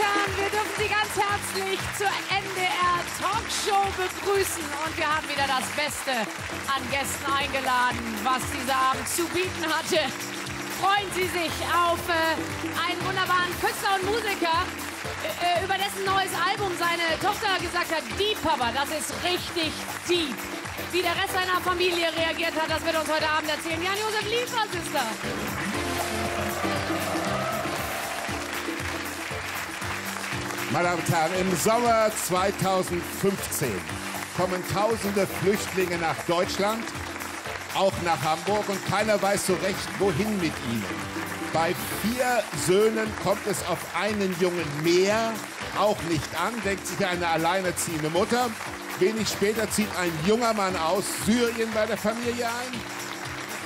Herren, wir dürfen Sie ganz herzlich zur NDR Talkshow begrüßen. Und wir haben wieder das Beste an Gästen eingeladen, was dieser Abend zu bieten hatte. Freuen Sie sich auf äh, einen wunderbaren Künstler und Musiker, äh, über dessen neues Album seine Tochter gesagt hat, Deep Papa, das ist richtig deep. Wie der Rest seiner Familie reagiert hat, das wird uns heute Abend erzählen. Jan-Josef Liefers ist da. Meine Damen und Herren, im Sommer 2015 kommen tausende Flüchtlinge nach Deutschland, auch nach Hamburg und keiner weiß so recht, wohin mit ihnen. Bei vier Söhnen kommt es auf einen Jungen mehr, auch nicht an, denkt sich eine alleinerziehende Mutter. Wenig später zieht ein junger Mann aus Syrien bei der Familie ein.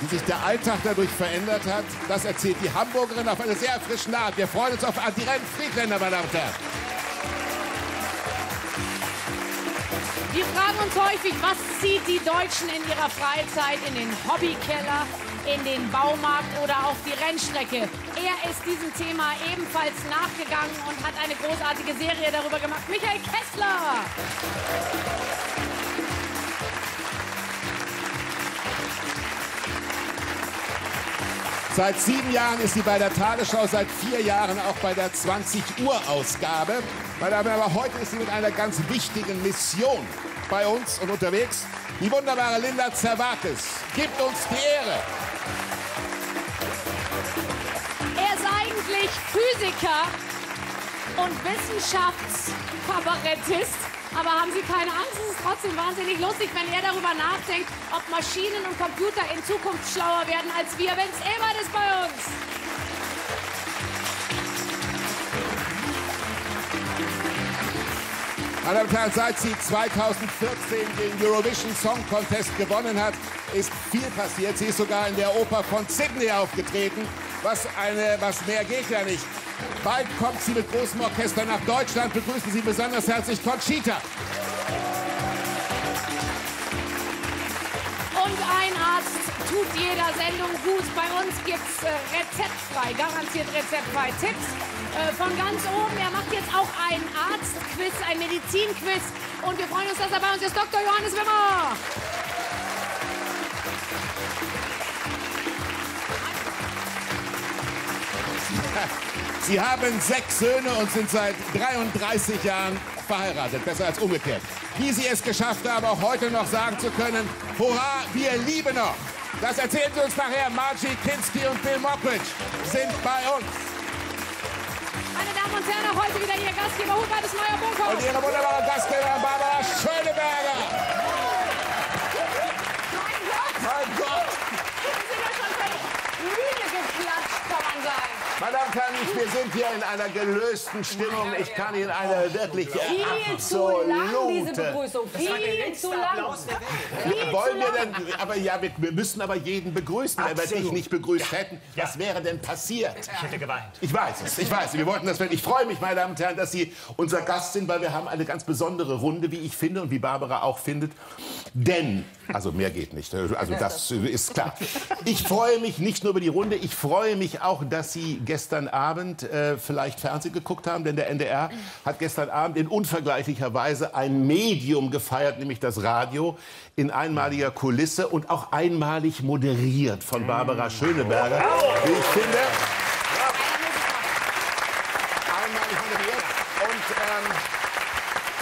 Wie sich der Alltag dadurch verändert hat, das erzählt die Hamburgerin auf eine sehr erfrischende Art. Wir freuen uns auf Adrienne Friedländer, meine Damen und Herren. Wir fragen uns häufig, was zieht die Deutschen in ihrer Freizeit in den Hobbykeller, in den Baumarkt oder auf die Rennstrecke. Er ist diesem Thema ebenfalls nachgegangen und hat eine großartige Serie darüber gemacht. Michael Kessler! Seit sieben Jahren ist sie bei der Tagesschau, seit vier Jahren auch bei der 20 Uhr Ausgabe. Aber heute ist sie mit einer ganz wichtigen Mission bei uns und unterwegs. Die wunderbare Linda Zerwakis gibt uns die Ehre. Er ist eigentlich Physiker und Wissenschaftskabarettist. Aber haben Sie keine Angst, es ist trotzdem wahnsinnig lustig, wenn er darüber nachdenkt, ob Maschinen und Computer in Zukunft schlauer werden als wir. Wenz Ebert ist bei uns. Meine Damen und Herren, seit sie 2014 den Eurovision Song Contest gewonnen hat, ist viel passiert. Sie ist sogar in der Oper von Sydney aufgetreten. Was, eine, was mehr geht ja nicht. Bald kommt sie mit großem Orchester nach Deutschland. Begrüßen Sie besonders herzlich Conchita. Und ein Arzt tut jeder Sendung gut. Bei uns gibt's äh, rezeptfrei, garantiert rezeptfrei Tipps äh, von ganz oben. Er macht jetzt auch ein Arztquiz, ein Medizinquiz. Und wir freuen uns, dass er bei uns ist. Dr. Johannes Wimmer. Sie haben sechs Söhne und sind seit 33 Jahren verheiratet. Besser als umgekehrt. Wie Sie es geschafft haben, auch heute noch sagen zu können, hurra, wir lieben noch. Das erzählen Sie uns nachher. Margie Kinski und Bill Mockridge sind bei uns. Meine Damen und Herren, heute wieder Ihr Gastgeber Hubertus Meyer-Bunker. Und Ihre wunderbare Gastgeberin Barbara Schöneberger. Mein Gott, Mein Gott. Sie sind ja schon völlig müde geklatscht, kann man sagen. Meine Damen und Herren, wir sind hier in einer gelösten Stimmung. Ich kann Ihnen eine wirklich Viel zu lang, diese. Begrüßung. Viel zu lang. Viel Wollen wir denn, aber ja, wir, wir müssen aber jeden begrüßen. Wenn wir dich nicht begrüßt hätten, was wäre denn passiert? Ich hätte geweint. Ich weiß es, ich weiß es. Wir wollten das. Ich freue mich, meine Damen und Herren, dass Sie unser Gast sind, weil wir haben eine ganz besondere Runde, wie ich finde und wie Barbara auch findet. Denn, also mehr geht nicht, also das ist klar. Ich freue mich nicht nur über die Runde, ich freue mich auch, dass Sie gestern Abend äh, vielleicht Fernsehen geguckt haben, denn der NDR hat gestern Abend in unvergleichlicher Weise ein Medium gefeiert, nämlich das Radio, in einmaliger Kulisse und auch einmalig moderiert von Barbara Schöneberger. Wie ich finde. einmalig moderiert. Und, ähm,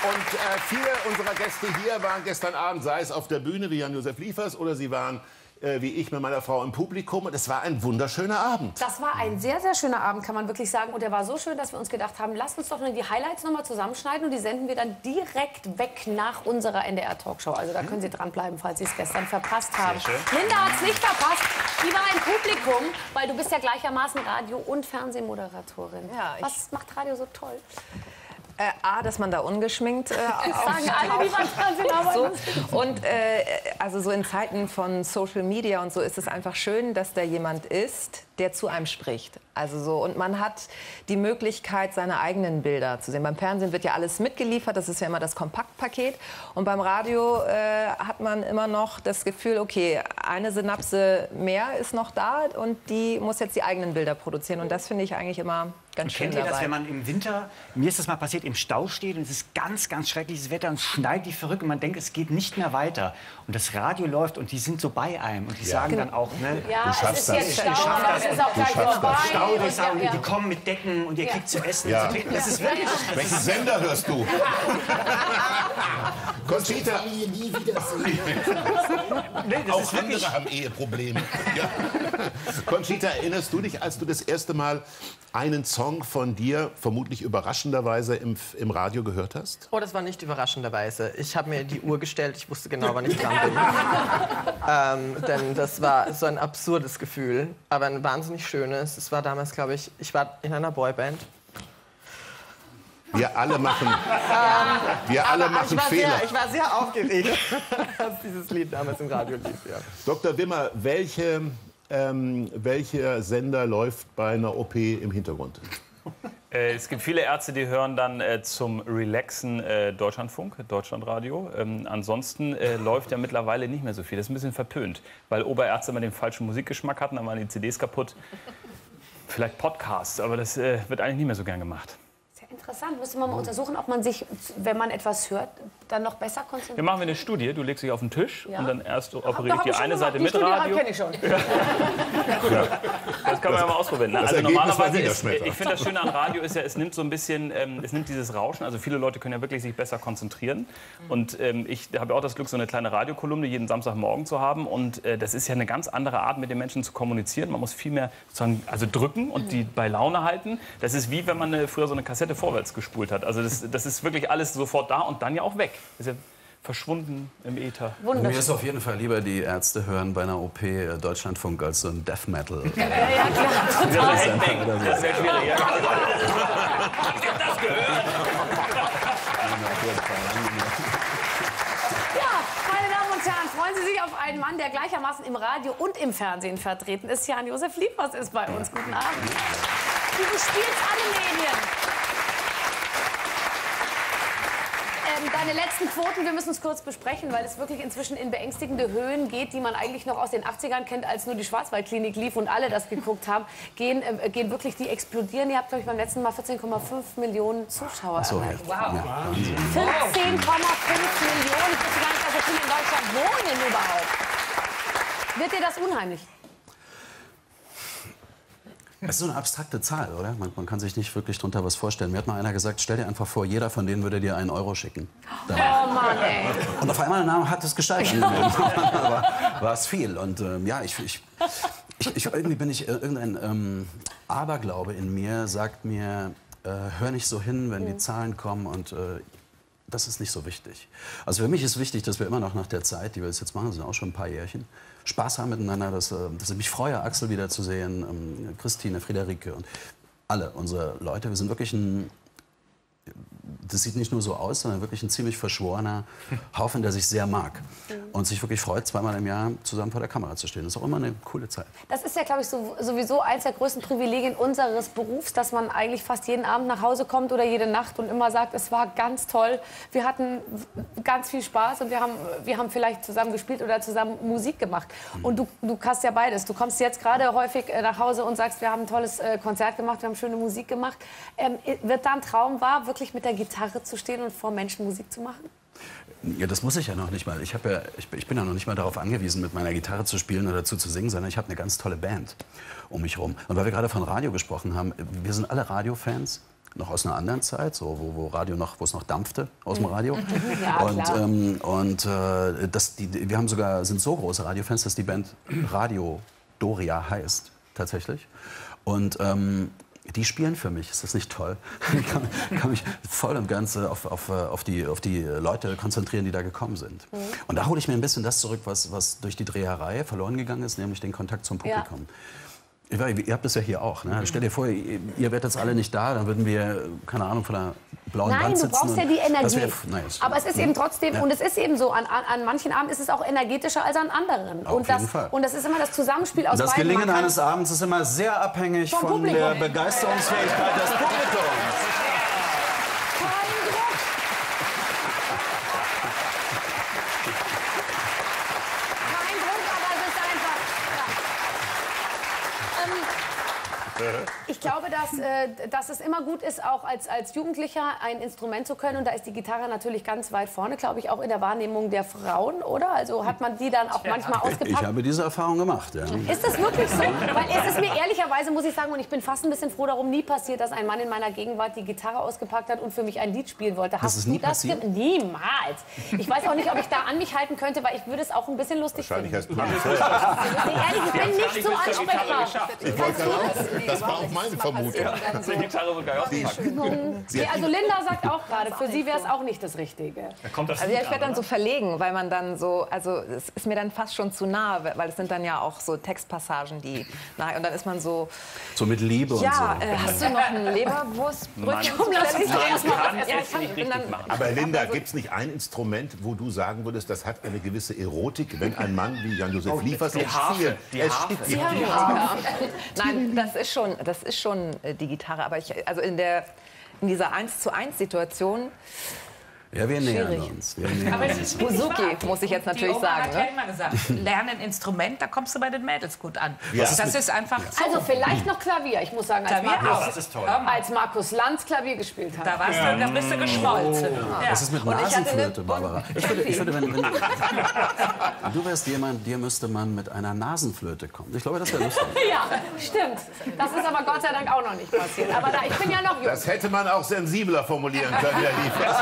und äh, viele unserer Gäste hier waren gestern Abend, sei es auf der Bühne wie Jan-Josef Liefers oder sie waren äh, wie ich mit meiner Frau im Publikum. Und es war ein wunderschöner Abend. Das war ein sehr, sehr schöner Abend, kann man wirklich sagen. Und er war so schön, dass wir uns gedacht haben, lasst uns doch nur die Highlights noch mal zusammenschneiden. Und die senden wir dann direkt weg nach unserer NDR-Talkshow. Also da können Sie dranbleiben, falls Sie es gestern verpasst haben. Linda hat es nicht verpasst. Die war im Publikum, weil du bist ja gleichermaßen Radio- und Fernsehmoderatorin. Ja, Was macht Radio so toll? Äh, A, dass man da ungeschminkt äh, Sagen alle, die beim Fernsehen arbeiten. so. Und äh, also so in Zeiten von Social Media und so ist es einfach schön, dass da jemand ist, der zu einem spricht. Also so und man hat die Möglichkeit, seine eigenen Bilder zu sehen. Beim Fernsehen wird ja alles mitgeliefert, das ist ja immer das Kompaktpaket. Und beim Radio äh, hat man immer noch das Gefühl, okay, eine Synapse mehr ist noch da und die muss jetzt die eigenen Bilder produzieren. Und das finde ich eigentlich immer ganz schön Kennt ihr das, wenn man im Winter, mir ist das mal passiert, im Stau steht und es ist ganz, ganz schreckliches Wetter und schneit wie verrückt und man denkt, es geht nicht mehr weiter. Und das Radio läuft und die sind so bei einem und die sagen dann auch, ne, Ja, es schaffst ist das. jetzt Stau, Du schaffst es das. ist auch gleich schaffst das. Stau Und Auge, ja, die ja. kommen mit Decken und ihr kriegt zu essen Ja. zu. Das ist wirklich, Welchen Sender hörst du? Conchita, Familie nie wiedersehen. nee, das auch wirklich, andere haben Eheprobleme. Ja. Conchita, erinnerst du dich, als du das erste Mal einen Song von dir vermutlich überraschenderweise im, im Radio gehört hast? Oh, das war nicht überraschenderweise. Ich habe mir die Uhr gestellt, ich wusste genau, wann ich dran bin. ähm, denn das war so ein absurdes Gefühl, aber ein wahnsinnig schönes. Es war damals, glaube ich, ich war in einer Boyband. Wir alle machen, wir alle Aber ich machen war, Fehler. sehr, ich war sehr aufgeregt, als dieses Lied damals im Radio lief. Ja. Dr. Wimmer, welche, ähm, welcher Sender läuft bei einer OP im Hintergrund? Äh, es gibt viele Ärzte, die hören dann äh, zum Relaxen äh, Deutschlandfunk, Deutschlandradio. Ähm, ansonsten äh, läuft ja mittlerweile nicht mehr so viel. Das ist ein bisschen verpönt, weil Oberärzte immer den falschen Musikgeschmack hatten, dann waren die CDs kaputt. Vielleicht Podcasts, aber das äh, wird eigentlich nicht mehr so gern gemacht. Interessant. Müsste man mal untersuchen, ob man sich, wenn man etwas hört, dann noch besser konzentriert. Wir machen eine Studie. Du legst dich auf den Tisch Ja. und dann erst operiere ich die eine. Seite Die mit Studie Radio. kenne ich schon. Das kann man ja mal ausprobieren. Ne? Das Also normalerweise ist, ich finde das Schöne an Radio ist ja, es nimmt so ein bisschen, ähm, es nimmt dieses Rauschen. Also viele Leute können ja wirklich sich besser konzentrieren. Und ähm, ich habe ja auch das Glück, so eine kleine Radiokolumne jeden Samstagmorgen zu haben. Und äh, das ist ja eine ganz andere Art, mit den Menschen zu kommunizieren. Man muss viel mehr sozusagen, also drücken und die bei Laune halten. Das ist wie wenn man eine, früher so eine Kassette vorwärts gespult hat. Also das, das ist wirklich alles sofort da und dann ja auch weg. Das ist ja verschwunden im Äther. Mir ist auf jeden Fall lieber, die Ärzte hören bei einer OP äh, Deutschlandfunk als so ein Death Metal. Das ist ja Headbang. Das ist sehr schwierig. Ja. Ja, meine Damen und Herren, freuen Sie sich auf einen Mann, der gleichermaßen im Radio und im Fernsehen vertreten ist. Jan-Josef Liefers ist bei uns. Guten Abend. Du bespielst alle Medien. Ähm, deine letzten Quoten, wir müssen es kurz besprechen, weil es wirklich inzwischen in beängstigende Höhen geht, die man eigentlich noch aus den 80ern kennt, als nur die Schwarzwaldklinik lief und alle das geguckt haben, gehen, äh, gehen wirklich, die explodieren. Ihr habt, glaube ich, beim letzten Mal 14,5 Millionen Zuschauer So, erreicht. ja. Ja, Wahnsinn. 14,5 Millionen. Ich wusste gar nicht, dass so viele in Deutschland wohnen überhaupt. Wird dir das unheimlich? Das ist so eine abstrakte Zahl, oder? Man, man kann sich nicht wirklich darunter was vorstellen. Mir hat mal einer gesagt, stell dir einfach vor, jeder von denen würde dir einen Euro schicken. Oh Mann, ey. Und auf einmal na, hat es gesteigert. Aber war es viel. Und ähm, ja, ich, ich, ich, ich, irgendwie bin ich, äh, irgendein ähm, Aberglaube in mir sagt mir, äh, hör nicht so hin, wenn die Zahlen kommen und äh, das ist nicht so wichtig. Also für mich ist wichtig, dass wir immer noch nach der Zeit, die wir das jetzt machen, sind auch schon ein paar Jährchen, Spaß haben miteinander, dass, äh, dass ich mich freue, Axel wiederzusehen, ähm, Christine, Friederike und alle unsere Leute. Wir sind wirklich ein, das sieht nicht nur so aus, sondern wirklich ein ziemlich verschworener Haufen, der sich sehr mag und sich wirklich freut, zweimal im Jahr zusammen vor der Kamera zu stehen. Das ist auch immer eine coole Zeit. Das ist ja, glaube ich, so, sowieso eins der größten Privilegien unseres Berufs, dass man eigentlich fast jeden Abend nach Hause kommt oder jede Nacht und immer sagt, es war ganz toll. Wir hatten ganz viel Spaß und wir haben, wir haben vielleicht zusammen gespielt oder zusammen Musik gemacht. Und du, du hast ja beides. Du kommst jetzt gerade häufig äh, nach Hause und sagst, wir haben ein tolles äh, Konzert gemacht, wir haben schöne Musik gemacht. Ähm, wird da ein Traum wahr, wirklich mit der Gitarre zu stehen und vor Menschen Musik zu machen? Ja, das muss ich ja noch nicht mal. Ich, ja, ich, bin- ich bin ja noch nicht mal darauf angewiesen, mit meiner Gitarre zu spielen oder dazu zu singen, sondern ich habe eine ganz tolle Band um mich herum. Und weil wir gerade von Radio gesprochen haben, wir sind alle Radiofans. Noch aus einer anderen Zeit, so, wo, wo Radio noch, wo es noch dampfte aus dem Radio. Ja, und ähm, und äh, das, die, wir haben sogar, sind so große Radiofans, dass die Band Radio Doria heißt, tatsächlich. Und ähm, die spielen für mich. Ist das nicht toll? Ich kann, kann mich voll und ganz äh, auf, auf, äh, auf, die, auf die Leute konzentrieren, die da gekommen sind. Und da hole ich mir ein bisschen das zurück, was, was durch die Dreherei verloren gegangen ist, nämlich den Kontakt zum Ja. Publikum. Weiß, Ihr habt das ja hier auch. Ne? Stell dir vor, ihr, ihr wärt jetzt alle nicht da, dann würden wir, keine Ahnung, von der blauen Nein, Wand du sitzen. brauchst ja die Energie. wär- ist- Aber es ist eben trotzdem, Ja. und es ist eben so, an, an, an manchen Abenden ist es auch energetischer als an anderen. Auf und, das, jeden Fall. und das ist immer das Zusammenspiel aus Das beiden. Gelingen eines Abends ist immer sehr abhängig Vom von Publikum. der Begeisterungsfähigkeit des Publikums. Kein Druck. Kein Druck, aber es ist einfach. Ja. Ähm, ich glaube, dass, äh, dass es immer gut ist, auch als, als Jugendlicher ein Instrument zu können. Und da ist die Gitarre natürlich ganz weit vorne, glaube ich, auch in der Wahrnehmung der Frauen, oder? Also hat man die dann auch manchmal ausgepackt? Ich habe diese Erfahrung gemacht, ja. Ist das wirklich so? Weil es ist mir ehrlicherweise, muss ich sagen, und ich bin fast ein bisschen froh darum, nie passiert, dass ein Mann in meiner Gegenwart die Gitarre ausgepackt hat und für mich ein Lied spielen wollte. Hast ist du nie das passiert? Niemals. Ich weiß auch nicht, ob ich da an mich halten könnte, weil ich würde es auch ein bisschen lustig Wahrscheinlich finden. hast du die vorher. Nee, ehrlich, ich bin nicht so ansprechbar. Ich wollte gerade auch, das war auch meine Vermutung. Du die Gitarre sogar ausgepackt? Nee, also Linda sagt auch gerade, für sie wäre es auch nicht das Richtige. Kommt das Also ja, ich werde an, dann so verlegen, weil man dann so, also es ist mir dann fast schon zu nah, weil es sind dann ja auch so Textpassagen, die, na, und dann ist man so, So mit Liebe ja, und so. äh, hast du noch ein Leberwurstbrötchen? Lass uns Ja. Aber Linda, gibt es nicht ein Instrument, wo du sagen würdest, das hat eine gewisse Erotik, wenn ein Mann wie Jan-Josef Liefers die es Harfe, spielt? die Es Harfe. spielt die Nein, das ist schon, das ist schon äh, die Gitarre, aber ich, also in der in dieser 1 zu 1 Situation, Ja, wir nähern Schwierig. uns. Wir nähern Aber es uns. ist Buzuki, muss ich jetzt natürlich die Oma sagen, hat ja immer gesagt, lerne ein Instrument, da kommst du bei den Mädels gut an. Ja. Das ist einfach so. Also vielleicht noch Klavier. Ich muss sagen, als Klavier Markus, auch. Das ist toll. Hör mal, als Markus Lanz Klavier gespielt hat. Da, warst du, da bist du geschmolzen. Ja. Was ist mit ich hatte Nasenflöte, eine- Barbara? Ich würde, ich würde wenn, wenn du wärst jemand, dir müsste man mit einer Nasenflöte kommen. Ich glaube, das wäre lustig. Ja, stimmt. Das ist aber Gott sei Dank auch noch nicht passiert. Aber da, ich bin ja noch jung. Das hätte man auch sensibler formulieren können, Herr Liefers.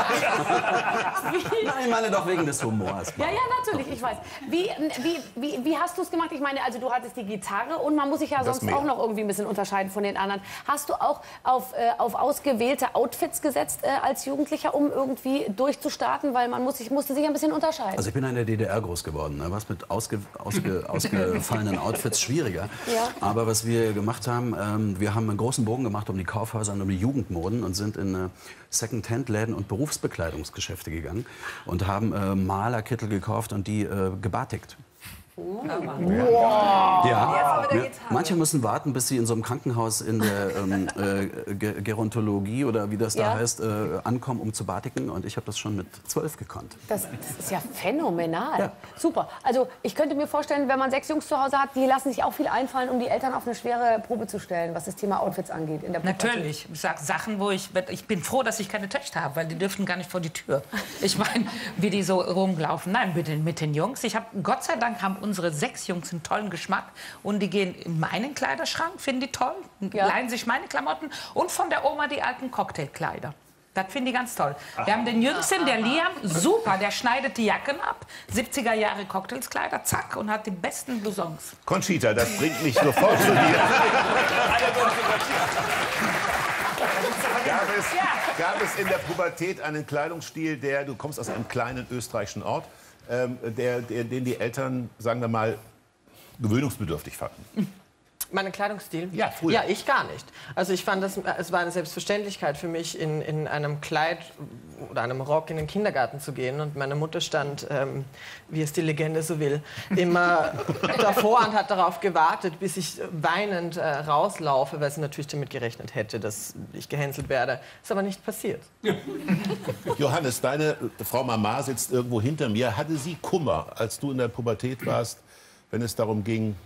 Nein, ich meine doch wegen des Humors. Ja, ja, natürlich, ich weiß. Wie, wie, wie, wie hast du es gemacht? Ich meine, also du hattest die Gitarre und man muss sich ja sonst mehr. auch noch irgendwie ein bisschen unterscheiden von den anderen. Hast du auch auf, äh, auf ausgewählte Outfits gesetzt äh, als Jugendlicher, um irgendwie durchzustarten? Weil man muss sich, musste sich ein bisschen unterscheiden. Also ich bin in der DDR groß geworden. Da war es mit ausge, ausge, ausgefallenen Outfits schwieriger. Ja. Aber was wir gemacht haben, ähm, wir haben einen großen Bogen gemacht um die Kaufhäuser und um die Jugendmoden und sind in äh, Second-Hand-Läden und Berufsbekleidungsgeschäfte gegangen und haben äh, Malerkittel gekauft und die äh, gebatigt. Ja. ja. Manche müssen warten, bis sie in so einem Krankenhaus in der ähm, äh, Ge- Gerontologie oder wie das da Ja. heißt, äh, ankommen, um zu batiken. Und ich habe das schon mit zwölf gekonnt. Das, das ist ja phänomenal. Super. Also ich könnte mir vorstellen, wenn man sechs Jungs zu Hause hat, die lassen sich auch viel einfallen, um die Eltern auf eine schwere Probe zu stellen, was das Thema Outfits angeht. In der. Natürlich. Ich sag Sachen, wo ich, ich bin froh, dass ich keine Töchter habe, weil die dürfen gar nicht vor die Tür. Ich meine, wie die so rumlaufen. Nein, mit den, mit den Jungs. Ich habe, Gott sei Dank haben unsere sechs Jungs einen tollen Geschmack und die gehen in meinen Kleiderschrank, finden die toll, Ja. leihen sich meine Klamotten und von der Oma die alten Cocktailkleider. Das finde ich ganz toll. Wir haben den Jüngsten, der Liam, super, der schneidet die Jacken ab, 70er Jahre Cocktailskleider, zack, und hat die besten Blousons. Conchita, das bringt mich sofort zu dir. Gab es, gab es in der Pubertät einen Kleidungsstil, der, du kommst aus einem kleinen österreichischen Ort, ähm, der, der, den die Eltern, sagen wir mal, gewöhnungsbedürftig fanden? Meine Kleidungsstil? Ja, früher. Ja, ich gar nicht. Also ich fand das, es war eine Selbstverständlichkeit für mich, in, in einem Kleid oder einem Rock in den Kindergarten zu gehen. Und meine Mutter stand, ähm, wie es die Legende so will, immer davor und hat darauf gewartet, bis ich weinend äh, rauslaufe, weil sie natürlich damit gerechnet hätte, dass ich gehänselt werde. Ist aber nicht passiert. Johannes, deine äh, Frau Mama sitzt irgendwo hinter mir. Hatte sie Kummer, als du in der Pubertät warst, wenn es darum ging,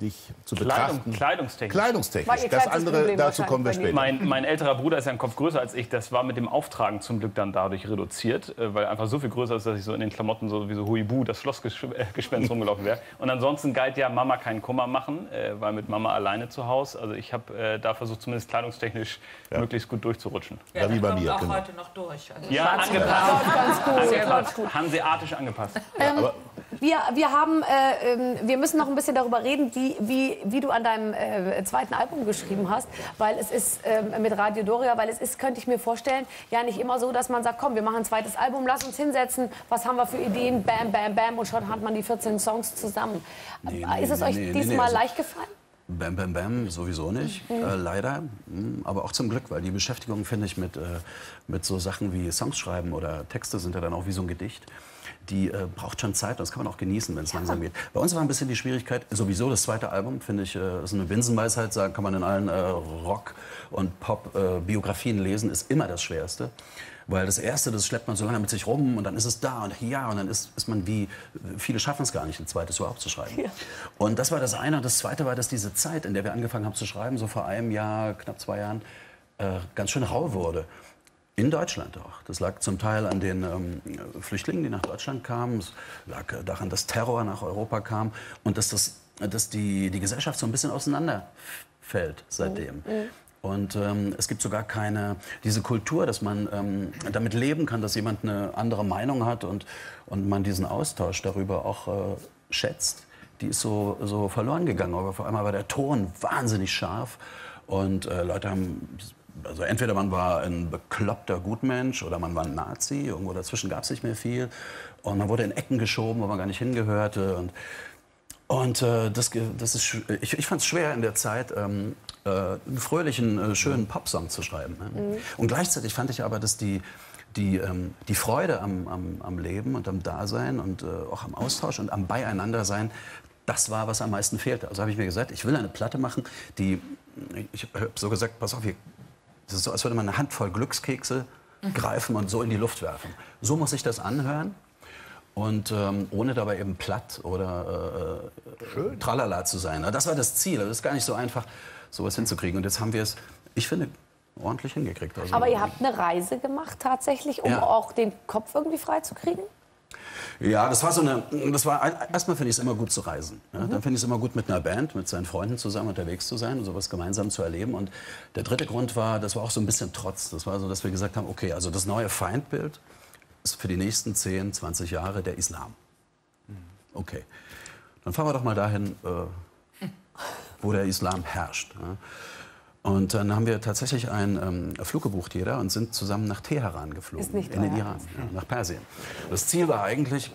dich zu Kleidung, betrachten? Kleidungstechnisch. Kleidungstechnisch. Das andere, Problem dazu kommen wir später. Mein, mein älterer Bruder ist ja ein Kopf größer als ich. Das war mit dem Auftragen zum Glück dann dadurch reduziert, äh, weil einfach so viel größer ist, dass ich so in den Klamotten so wie so Huibu, das Schlossgespenst rumgelaufen wäre. Und ansonsten galt ja Mama keinen Kummer machen, äh, weil mit Mama alleine zu Hause. Also ich habe äh, da versucht, zumindest kleidungstechnisch möglichst gut durchzurutschen. Ja, wie bei mir, auch genau. heute noch durch. Also Ja, angepasst. Ganz gut. Angepasst. Gut. Hanseatisch angepasst. Wir, wir, haben, äh, ähm, wir müssen noch ein bisschen darüber reden, wie, wie, wie du an deinem äh, zweiten Album geschrieben hast, weil es ist ähm, mit Radio Doria, weil es ist, könnte ich mir vorstellen, ja nicht immer so, dass man sagt, komm, wir machen ein zweites Album, lass uns hinsetzen, was haben wir für Ideen, bam, bam, bam und schon hat man die 14 Songs zusammen. Nee, Äh, ist es nee, euch nee, nee, diesmal nee, also- leicht gefallen? Bam, bam, bam, sowieso nicht, äh, leider. Mm, Aber auch zum Glück, weil die Beschäftigung, finde ich, mit, äh, mit so Sachen wie Songs schreiben oder Texte sind ja dann auch wie so ein Gedicht. Die äh, braucht schon Zeit und das kann man auch genießen, wenn es langsam geht. Bei uns war ein bisschen die Schwierigkeit, sowieso das zweite Album, finde ich, äh, ist eine Binsenweisheit, sagen kann man in allen äh, Rock- und Pop-Biografien lesen, ist immer das Schwerste. Weil das Erste, das schleppt man so lange mit sich rum und dann ist es da und ja und dann ist, ist man wie, viele schaffen es gar nicht, ein zweites überhaupt zu schreiben. Ja. Und das war das eine. Und das zweite war, dass diese Zeit, in der wir angefangen haben zu schreiben, so vor einem Jahr, knapp zwei Jahren, äh, ganz schön rau wurde. In Deutschland auch. Das lag zum Teil an den ähm, Flüchtlingen, die nach Deutschland kamen. Es lag äh, daran, dass Terror nach Europa kam und dass, das, dass die, die Gesellschaft so ein bisschen auseinanderfällt seitdem. Mhm. Und ähm, es gibt sogar keine, diese Kultur, dass man ähm, damit leben kann, dass jemand eine andere Meinung hat und, und man diesen Austausch darüber auch äh, schätzt. Die ist so, so verloren gegangen. Aber vor allem war der Ton wahnsinnig scharf und äh, Leute haben also entweder man war ein bekloppter Gutmensch oder man war ein Nazi. Irgendwo dazwischen gab es nicht mehr viel. Und man wurde in Ecken geschoben, wo man gar nicht hingehörte. Und, und äh, das, das ist, ich, ich fand es schwer in der Zeit, ähm, äh, einen fröhlichen, äh, schönen Popsong zu schreiben. Ne? Mhm. Und gleichzeitig fand ich aber, dass die, die, ähm, die Freude am, am, am Leben und am Dasein und äh, auch am Austausch und am Beieinandersein, das war, was am meisten fehlte. Also habe ich mir gesagt, ich will eine Platte machen, die, ich habe so gesagt, pass auf, es ist so, als würde man eine Handvoll Glückskekse mhm. greifen und so in die Luft werfen. So muss ich das anhören. Und ähm, ohne dabei eben platt oder äh, äh tralala zu sein. Das war das Ziel. Das ist gar nicht so einfach, sowas hinzukriegen. Und jetzt haben wir es, ich finde, ordentlich hingekriegt. Also, Aber ihr habt eine Reise gemacht tatsächlich, um ja. auch den Kopf irgendwie freizukriegen? Ja, das war so eine. Das war erstmal finde ich es immer gut zu reisen. Ja? Mhm. Dann finde ich es immer gut mit einer Band, mit seinen Freunden zusammen unterwegs zu sein und sowas gemeinsam zu erleben. Und der dritte Grund war, das war auch so ein bisschen Trotz. Das war so, dass wir gesagt haben, okay, also das neue Feindbild ist für die nächsten 10, 20 Jahre der Islam. Okay, dann fahren wir doch mal dahin, äh, wo der Islam herrscht. Ja? Und dann haben wir tatsächlich einen ähm, Flug gebucht, jeder, und sind zusammen nach Teheran geflogen, in den Iran, ja, nach Persien. Das Ziel war eigentlich,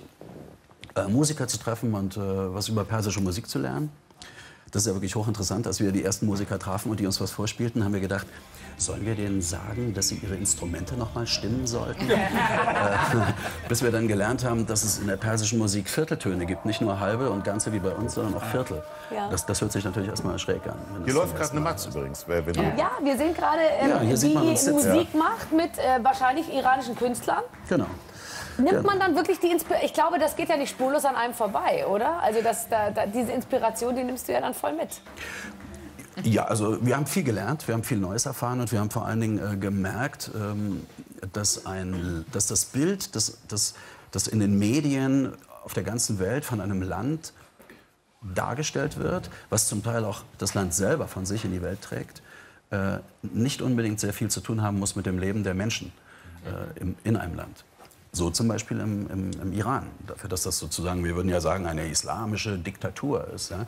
äh, Musiker zu treffen und äh, was über persische Musik zu lernen. Das ist ja wirklich hochinteressant. Als wir die ersten Musiker trafen und die uns was vorspielten, haben wir gedacht, sollen wir denen sagen, dass sie ihre Instrumente noch mal stimmen sollten? äh, bis wir dann gelernt haben, dass es in der persischen Musik Vierteltöne gibt. Nicht nur halbe und ganze wie bei uns, sondern auch Viertel. Ja. Das, das hört sich natürlich erstmal schräg an. Hier läuft gerade eine Matz übrigens. Wenn ja, wir sehen gerade, ähm, ja, die Musik ja. macht mit äh, wahrscheinlich iranischen Künstlern. Genau. Nimmt man dann wirklich die Inspiration? Ich glaube, das geht ja nicht spurlos an einem vorbei, oder? Also das, da, da, diese Inspiration, die nimmst du ja dann voll mit. Ja, also wir haben viel gelernt, wir haben viel Neues erfahren und wir haben vor allen Dingen äh, gemerkt, ähm, dass, ein, dass das Bild, das, das, das in den Medien auf der ganzen Welt von einem Land dargestellt wird, was zum Teil auch das Land selber von sich in die Welt trägt, äh, nicht unbedingt sehr viel zu tun haben muss mit dem Leben der Menschen äh, im, in einem Land. So zum Beispiel im, im, im, Iran, dafür, dass das sozusagen, wir würden ja sagen, eine islamische Diktatur ist. Ja? Mhm.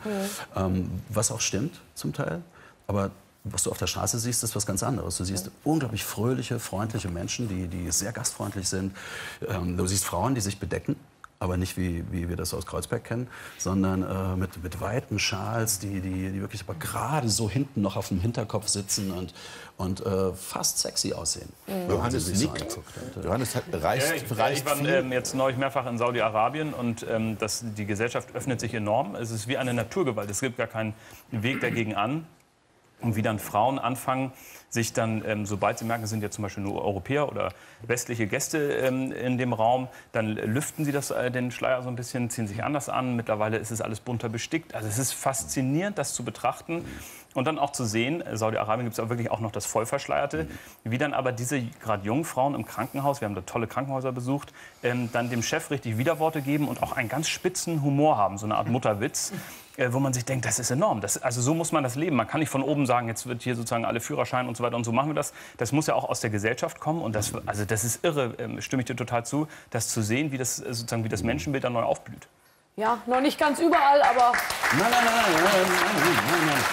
Ähm, was auch stimmt zum Teil. Aber was du auf der Straße siehst, ist was ganz anderes. Du siehst unglaublich fröhliche, freundliche Menschen, die, die sehr gastfreundlich sind. Ähm, du siehst Frauen, die sich bedecken aber nicht wie, wie wir das aus Kreuzberg kennen, sondern äh, mit, mit weiten Schals, die, die, die wirklich aber gerade so hinten noch auf dem Hinterkopf sitzen und, und äh, fast sexy aussehen. Mhm. Johannes nickt. So Johannes hat, reist, ja, ich, reist ich war ähm, jetzt neulich mehrfach in Saudi-Arabien und ähm, das, die Gesellschaft öffnet sich enorm. Es ist wie eine Naturgewalt. Es gibt gar keinen Weg dagegen an. Und wie dann Frauen anfangen, sich dann, ähm, sobald sie merken, es sind ja zum Beispiel nur Europäer oder westliche Gäste ähm, in dem Raum, dann lüften sie das, äh, den Schleier so ein bisschen, ziehen sich anders an. Mittlerweile ist es alles bunter bestickt. Also es ist faszinierend, das zu betrachten. Und dann auch zu sehen, Saudi-Arabien gibt es auch wirklich auch noch das Vollverschleierte, wie dann aber diese gerade jungen Frauen im Krankenhaus, wir haben da tolle Krankenhäuser besucht, ähm, dann dem Chef richtig Widerworte geben und auch einen ganz spitzen Humor haben, so eine Art Mutterwitz äh, wo man sich denkt, das ist enorm. Das, also so muss man das leben. Man kann nicht von oben sagen, jetzt wird hier sozusagen alle Führerscheine und so weiter und so machen wir das. Das muss ja auch aus der Gesellschaft kommen und das, also das ist irre, ähm, stimme ich dir total zu, das zu sehen, wie das, äh, sozusagen, wie das Menschenbild dann neu aufblüht. Ja, noch nicht ganz überall, aber... Nein, nein, nein, nein, nein, nein, nein, nein.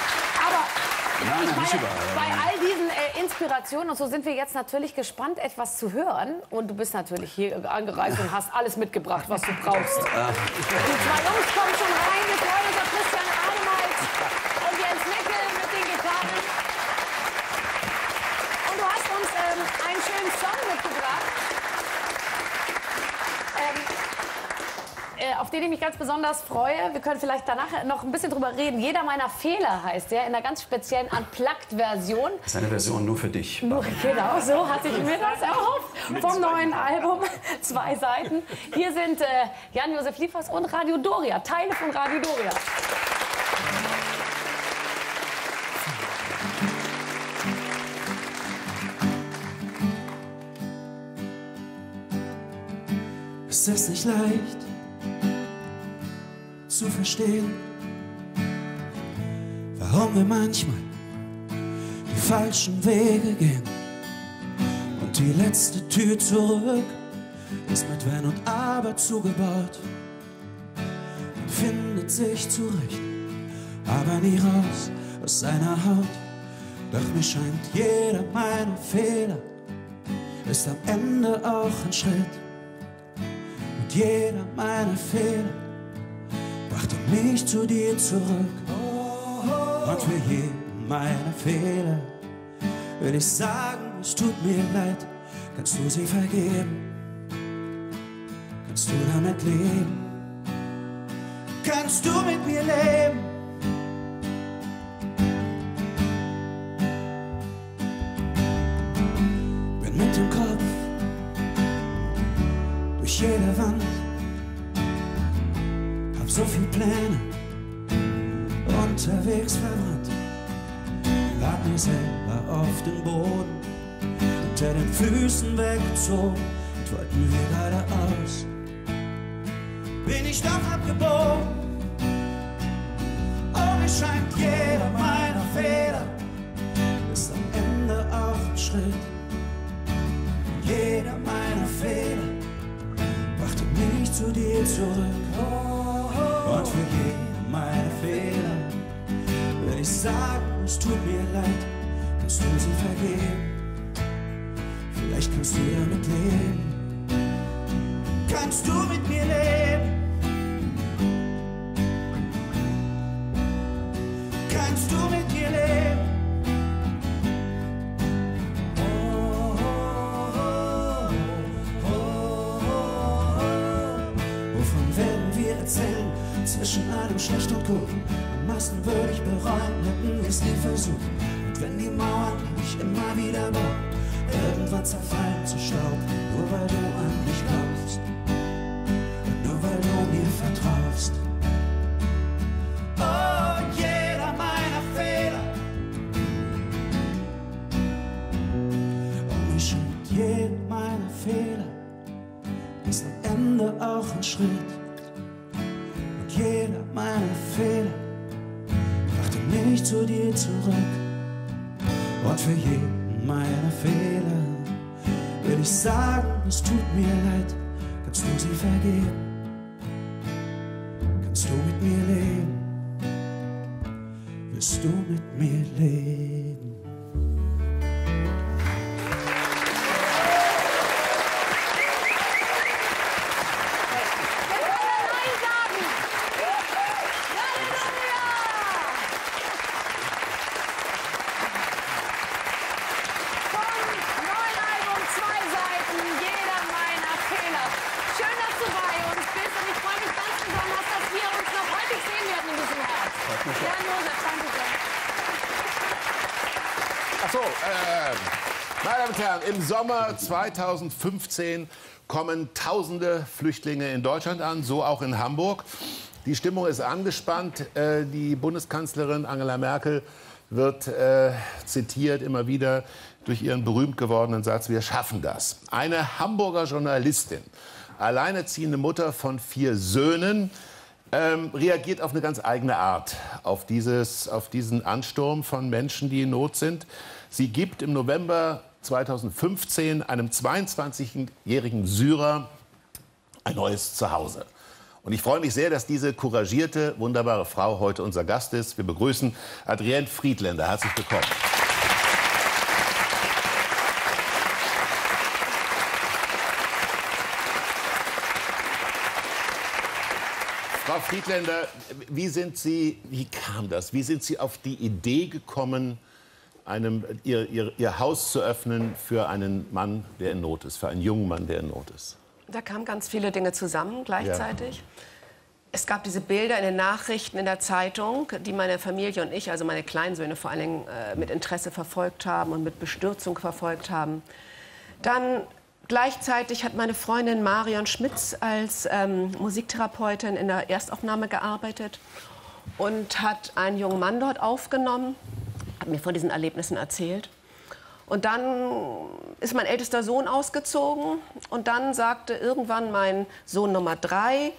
Aber Nein, ich meine, bei all diesen äh, Inspirationen und so sind wir jetzt natürlich gespannt, etwas zu hören. Und du bist natürlich hier angereist und hast alles mitgebracht, was du brauchst. Die zwei Jungs kommen schon rein. Wir freuen uns auf Christian Ademals und Jens Neckel mit den Gitarren. Und du hast uns ähm, einen schönen Song mitgebracht. Ähm, äh, auf den ich mich ganz besonders freue. Wir können vielleicht danach noch ein bisschen drüber reden. Jeder meiner Fehler heißt der in einer ganz speziellen Unplugged-Version. Das ist eine Version nur für dich. Nur, genau, so hatte ich mir das erhofft. Vom neuen Album. Zwei Seiten. Hier sind äh, Jan-Josef Liefers und Radio Doria. Teile von Radio Doria. Es ist nicht leicht zu verstehen, warum wir manchmal die falschen Wege gehen. Und die letzte Tür zurück ist mit Wenn und Aber zugebaut und findet sich zurecht, aber nie raus aus seiner Haut. Doch mir scheint jeder meiner Fehler ist am Ende auch ein Schritt. Und jeder meiner Fehler brachte mich zu dir zurück. Und für jeden meiner Fehler will ich sagen, es tut mir leid. Kannst du sie vergeben? Kannst du damit leben? Kannst du mit mir leben? Bin mit dem Kopf durch jede Wand. So viel Pläne unterwegs verbrannt. Lad mir selber auf den Boden, unter den Füßen weggezogen. Und wollten wir geradeaus. Bin ich doch abgebogen. Oh, mir scheint jeder meiner Fehler ist am Ende auch ein Schritt. Jeder meiner Fehler brachte mich zu dir zurück. Und jeden meiner Fehler will ich sagen, es tut mir leid, kannst du sie vergeben? Vielleicht kannst du damit leben. Kannst du mit mir leben? Schlecht und gut. Am meisten würde ich bereuen, hätten wir es nie versucht. Und wenn die Mauern nicht immer wieder bauen, irgendwann zerfallen zu Staub, nur weil du an mich glaubst. Sommer 2015 kommen tausende Flüchtlinge in Deutschland an, so auch in Hamburg. Die Stimmung ist angespannt. Äh, die Bundeskanzlerin Angela Merkel wird äh, zitiert immer wieder durch ihren berühmt gewordenen Satz, wir schaffen das. Eine Hamburger Journalistin, alleinerziehende Mutter von vier Söhnen, ähm, reagiert auf eine ganz eigene Art auf, dieses, auf diesen Ansturm von Menschen, die in Not sind. Sie gibt im November 2015 einem 22-jährigen Syrer ein neues Zuhause. Und ich freue mich sehr, dass diese couragierte, wunderbare Frau heute unser Gast ist. Wir begrüßen Adrienne Friedländer. Herzlich willkommen. Frau Friedländer, wie sind Sie, wie kam das? Wie sind Sie auf die Idee gekommen, einem, ihr, ihr, ihr Haus zu öffnen für einen Mann, der in Not ist, für einen jungen Mann, der in Not ist? Da kamen ganz viele Dinge zusammen gleichzeitig. es gab diese Bilder in den Nachrichten, in der Zeitung, die meine Familie und ich, also meine Kleinsöhne vor allen Dingen, äh, mit Interesse verfolgt haben und mit Bestürzung verfolgt haben. Dann gleichzeitig hat meine Freundin Marion Schmitz als ähm, Musiktherapeutin in der Erstaufnahme gearbeitet und hat einen jungen Mann dort aufgenommen, hat mir von diesen Erlebnissen erzählt. Und dann ist mein ältester Sohn ausgezogen und dann sagte irgendwann mein Sohn Nummer drei,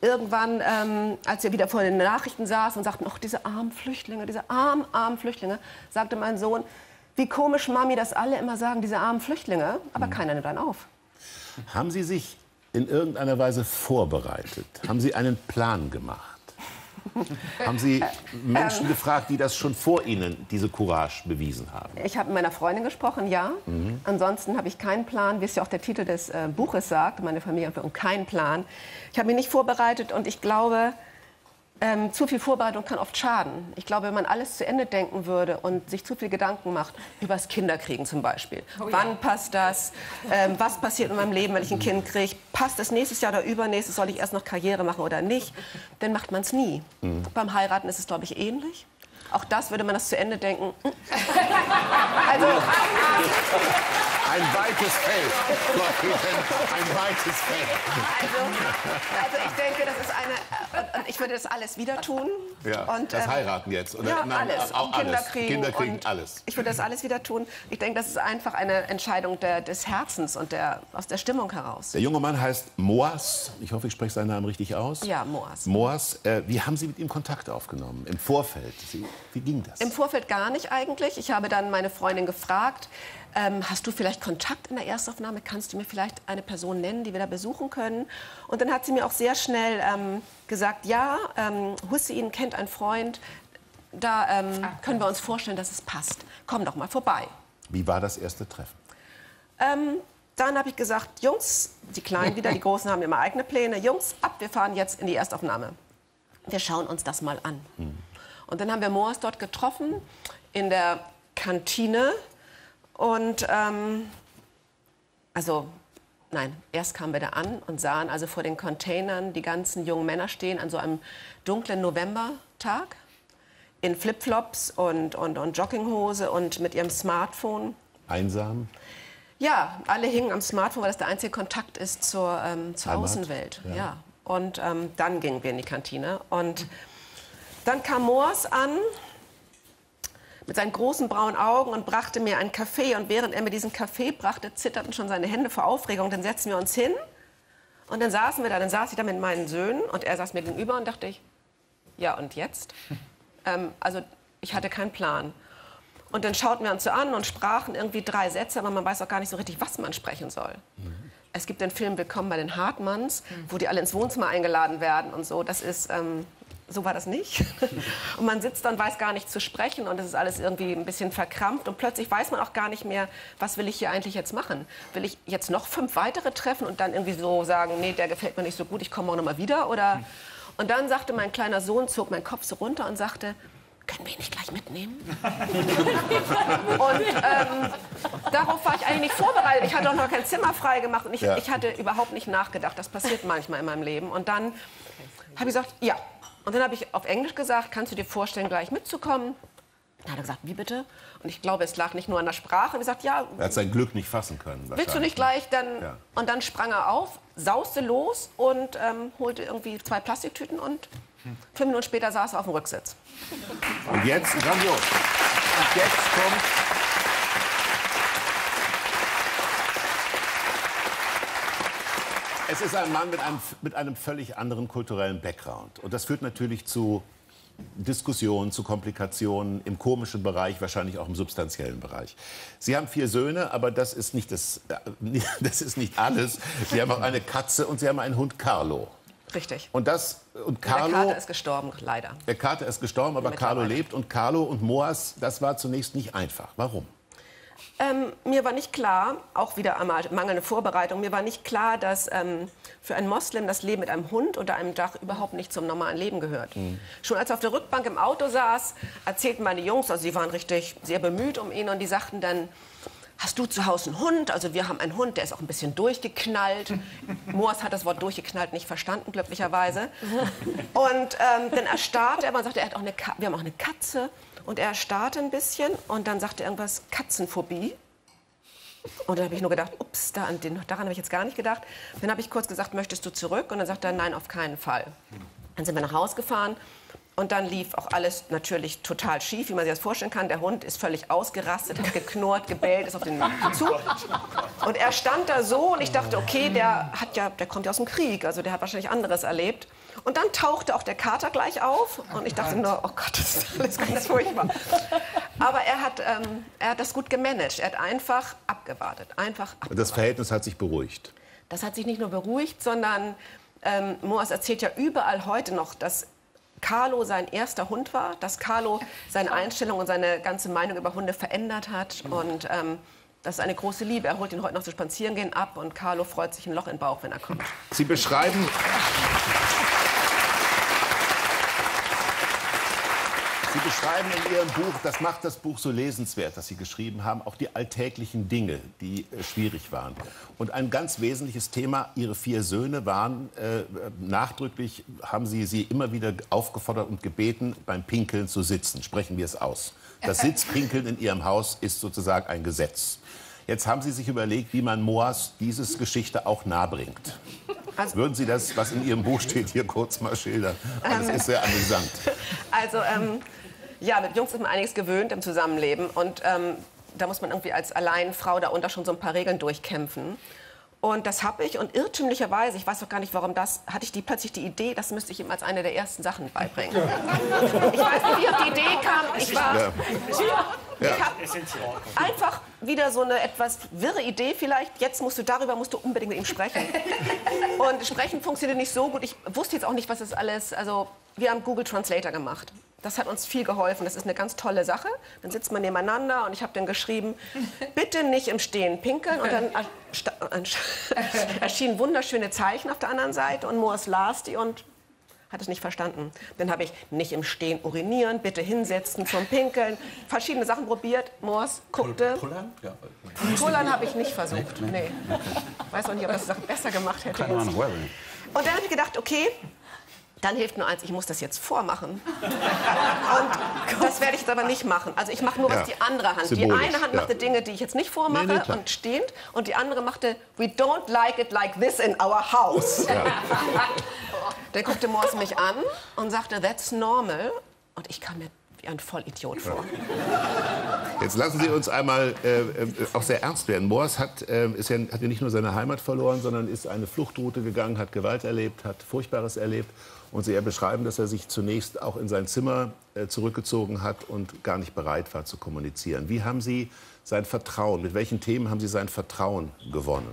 irgendwann, ähm, als wir wieder vor den Nachrichten saßen und sagten, ach, diese armen Flüchtlinge, diese armen, armen Flüchtlinge, sagte mein Sohn, wie komisch, Mami, dass alle immer sagen, diese armen Flüchtlinge, aber mhm. keiner nimmt einen auf. Haben Sie sich in irgendeiner Weise vorbereitet? Haben Sie einen Plan gemacht? haben Sie Menschen ähm, gefragt, die das schon vor Ihnen, diese Courage bewiesen haben? Ich habe mit meiner Freundin gesprochen, ja. Mhm. Ansonsten habe ich keinen Plan, wie es ja auch der Titel des äh, Buches sagt. Meine Familie hat keinen Plan. Ich habe mich nicht vorbereitet und ich glaube, ähm, zu viel Vorbereitung kann oft schaden. Ich glaube, wenn man alles zu Ende denken würde und sich zu viel Gedanken macht, über das Kinderkriegen zum Beispiel. Oh ja. Wann passt das? Ähm, was passiert in meinem Leben, wenn ich ein Kind kriege? Passt das nächstes Jahr oder übernächstes? Soll ich erst noch Karriere machen oder nicht? Dann macht man es nie. Mhm. Beim Heiraten ist es, glaube ich, ähnlich. Auch das würde man das zu Ende denken. also, ein weites Feld, ein weites Feld. Also, also ich denke, das ist eine. Ich würde das alles wieder tun. Ja, und, das ähm, Heiraten jetzt? Oder? Ja, Nein, alles. Auch Kinder kriegen. Kinder kriegen alles. Ich würde das alles wieder tun. Ich denke, das ist einfach eine Entscheidung der, des Herzens und der, aus der Stimmung heraus. Der junge Mann heißt Moas. Ich hoffe, ich spreche seinen Namen richtig aus. Ja, Moas. Moas. Äh, wie haben Sie mit ihm Kontakt aufgenommen im Vorfeld? Sie wie ging das? Im Vorfeld gar nicht eigentlich. Ich habe dann meine Freundin gefragt, ähm, hast du vielleicht Kontakt in der Erstaufnahme? Kannst du mir vielleicht eine Person nennen, die wir da besuchen können? Und dann hat sie mir auch sehr schnell ähm, gesagt, ja, ähm, Hussein kennt einen Freund, da ähm, können wir uns vorstellen, dass es passt. Komm doch mal vorbei. Wie war das erste Treffen? Ähm, dann habe ich gesagt, Jungs, die Kleinen wieder, die Großen haben immer eigene Pläne. Jungs, ab, wir fahren jetzt in die Erstaufnahme. Wir schauen uns das mal an. Hm. Und dann haben wir Moas dort getroffen in der Kantine. Und ähm, also, nein, erst kamen wir da an und sahen also vor den Containern die ganzen jungen Männer stehen an so einem dunklen Novembertag in Flipflops und, und, und Jogginghose und mit ihrem Smartphone. Einsam? Ja, alle hingen am Smartphone, weil das der einzige Kontakt ist zur, ähm, zur Außenwelt. Ja. ja. Und ähm, dann gingen wir in die Kantine und dann kam Moors an mit seinen großen braunen Augen und brachte mir einen Kaffee. Und während er mir diesen Kaffee brachte, zitterten schon seine Hände vor Aufregung. Dann setzten wir uns hin und dann saßen wir da. Dann saß ich da mit meinen Söhnen und er saß mir gegenüber und dachte ich, ja und jetzt? ähm, also ich hatte keinen Plan. Und dann schauten wir uns so an und sprachen irgendwie drei Sätze, aber man weiß auch gar nicht so richtig, was man sprechen soll. Mhm. Es gibt den Film Willkommen bei den Hartmanns, wo die alle ins Wohnzimmer eingeladen werden und so. Das ist ähm, so war das nicht. Und man sitzt dann, weiß gar nicht zu sprechen und es ist alles irgendwie ein bisschen verkrampft und plötzlich weiß man auch gar nicht mehr, was will ich hier eigentlich jetzt machen? Will ich jetzt noch fünf weitere treffen und dann irgendwie so sagen, nee, der gefällt mir nicht so gut, ich komme auch noch mal wieder? Oder und dann sagte mein kleiner Sohn, zog meinen Kopf so runter und sagte, können wir ihn nicht gleich mitnehmen? und ähm, darauf war ich eigentlich nicht vorbereitet. Ich hatte auch noch kein Zimmer frei gemacht und ich, ja. ich hatte überhaupt nicht nachgedacht. Das passiert manchmal in meinem Leben. Und dann habe ich gesagt, ja, und dann habe ich auf Englisch gesagt, kannst du dir vorstellen, gleich mitzukommen? Dann hat er gesagt, wie bitte? Und ich glaube, es lag nicht nur an der Sprache. Er hat gesagt, ja. Er hat sein Glück nicht fassen können. Willst du nicht gleich? Dann, ja. Und dann sprang er auf, sauste los und ähm, holte irgendwie zwei Plastiktüten und fünf Minuten später saß er auf dem Rücksitz. Und jetzt, grandios. Und jetzt kommt Es ist ein Mann mit einem, mit einem völlig anderen kulturellen Background. Und das führt natürlich zu Diskussionen, zu Komplikationen im komischen Bereich, wahrscheinlich auch im substanziellen Bereich. Sie haben vier Söhne, aber das ist nicht, das, äh, das ist nicht alles. Sie haben auch eine Katze und Sie haben einen Hund Carlo. Richtig. Und das und Carlo. Der Kater ist gestorben, leider. Der Kater ist gestorben, aber Carlo lebt und Carlo und Moas, das war zunächst nicht einfach. Warum? Ähm, mir war nicht klar, auch wieder einmal mangelnde Vorbereitung, mir war nicht klar, dass ähm, für einen Moslem das Leben mit einem Hund unter einem Dach überhaupt nicht zum normalen Leben gehört. Mhm. Schon als er auf der Rückbank im Auto saß, erzählten meine Jungs, also sie waren richtig sehr bemüht um ihn und die sagten dann, hast du zu Hause einen Hund? Also wir haben einen Hund, der ist auch ein bisschen durchgeknallt. Moors hat das Wort durchgeknallt nicht verstanden, glücklicherweise. Und ähm, dann erstarrte er, man sagte, er hat auch eine wir haben auch eine Katze. Und er erstarrte ein bisschen und dann sagte irgendwas, Katzenphobie. Und dann habe ich nur gedacht, ups, da an den, daran habe ich jetzt gar nicht gedacht. Dann habe ich kurz gesagt, möchtest du zurück? Und dann sagte er, nein, auf keinen Fall. Dann sind wir nach Hause gefahren und dann lief auch alles natürlich total schief, wie man sich das vorstellen kann. Der Hund ist völlig ausgerastet, hat geknurrt, gebellt, ist auf den Zug. Und er stand da so und ich dachte, okay, der, hat ja, der kommt ja aus dem Krieg, also der hat wahrscheinlich anderes erlebt. Und dann tauchte auch der Kater gleich auf und ich dachte nur, oh Gott, das ist alles ganz furchtbar. Aber er hat, ähm, er hat das gut gemanagt. Er hat einfach abgewartet, einfach abgewartet. Das Verhältnis hat sich beruhigt. Das hat sich nicht nur beruhigt, sondern ähm, Moas erzählt ja überall heute noch, dass Carlo sein erster Hund war, dass Carlo seine Einstellung und seine ganze Meinung über Hunde verändert hat. Und ähm, das ist eine große Liebe. Er holt ihn heute noch zu Spazierengehen ab und Carlo freut sich ein Loch im Bauch, wenn er kommt. Sie beschreiben. Sie beschreiben in Ihrem Buch, das macht das Buch so lesenswert, das Sie geschrieben haben, auch die alltäglichen Dinge, die äh, schwierig waren. Und ein ganz wesentliches Thema, Ihre vier Söhne waren, äh, nachdrücklich haben Sie sie immer wieder aufgefordert und gebeten, beim Pinkeln zu sitzen. Sprechen wir es aus. Das Sitzpinkeln in Ihrem Haus ist sozusagen ein Gesetz. Jetzt haben Sie sich überlegt, wie man Moas dieses Geschichte auch nahebringt. Also, Würden Sie das, was in Ihrem Buch steht, hier kurz mal schildern? Das Ähm. ist sehr amüsant. Also, ähm, ja, mit Jungs ist man einiges gewöhnt im Zusammenleben. Und ähm, da muss man irgendwie als Alleinfrau da unter schon so ein paar Regeln durchkämpfen. Und das habe ich. Und irrtümlicherweise, ich weiß auch gar nicht, warum das, hatte ich die, plötzlich die Idee, das müsste ich ihm als eine der ersten Sachen beibringen. Ich weiß nicht, wie ich auf die Idee kam. Ich war. Ja. Ich habe einfach wieder so eine etwas wirre Idee vielleicht. Jetzt musst du darüber musst du unbedingt mit ihm sprechen. Und sprechen funktioniert nicht so gut. Ich wusste jetzt auch nicht, was das alles. Also wir haben Google Translator gemacht. Das hat uns viel geholfen. Das ist eine ganz tolle Sache. Dann sitzt man nebeneinander und ich habe dann geschrieben, bitte nicht im Stehen pinkeln. Und dann erschienen wunderschöne Zeichen auf der anderen Seite und Moors las die und hat es nicht verstanden. Dann habe ich nicht im Stehen urinieren, bitte hinsetzen zum Pinkeln. Verschiedene Sachen probiert. Moors guckte. Pullern? Ja. Pullern habe ich nicht versucht. Nee. Weiß auch nicht, ob das die Sache besser gemacht hätte. Keine. Ahnung? Und dann habe ich gedacht, okay, dann hilft nur eins, ich muss das jetzt vormachen. Und das werde ich jetzt aber nicht machen. Also ich mache nur, was Ja. die andere Hand. Symbolisch, die eine Hand ja. machte Dinge, die ich jetzt nicht vormache Nee, nee, und stehend. Und die andere machte, we don't like it like this in our house. Dann guckte Morse mich an und sagte, that's normal. Und ich kam mir wie ein Vollidiot vor. Jetzt lassen Sie uns einmal äh, äh, auch sehr ernst werden. Moors hat, äh, ist ja, hat ja nicht nur seine Heimat verloren, sondern ist eine Fluchtroute gegangen, hat Gewalt erlebt, hat Furchtbares erlebt. Und Sie beschreiben, dass er sich zunächst auch in sein Zimmer äh, zurückgezogen hat und gar nicht bereit war zu kommunizieren. Wie haben Sie sein Vertrauen, mit welchen Themen haben Sie sein Vertrauen gewonnen?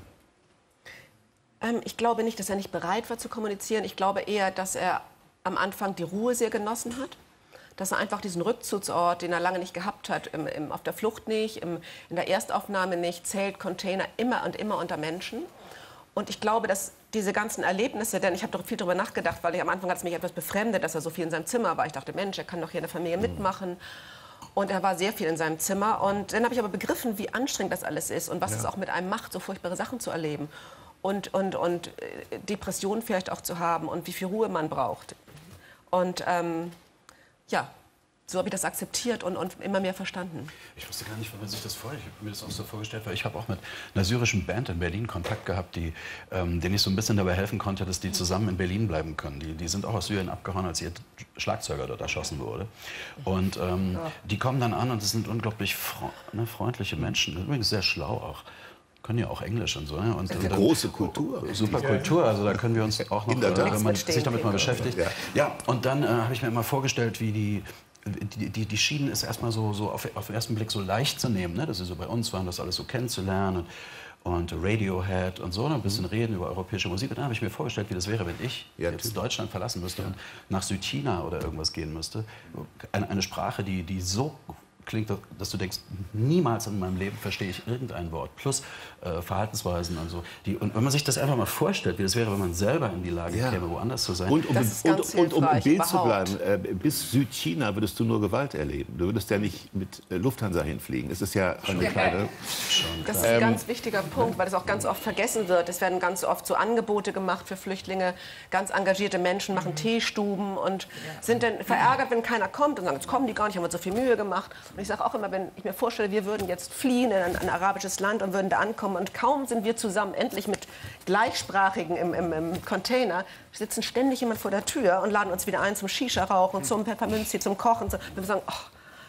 Ähm, ich glaube nicht, dass er nicht bereit war zu kommunizieren. Ich glaube eher, dass er am Anfang die Ruhe sehr genossen hat. Dass er einfach diesen Rückzugsort, den er lange nicht gehabt hat, im, im, auf der Flucht nicht, im, in der Erstaufnahme nicht, Zelt, Container, immer und immer unter Menschen. Und ich glaube, dass diese ganzen Erlebnisse, denn ich habe doch viel darüber nachgedacht, weil ich am Anfang hat es mich etwas befremdet, dass er so viel in seinem Zimmer war. Ich dachte, Mensch, er kann doch hier in der Familie mitmachen. Und er war sehr viel in seinem Zimmer. Und dann habe ich aber begriffen, wie anstrengend das alles ist und was es auch mit einem macht, so furchtbare Sachen zu erleben. Und, und, und äh, Depressionen vielleicht auch zu haben und wie viel Ruhe man braucht. Und ähm, ja, so habe ich das akzeptiert und, und immer mehr verstanden. Ich wusste gar nicht, wie man sich das vorstellt. Ich habe mir das auch so vorgestellt, weil ich habe auch mit einer syrischen Band in Berlin Kontakt gehabt, die, ähm, denen ich so ein bisschen dabei helfen konnte, dass die zusammen in Berlin bleiben können. Die, die sind auch aus Syrien abgehauen, als ihr Schlagzeuger dort erschossen wurde. Und ähm, die kommen dann an und es sind unglaublich fre ne, freundliche Menschen. Übrigens sehr schlau auch. Können ja auch Englisch und so. Ne? Und, und Große Kultur. Super Kultur, also da können wir uns auch noch, In der äh, wenn man sich damit mal beschäftigt. Ja. Ja, und dann äh, habe ich mir immer vorgestellt, wie die, die, die, die schienen es erstmal so, so auf, auf den ersten Blick so leicht zu nehmen, ne? dass sie so bei uns waren, das alles so kennenzulernen und, und Radiohead und so, ne? ein bisschen reden über europäische Musik. Und dann habe ich mir vorgestellt, wie das wäre, wenn ich Ja, jetzt natürlich. Deutschland verlassen müsste und nach Südchina oder irgendwas gehen müsste. Eine, eine Sprache, die, die so klingt, dass du denkst, niemals in meinem Leben verstehe ich irgendein Wort. Plus äh, Verhaltensweisen und so. Die, und wenn man sich das einfach mal vorstellt, wie das wäre, wenn man selber in die Lage Ja. käme, woanders zu sein. Und um, Das ist und, ganz und um im Bild zu überhaupt. bleiben, äh, bis Südchina würdest du nur Gewalt erleben. Du würdest ja nicht mit äh, Lufthansa hinfliegen. Es ist ja eine kleine. Das ist ein ganz wichtiger Punkt, weil das auch ganz oft vergessen wird. Es werden ganz oft so Angebote gemacht für Flüchtlinge. Ganz engagierte Menschen machen Teestuben und sind dann verärgert, wenn keiner kommt und sagen, jetzt kommen die gar nicht, haben uns so viel Mühe gemacht. Und ich sage auch immer, wenn ich mir vorstelle, wir würden jetzt fliehen in ein, ein arabisches Land und würden da ankommen und kaum sind wir zusammen endlich mit Gleichsprachigen im, im, im Container, sitzen ständig jemand vor der Tür und laden uns wieder ein zum Shisha-Rauchen, zum Pfefferminztee, zum Kochen. So. Wir sagen, oh,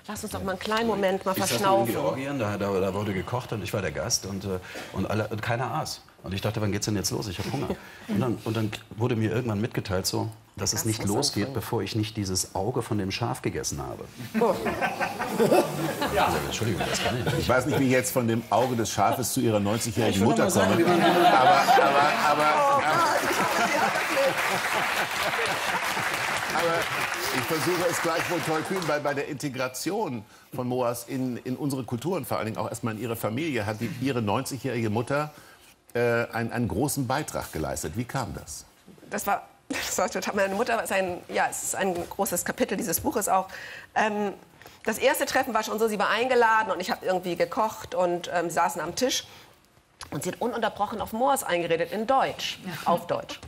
lass uns doch mal einen kleinen Moment mal Ich saß mal in verschnaufen. Georgien, da, da, da wurde gekocht und ich war der Gast und, äh, und, alle, und keiner aß. Und ich dachte, wann geht's denn jetzt los? Ich habe Hunger. Und dann, und dann wurde mir irgendwann mitgeteilt, so, dass es nicht losgeht, bevor ich nicht dieses Auge von dem Schaf gegessen habe. Also, Entschuldigung, das kann ich nicht. Ich weiß nicht, wie ich jetzt von dem Auge des Schafes zu ihrer 90-jährigen Mutter komme. Aber, aber, aber, aber ich versuche es gleichwohl tollkühn, weil bei der Integration von Moas in, in unsere Kultur und vor allen Dingen auch erstmal in ihre Familie hat die, ihre 90-jährige Mutter äh, einen, einen großen Beitrag geleistet. Wie kam das? das war, das war total, meine Mutter ist ein, ja, es ist ein großes Kapitel dieses Buches auch. Ähm, das erste Treffen war schon so, sie war eingeladen und ich habe irgendwie gekocht und ähm, saßen am Tisch. Und sie hat ununterbrochen auf Moors eingeredet, in Deutsch, auf Deutsch.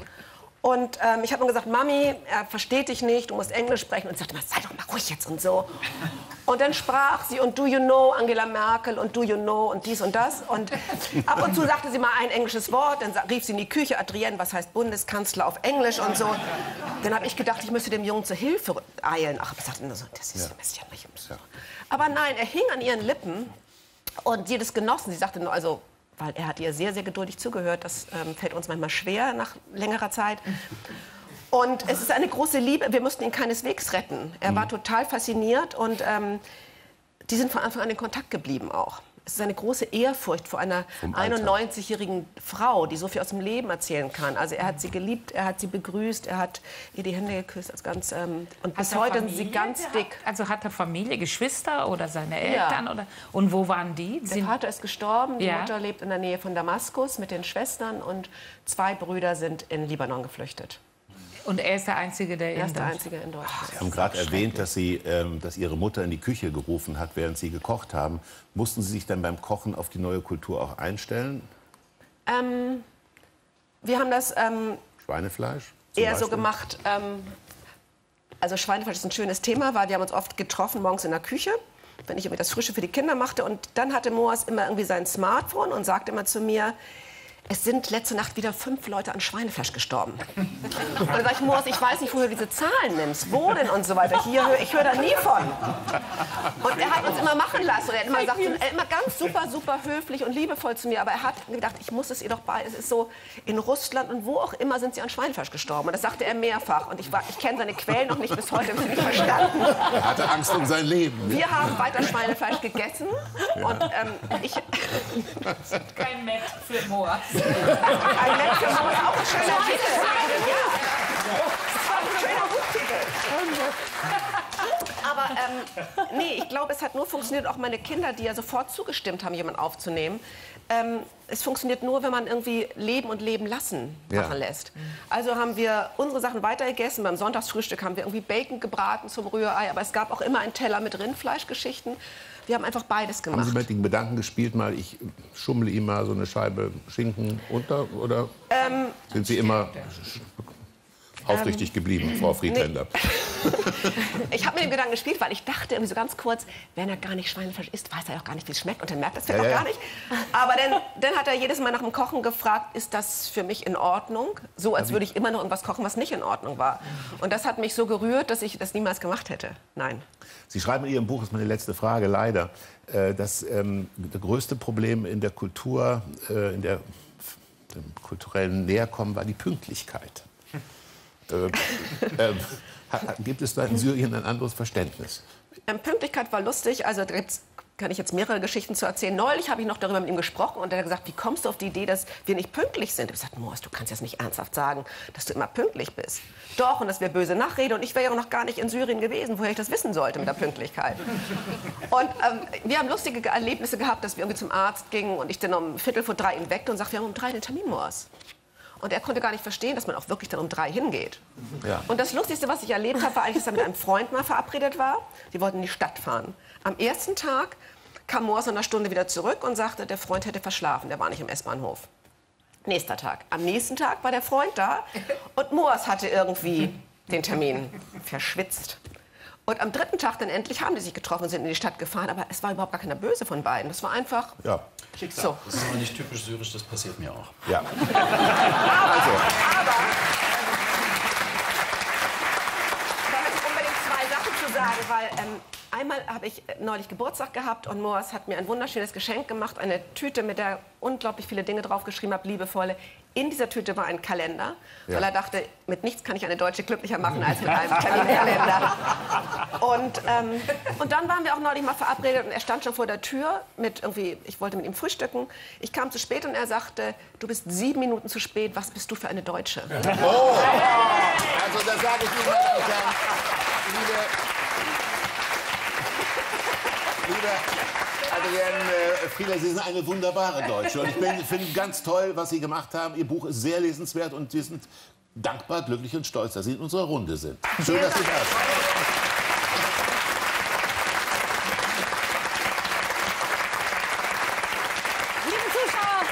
Und ähm, ich habe nur gesagt, Mami, er versteht dich nicht, du musst Englisch sprechen. Und sie sagte immer, sei doch mal ruhig jetzt und so. Und dann sprach sie, und do you know Angela Merkel und do you know und dies und das. Und ab und zu sagte sie mal ein englisches Wort, dann rief sie in die Küche, Adrienne, was heißt Bundeskanzler auf Englisch und so. Dann habe ich gedacht, ich müsste dem Jungen zur Hilfe eilen. Ach, ich sagte nur so, das ist ein bisschen nicht. Aber nein, er hing an ihren Lippen und sie es genossen. Sie sagte nur, also, weil er hat ihr sehr, sehr geduldig zugehört. Das ähm, fällt uns manchmal schwer nach längerer Zeit. Und es ist eine große Liebe. Wir mussten ihn keineswegs retten. Er war total fasziniert und ähm, die sind von Anfang an in Kontakt geblieben auch. Es ist eine große Ehrfurcht vor einer Vom Alter. 91-jährigen Frau, die so viel aus dem Leben erzählen kann. Also er hat sie geliebt, er hat sie begrüßt, er hat ihr die Hände geküsst. Als ganz, ähm, und bis Hat er heute sind sie Familie ganz dick. Also hat er Familie, Geschwister oder seine Ja. Eltern? Oder, und wo waren die? Der Vater ist gestorben, die Ja. Mutter lebt in der Nähe von Damaskus mit den Schwestern und zwei Brüder sind in Libanon geflüchtet. Und er ist der Einzige, der Er in ist der Deutschland- Einzige in Deutschland. Sie haben gerade erwähnt, dass, Sie, ähm, dass Ihre Mutter in die Küche gerufen hat, während Sie gekocht haben. Mussten Sie sich dann beim Kochen auf die neue Kultur auch einstellen? Ähm, wir haben das ähm, Schweinefleisch? eher so Beispiel? gemacht. Ähm, also Schweinefleisch ist ein schönes Thema, weil wir haben uns oft getroffen morgens in der Küche, wenn ich irgendwie das Frische für die Kinder machte. Und dann hatte Moas immer irgendwie sein Smartphone und sagte immer zu mir, es sind letzte Nacht wieder fünf Leute an Schweinefleisch gestorben. Und dann sag ich, Moas, ich weiß nicht, wo du diese Zahlen nimmst. Wo denn und so weiter. Hier, ich höre da nie von. Und er hat uns immer machen lassen. Und er hat immer gesagt, er immer ganz super, super höflich und liebevoll zu mir. Aber er hat gedacht, ich muss es ihr doch bei. Es ist so, in Russland und wo auch immer sind sie an Schweinefleisch gestorben. Und das sagte er mehrfach. Und ich, war- ich kenne seine Quellen noch nicht bis heute, habe ich nicht verstanden. Er hatte Angst um sein Leben. Wir haben weiter Schweinefleisch gegessen. Und ähm, ich, Kein Met für Moas. Ein für Maus, auch ein schöner Titel. Ja. Das war ein schöner Buchtitel. Aber ähm, nee, ich glaube, es hat nur funktioniert, auch meine Kinder, die ja sofort zugestimmt haben, jemanden aufzunehmen. Ähm, es funktioniert nur, wenn man irgendwie Leben und Leben lassen Ja. machen lässt. Also haben wir unsere Sachen weitergegessen. Beim Sonntagsfrühstück haben wir irgendwie Bacon gebraten zum Rührei. Aber es gab auch immer einen Teller mit Rindfleischgeschichten. Wir haben einfach beides Haben gemacht. Sie mit den Gedanken gespielt, mal ich schummle ihm mal so eine Scheibe Schinken unter? Oder Ähm, sind Sie immer aufrichtig geblieben, Frau Friedländer? Ich habe mit dem Gedanken gespielt, weil ich dachte irgendwie so ganz kurz, wenn er gar nicht Schweinefleisch isst, weiß er auch gar nicht, wie es schmeckt. Und dann merkt er es vielleicht ja, auch gar nicht. Aber dann, dann hat er jedes Mal nach dem Kochen gefragt, ist das für mich in Ordnung? So, als würde ich immer noch irgendwas kochen, was nicht in Ordnung war. Und das hat mich so gerührt, dass ich das niemals gemacht hätte. Nein. Sie schreiben in Ihrem Buch, das ist meine letzte Frage, leider, äh, dass ähm, das größte Problem in der Kultur, äh, in der dem kulturellen Näherkommen war die Pünktlichkeit. Äh, äh, gibt es da in Syrien ein anderes Verständnis? Ähm, Pünktlichkeit war lustig. Also da kann ich jetzt mehrere Geschichten zu erzählen. Neulich habe ich noch darüber mit ihm gesprochen und er hat gesagt, wie kommst du auf die Idee, dass wir nicht pünktlich sind? Ich habe gesagt, Moos, du kannst jetzt nicht ernsthaft sagen, dass du immer pünktlich bist. Doch, und das wäre böse Nachrede und ich wäre ja noch gar nicht in Syrien gewesen, woher ich das wissen sollte mit der Pünktlichkeit. Und ähm, wir haben lustige Erlebnisse gehabt, dass wir irgendwie zum Arzt gingen und ich dann um Viertel vor drei ihn weckte und sagte, wir haben um drei den Termin, Moos. Und er konnte gar nicht verstehen, dass man auch wirklich dann um drei hingeht. Ja. Und das Lustigste, was ich erlebt habe, war eigentlich, dass er mit einem Freund mal verabredet war. Die wollten in die Stadt fahren. Am ersten Tag kam Moors in einer Stunde wieder zurück und sagte, der Freund hätte verschlafen, der war nicht im S-Bahnhof. Nächster Tag. Am nächsten Tag war der Freund da und Moors hatte irgendwie den Termin verschwitzt. Und am dritten Tag dann endlich haben die sich getroffen und sind in die Stadt gefahren. Aber es war überhaupt gar keiner böse von beiden. Das war einfach Ja. so. Das ist aber nicht typisch syrisch, das passiert mir auch. Ja. Da möchte ich unbedingt zwei Sachen zu sagen, weil ähm, einmal habe ich neulich Geburtstag gehabt und Moas hat mir ein wunderschönes Geschenk gemacht, eine Tüte, mit der unglaublich viele Dinge draufgeschrieben habe, liebevolle. In dieser Tüte war ein Kalender, weil er dachte, mit nichts kann ich eine Deutsche glücklicher machen als mit einem Terminkalender. Und, ähm, und dann waren wir auch neulich mal verabredet und er stand schon vor der Tür mit irgendwie, ich wollte mit ihm frühstücken. Ich kam zu spät und er sagte, du bist sieben Minuten zu spät, was bist du für eine Deutsche? Oh. Also da sage ich Ihnen, meine Damen und Herren, liebe, liebe Adrienne äh, Frieler, Sie sind eine wunderbare Deutsche. Und ich finde ganz toll, was Sie gemacht haben. Ihr Buch ist sehr lesenswert und wir sind dankbar, glücklich und stolz, dass Sie in unserer Runde sind. Schön, dass Sie da sind. Liebe Zuschauer,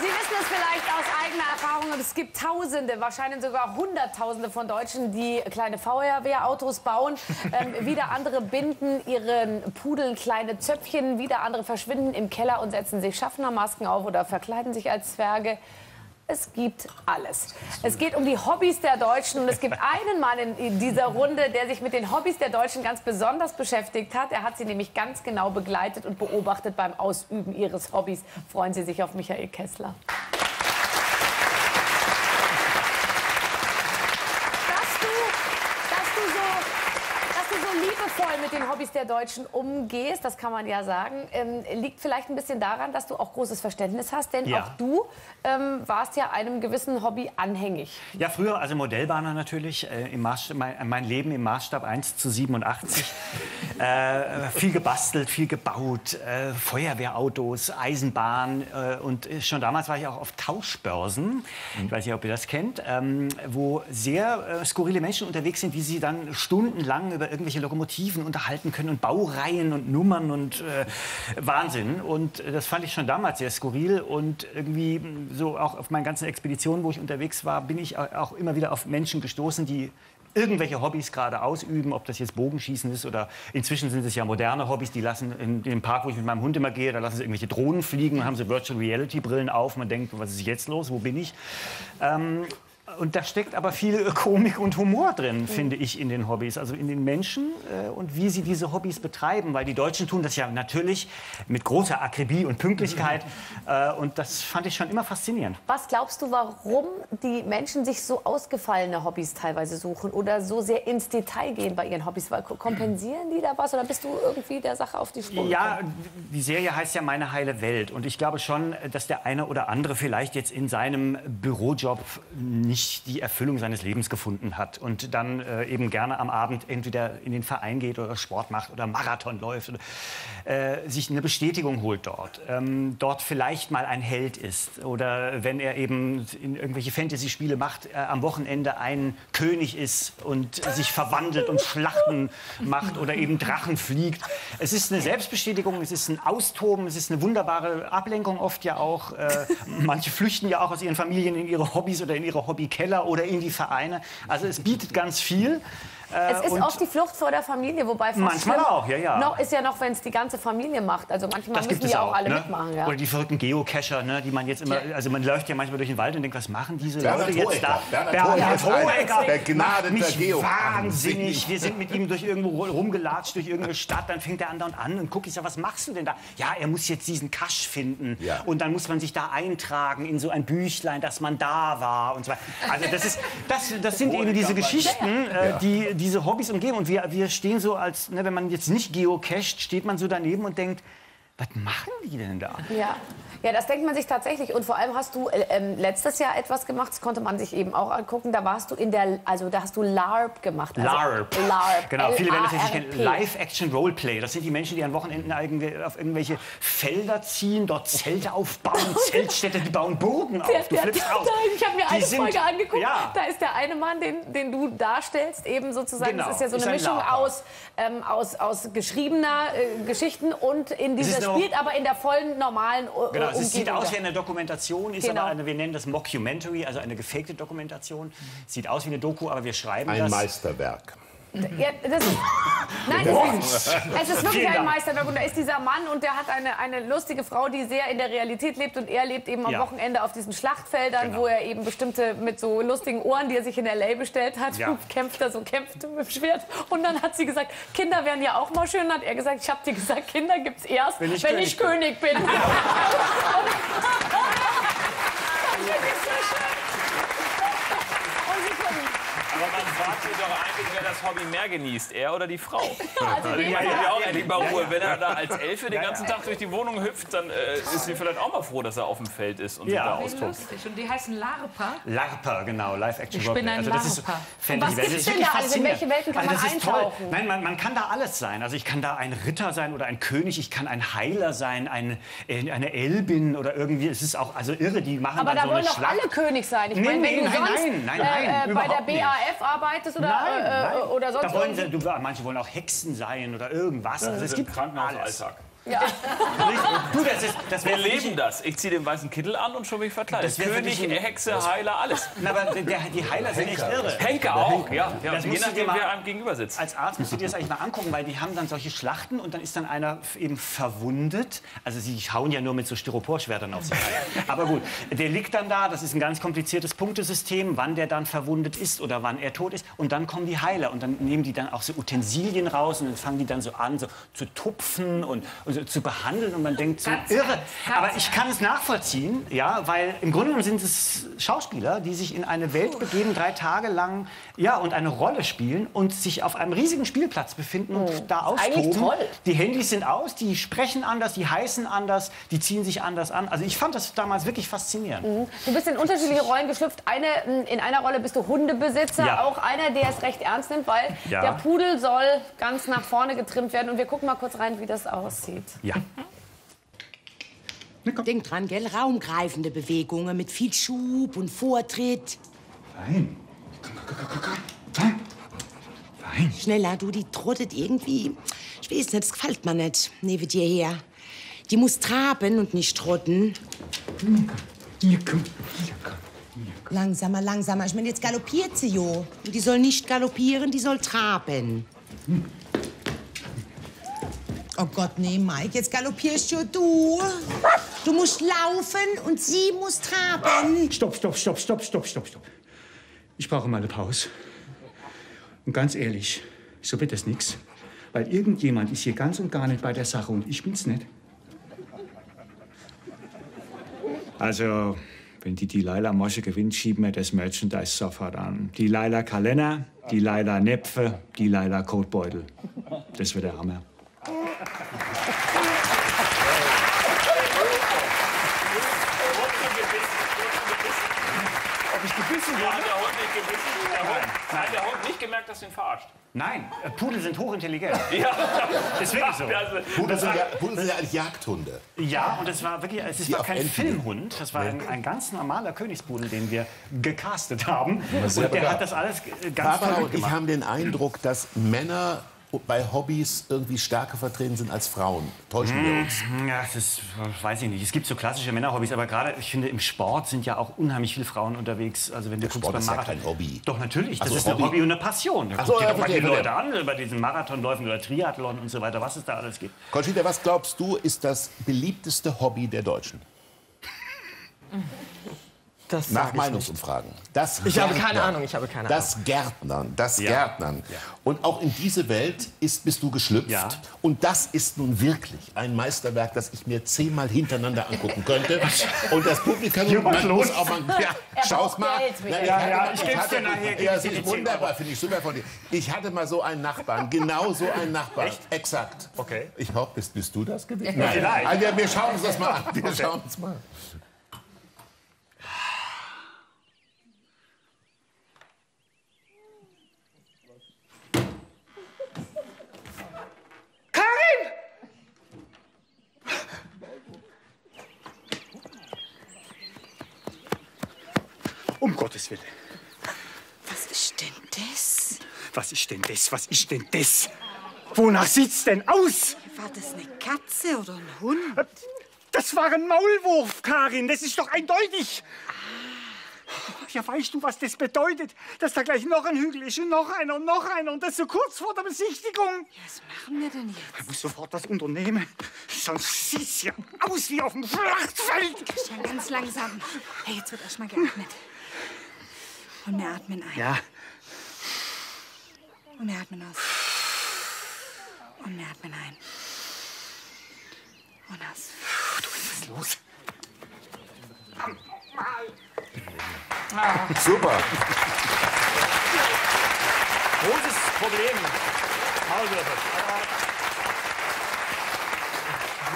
Sie wissen es vielleicht aus eigener Erfahrung, und es gibt Tausende, wahrscheinlich sogar Hunderttausende von Deutschen, die kleine Feuerwehrautos bauen. Ähm, wieder andere binden ihren Pudeln kleine Zöpfchen, wieder andere verschwinden im Keller und setzen sich Schaffnermasken auf oder verkleiden sich als Zwerge. Es gibt alles. Es geht um die Hobbys der Deutschen und es gibt einen Mann in- in dieser Runde, der sich mit den Hobbys der Deutschen ganz besonders beschäftigt hat. Er hat sie nämlich ganz genau begleitet und beobachtet beim Ausüben ihres Hobbys. Freuen Sie sich auf Michael Kessler. Dass du, dass du so, dass du so liebevoll mit den Hobbys der Deutschen umgehst, das kann man ja sagen, ähm, liegt vielleicht ein bisschen daran, dass du auch großes Verständnis hast, denn Ja. auch du ähm, warst ja einem gewissen Hobby anhängig. Ja, früher, also Modellbahner natürlich, äh, im Maßstab, mein, mein Leben im Maßstab 1 zu 87. äh, viel gebastelt, viel gebaut, äh, Feuerwehrautos, Eisenbahn. Äh, und äh, schon damals war ich auch auf Tauschbörsen, ich weiß nicht, ob ihr das kennt, ähm, wo sehr äh, skurrile Menschen unterwegs sind, die sie dann stundenlang über irgendwelche Lokomotiven unterhalten können und Baureihen und Nummern und äh, Wahnsinn. Und äh, das fand ich schon damals sehr skurril und irgendwie mh, so auch auf meinen ganzen Expeditionen, wo ich unterwegs war, bin ich au- auch immer wieder auf Menschen gestoßen, die irgendwelche Hobbys gerade ausüben, ob das jetzt Bogenschießen ist oder inzwischen sind es ja moderne Hobbys, die lassen in, dem Park, wo ich mit meinem Hund immer gehe, da lassen sie irgendwelche Drohnen fliegen und haben so Virtual Reality Brillen auf. Man denkt, was ist jetzt los, wo bin ich? Ähm, und da steckt aber viel Komik und Humor drin, finde ich, in den Hobbys, also in den Menschen äh, und wie sie diese Hobbys betreiben. Weil die Deutschen tun das ja natürlich mit großer Akribie und Pünktlichkeit. Äh, und das fand ich schon immer faszinierend. Was glaubst du, warum die Menschen sich so ausgefallene Hobbys teilweise suchen oder so sehr ins Detail gehen bei ihren Hobbys? Weil kompensieren die da was oder bist du irgendwie der Sache auf die Spur? Ja, gekommen? die Serie heißt ja Meine heile Welt. Und ich glaube schon, dass der eine oder andere vielleicht jetzt in seinem Bürojob nicht die Erfüllung seines Lebens gefunden hat und dann äh, eben gerne am Abend entweder in den Verein geht oder Sport macht oder Marathon läuft oder äh, sich eine Bestätigung holt dort. Ähm, dort vielleicht mal ein Held ist oder wenn er eben in irgendwelche Fantasy-Spiele macht, äh, am Wochenende ein König ist und sich verwandelt und Schlachten macht oder eben Drachen fliegt. Es ist eine Selbstbestätigung, es ist ein Austoben, es ist eine wunderbare Ablenkung oft ja auch. Äh, manche flüchten ja auch aus ihren Familien in ihre Hobbys oder in ihre Hobbykeller oder in die Vereine. Also es bietet ganz viel. Äh, Es ist und oft die Flucht vor der Familie, wobei Manchmal schlimm auch, ja, ja. Noch ist ja noch, wenn es die ganze Familie macht. Also manchmal das müssen gibt die es auch, auch, alle ne? mitmachen. Ja. Oder die verrückten Geocacher, ne, die man jetzt immer, also man läuft ja manchmal durch den Wald und denkt, was machen diese Bernhard Leute jetzt Hohecker. da? Bernhard Hohecker begnadeter mich Geo- wahnsinnig. Wir sind mit ihm durch irgendwo rumgelatscht, durch irgendeine Stadt, dann fängt er andauernd an und guckt, ich sag, was machst du denn da? Ja, er muss jetzt diesen Cache finden Ja. und dann muss man sich da eintragen in so ein Büchlein, dass man da war und so weiter. Also das ist, das, das sind eben diese Geschichten, äh, die, diese Hobbys umgeben. Und wir, wir stehen so als, ne, wenn man jetzt nicht geocached, steht man so daneben und denkt, was machen die denn da? Ja. Ja, das denkt man sich tatsächlich. Und vor allem hast du äh, ähm, letztes Jahr etwas gemacht, das konnte man sich eben auch angucken. Da warst du in der, also da hast du LARP gemacht. Also LARP. LARP. Genau, viele werden das nicht kennen. Live-Action-Roleplay. Das sind die Menschen, die an Wochenenden auf irgendwelche Felder ziehen, dort Zelte aufbauen, Zeltstädte, die bauen Burgen auf. Du flippst aus. ich habe mir Die eine sind- Folge angeguckt. Ja. Da ist der eine Mann, den, den du darstellst, eben sozusagen. Genau, Das ist ja so eine ein Mischung Lacher. aus, ähm, aus, aus geschriebener äh, Geschichten und in Es dieser spielt aber in der vollen normalen Genau, Umgebung. es sieht aus wie eine Dokumentation, ist Genau. aber eine, wir nennen das Mockumentary, also eine gefakte Dokumentation. Sieht aus wie eine Doku, aber wir schreiben Ein das. Meisterwerk. Ja, das ist, nein, es ist, es ist wirklich ein. Meisterwerk. Und da ist dieser Mann und der hat eine, eine lustige Frau, die sehr in der Realität lebt. Und er lebt eben am Ja. Wochenende auf diesen Schlachtfeldern, Genau. wo er eben bestimmte mit so lustigen Ohren, die er sich in L.A. bestellt hat, Ja. kämpft er so, kämpft mit dem Schwert. Und dann hat sie gesagt, Kinder wären ja auch mal schön. Dann hat er gesagt, ich habe dir gesagt, Kinder gibt's erst, wenn ich, König bin. König bin. Das ist wirklich so schön. Und sie können Aber man fragt sich doch eigentlich, wer das Hobby mehr genießt, er oder die Frau. also Also die hat ja auch endlich mal Ruhe. Wenn er da als Elfe den ganzen Tag durch die Wohnung hüpft, dann äh, ist sie vielleicht auch mal froh, dass er auf dem Feld ist und Ja. sich da austobt. lustig. Und die heißen LARPer. LARPer, genau, Live-Action Ich bin ein Also das ist LARPer. Fantasy. was Das gibt's ist denn da alles? In welche Welten kann also man das ist toll. eintauchen? Nein, man, man kann da alles sein. Also ich kann da ein Ritter sein oder ein König, ich kann ein Heiler sein, ein, eine Elbin oder irgendwie. Es ist auch also irre, die machen Aber dann da so wollen doch alle König sein. Ich Nee, meine, nee, nein, sonst nein, nein, äh, nein, äh, bei der überhaupt BAF arbeitest oder, Nein, äh, äh, nein. oder sonst da wollen sie, irgendwie- du, manche wollen auch Hexen sein oder irgendwas. Also es im gibt alles. Krankenhausalltag. Ja. Du, das, ist, das Wir leben das. Ich ziehe den weißen Kittel an und schon bin ich verkleidet. Für König, Hexe, Heiler, alles. Na, aber der, die Heiler sind echt irre. Henker auch, ja. ja Das je nachdem, mal- wer einem gegenüber sitzt. Als Arzt musst du dir das eigentlich mal angucken, weil die haben dann solche Schlachten und dann ist dann einer eben verwundet. Also sie hauen ja nur mit so Styroporschwertern auf sich. Aber gut, der liegt dann da, das ist ein ganz kompliziertes Punktesystem, wann der dann verwundet ist oder wann er tot ist. Und dann kommen die Heiler und dann nehmen die dann auch so Utensilien raus und dann fangen die dann so an, so zu tupfen und, und zu behandeln und man denkt so, Ganz irre. ganz Aber ich kann es nachvollziehen, ja, weil im Grunde genommen sind es Schauspieler, die sich in eine Welt begeben, drei Tage lang, ja, und eine Rolle spielen und sich auf einem riesigen Spielplatz befinden und da austoben. Eigentlich toll. Die Handys sind aus, die sprechen anders, die heißen anders, die ziehen sich anders an. Also ich fand das damals wirklich faszinierend. Du bist in unterschiedliche Rollen geschlüpft. Eine, in einer Rolle bist du Hundebesitzer, Ja. auch einer, der es recht ernst nimmt, weil Ja. der Pudel soll ganz nach vorne getrimmt werden. Und wir gucken mal kurz rein, wie das aussieht. Ja. Denk dran, gell? Raumgreifende Bewegungen mit viel Schub und Vortritt. Fein. Fein. Schneller, du, die trottet irgendwie. Ich weiß nicht, das gefällt mir nicht. Neben dir her. Die muss traben und nicht trotten. Hier, komm. Hier, komm. Langsamer, langsamer. Ich meine, jetzt galoppiert sie jo. Und die soll nicht galoppieren, die soll traben. Oh Gott, nee, Mike, jetzt galoppierst ja du. Du musst laufen und sie muss traben. Stopp, stopp, stopp, stopp, stopp, stopp, stopp. Ich brauche mal eine Pause. Und ganz ehrlich, so wird das nix. Weil irgendjemand ist hier ganz und gar nicht bei der Sache und ich bin's nicht. Also, wenn die Delilah Mosche gewinnt, schieben wir das Merchandise sofort an. Delilah Kalender, Delilah Näpfe, Delilah Kotbeutel. Das wird der Hammer. Ich gebissen Ja, hat wurde? der Hund nicht gebissen? Der Hund, nein, der Hund nicht gemerkt, dass du ihn verarscht. Nein, äh, Pudel sind hochintelligent. Ja. Ist wirklich so. Pudel sind, ja, Pudel sind ja eigentlich Jagdhunde. Ja, und es war wirklich, es Die war kein Enten. Filmhund, das war ein, ein ganz normaler Königspudel, den wir gecastet haben. Und der hat das alles ganz Barbara toll und ich gemacht. haben den Eindruck, dass Männer bei Hobbys irgendwie stärker vertreten sind als Frauen. Täuschen wir uns? Ja, das weiß ich nicht. Es gibt so klassische Männerhobbys, aber gerade, ich finde, im Sport sind ja auch unheimlich viele Frauen unterwegs. Also wenn du guckst Sport beim ist ja Marathon. kein Hobby. Doch, natürlich. Das Ach so, ist ein Hobby. Hobby und eine Passion. Da so, guck dir ja, doch mal die verstehe, Leute an, über diesen Marathonläufen oder Triathlon und so weiter, was es da alles gibt. Conchita, was glaubst du, ist das beliebteste Hobby der Deutschen? Das Nach ich Meinungsumfragen. Das Ich habe keine Gärtnern. Ahnung, ich habe keine Das Gärtnern, das Ja. Gärtnern. Und auch in diese Welt ist, bist du geschlüpft. Ja. Und das ist nun wirklich ein Meisterwerk, das ich mir zehnmal hintereinander angucken könnte. Und das Publikum was man los? muss auch mal, ja, schau's mal. Nein, Ja, ja, mal- ich geb's hatte- dir nachher, Ja, ich das ist 10 wunderbar, finde ich super von dir. Ich hatte mal so einen Nachbarn, genau so einen Nachbarn. Echt? Exakt. Okay. Ich hoffe, bist, bist du das gewesen? Ja, vielleicht. Also, wir, wir schauen uns das mal an. Wir schauen uns mal. Karin! Um Gottes Willen. Was ist denn das? Was ist denn das? Was ist denn das? Wonach sieht's denn aus? War das eine Katze oder ein Hund? Das war ein Maulwurf, Karin. Das ist doch eindeutig. Ja, weißt du, was das bedeutet? Dass da gleich noch ein Hügel ist und noch einer und noch einer und das so kurz vor der Besichtigung. Was machen wir denn jetzt? Ich muss sofort was unternehmen. Sonst sieht's ja aus wie auf dem Schlachtfeld. Christian, ganz langsam. Hey, jetzt wird erst mal geatmet. Und wir atmen ein. Ja, Und wir atmen aus. Und wir atmen ein. Und aus. was ist los? Super. Großes Problem. Maulwürfe.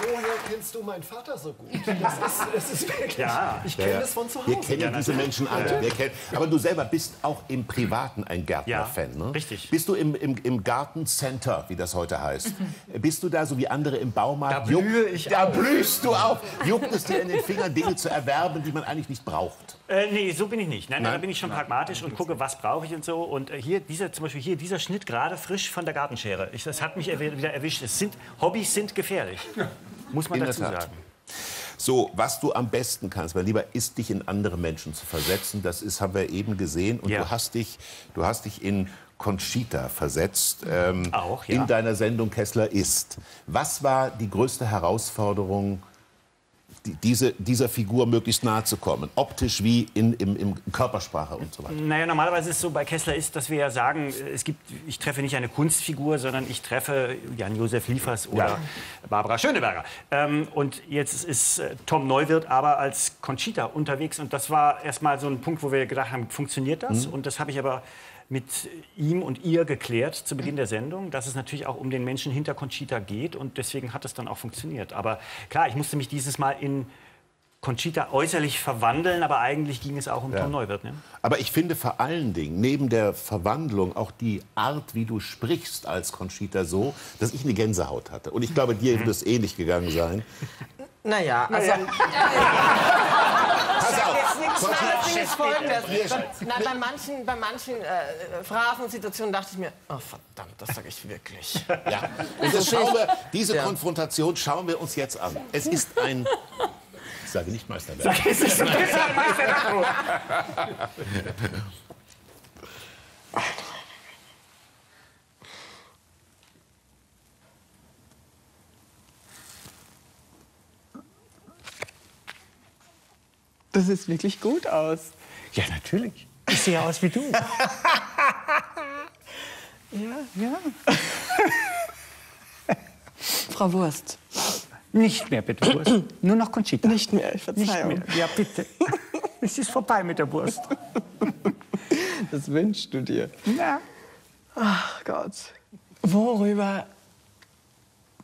Woher kennst du meinen Vater so gut? Das ist, es ist wirklich. Ja. Ich kenne das von zu Hause. Wir kennen diese Menschen alle. Wir kennen, aber du selber bist auch im Privaten ein Gärtner-Fan, ne? richtig. Bist du im, im, im Gartencenter, wie das heute heißt? Bist du da so wie andere im Baumarkt? Da blühe ich Da auf. blühst du auf. Juckt es dir in den Fingern, Dinge zu erwerben, die man eigentlich nicht braucht? Äh, nee, so bin ich nicht. Nein, Nein? da bin ich schon pragmatisch und gucke, was brauche ich und so. Und äh, hier, dieser, zum Beispiel hier, dieser Schnitt gerade frisch von der Gartenschere. Ich, das hat mich erw- wieder erwischt. Es sind, Hobbys sind gefährlich. Muss man In dazu sagen. So, was du am besten kannst, mein Lieber, ist dich in andere Menschen zu versetzen. Das ist, haben wir eben gesehen. Und Ja. du, hast dich, du hast dich in Conchita versetzt. Ähm, Auch, ja. In deiner Sendung Kessler ist. Was war die größte Herausforderung, diese, dieser Figur möglichst nahe zu kommen? Optisch wie in, im, im Körpersprache und so weiter. Naja, normalerweise ist es so bei Kessler ist, dass wir ja sagen, es gibt, ich treffe nicht eine Kunstfigur, sondern ich treffe Jan-Josef Liefers oder Ja. Barbara Schöneberger. Ähm, und jetzt ist äh, Tom Neuwirth aber als Conchita unterwegs und das war erstmal so ein Punkt, wo wir gedacht haben, funktioniert das? Und das habe ich aber mit ihm und ihr geklärt zu Beginn der Sendung, dass es natürlich auch um den Menschen hinter Conchita geht und deswegen hat es dann auch funktioniert. Aber klar, ich musste mich dieses Mal in Conchita äußerlich verwandeln, aber eigentlich ging es auch um Ja. Tom Neuwirth. Ne? Aber ich finde vor allen Dingen neben der Verwandlung auch die Art, wie du sprichst als Conchita so, dass ich eine Gänsehaut hatte. Und ich glaube, dir wird es ähnlich gegangen sein. Naja, also. Pass auf, Jetzt nichts Conchita- ist folgendes. Na, bei manchen, bei manchen äh, Phrasen und Situationen dachte ich mir, oh verdammt, das sage ich wirklich. Ja. Und das schauen wir, diese Ja. Konfrontation schauen wir uns jetzt an. Es ist ein, ich sage nicht. Es Meisterwerk. Das sieht wirklich gut aus. Ja, natürlich. Ich sehe aus wie du. Ja, ja. Frau Wurst. Nicht mehr, bitte, Wurst. Nur noch Conchita. Nicht mehr, Nicht Verzeihung. mehr. Ja, bitte. Es ist vorbei mit der Wurst. Das wünschst du dir. Ja. Ach Gott. Worüber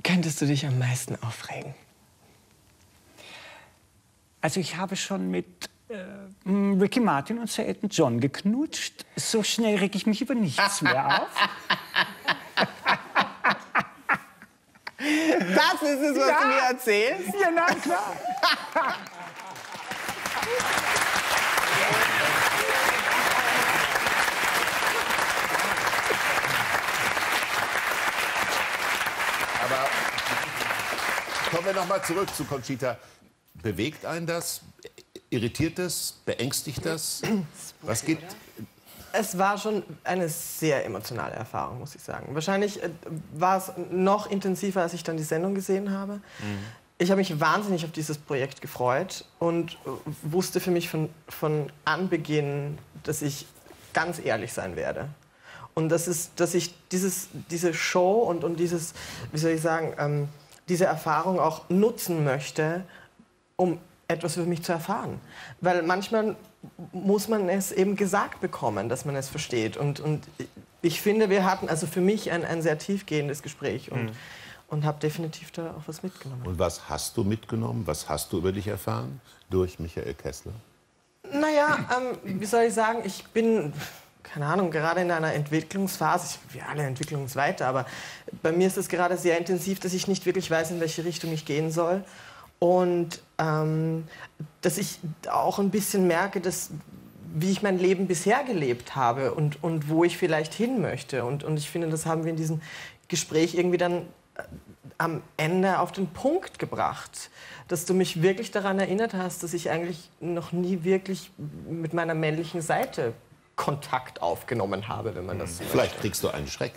könntest du dich am meisten aufregen? Also ich habe schon mit äh, Ricky Martin und Sir Elton John geknutscht. So schnell reg ich mich über nichts mehr auf. Das ist es, was Ja. du mir erzählst? Ja, na klar. Aber kommen wir noch mal zurück zu Conchita. Bewegt einen das? Irritiert das? Beängstigt das? Was geht? Es war schon eine sehr emotionale Erfahrung, muss ich sagen. Wahrscheinlich äh, war es noch intensiver, als ich dann die Sendung gesehen habe. ich habe mich wahnsinnig auf dieses Projekt gefreut und äh, wusste für mich von, von Anbeginn, dass ich ganz ehrlich sein werde. Und das ist, dass ich dieses, diese Show und, und dieses, wie soll ich sagen, ähm, diese Erfahrung auch nutzen möchte, um etwas über mich zu erfahren. Weil manchmal muss man es eben gesagt bekommen, dass man es versteht. Und, und ich finde, wir hatten also für mich ein, ein sehr tiefgehendes Gespräch und, Mhm. und habe definitiv da auch was mitgenommen. Und was hast du mitgenommen? Was hast du über dich erfahren? Durch Michael Kessler? Naja, ähm, wie soll ich sagen, ich bin, keine Ahnung, gerade in einer Entwicklungsphase. Ich, wir alle entwickeln uns weiter, aber bei mir ist es gerade sehr intensiv, dass ich nicht wirklich weiß, in welche Richtung ich gehen soll. Und ähm, dass ich auch ein bisschen merke, dass, wie ich mein Leben bisher gelebt habe und, und wo ich vielleicht hin möchte. Und, und ich finde, das haben wir in diesem Gespräch irgendwie dann äh, am Ende auf den Punkt gebracht, dass du mich wirklich daran erinnert hast, dass ich eigentlich noch nie wirklich mit meiner männlichen Seite Kontakt aufgenommen habe, wenn man das so Vielleicht kriegst du einen Schreck.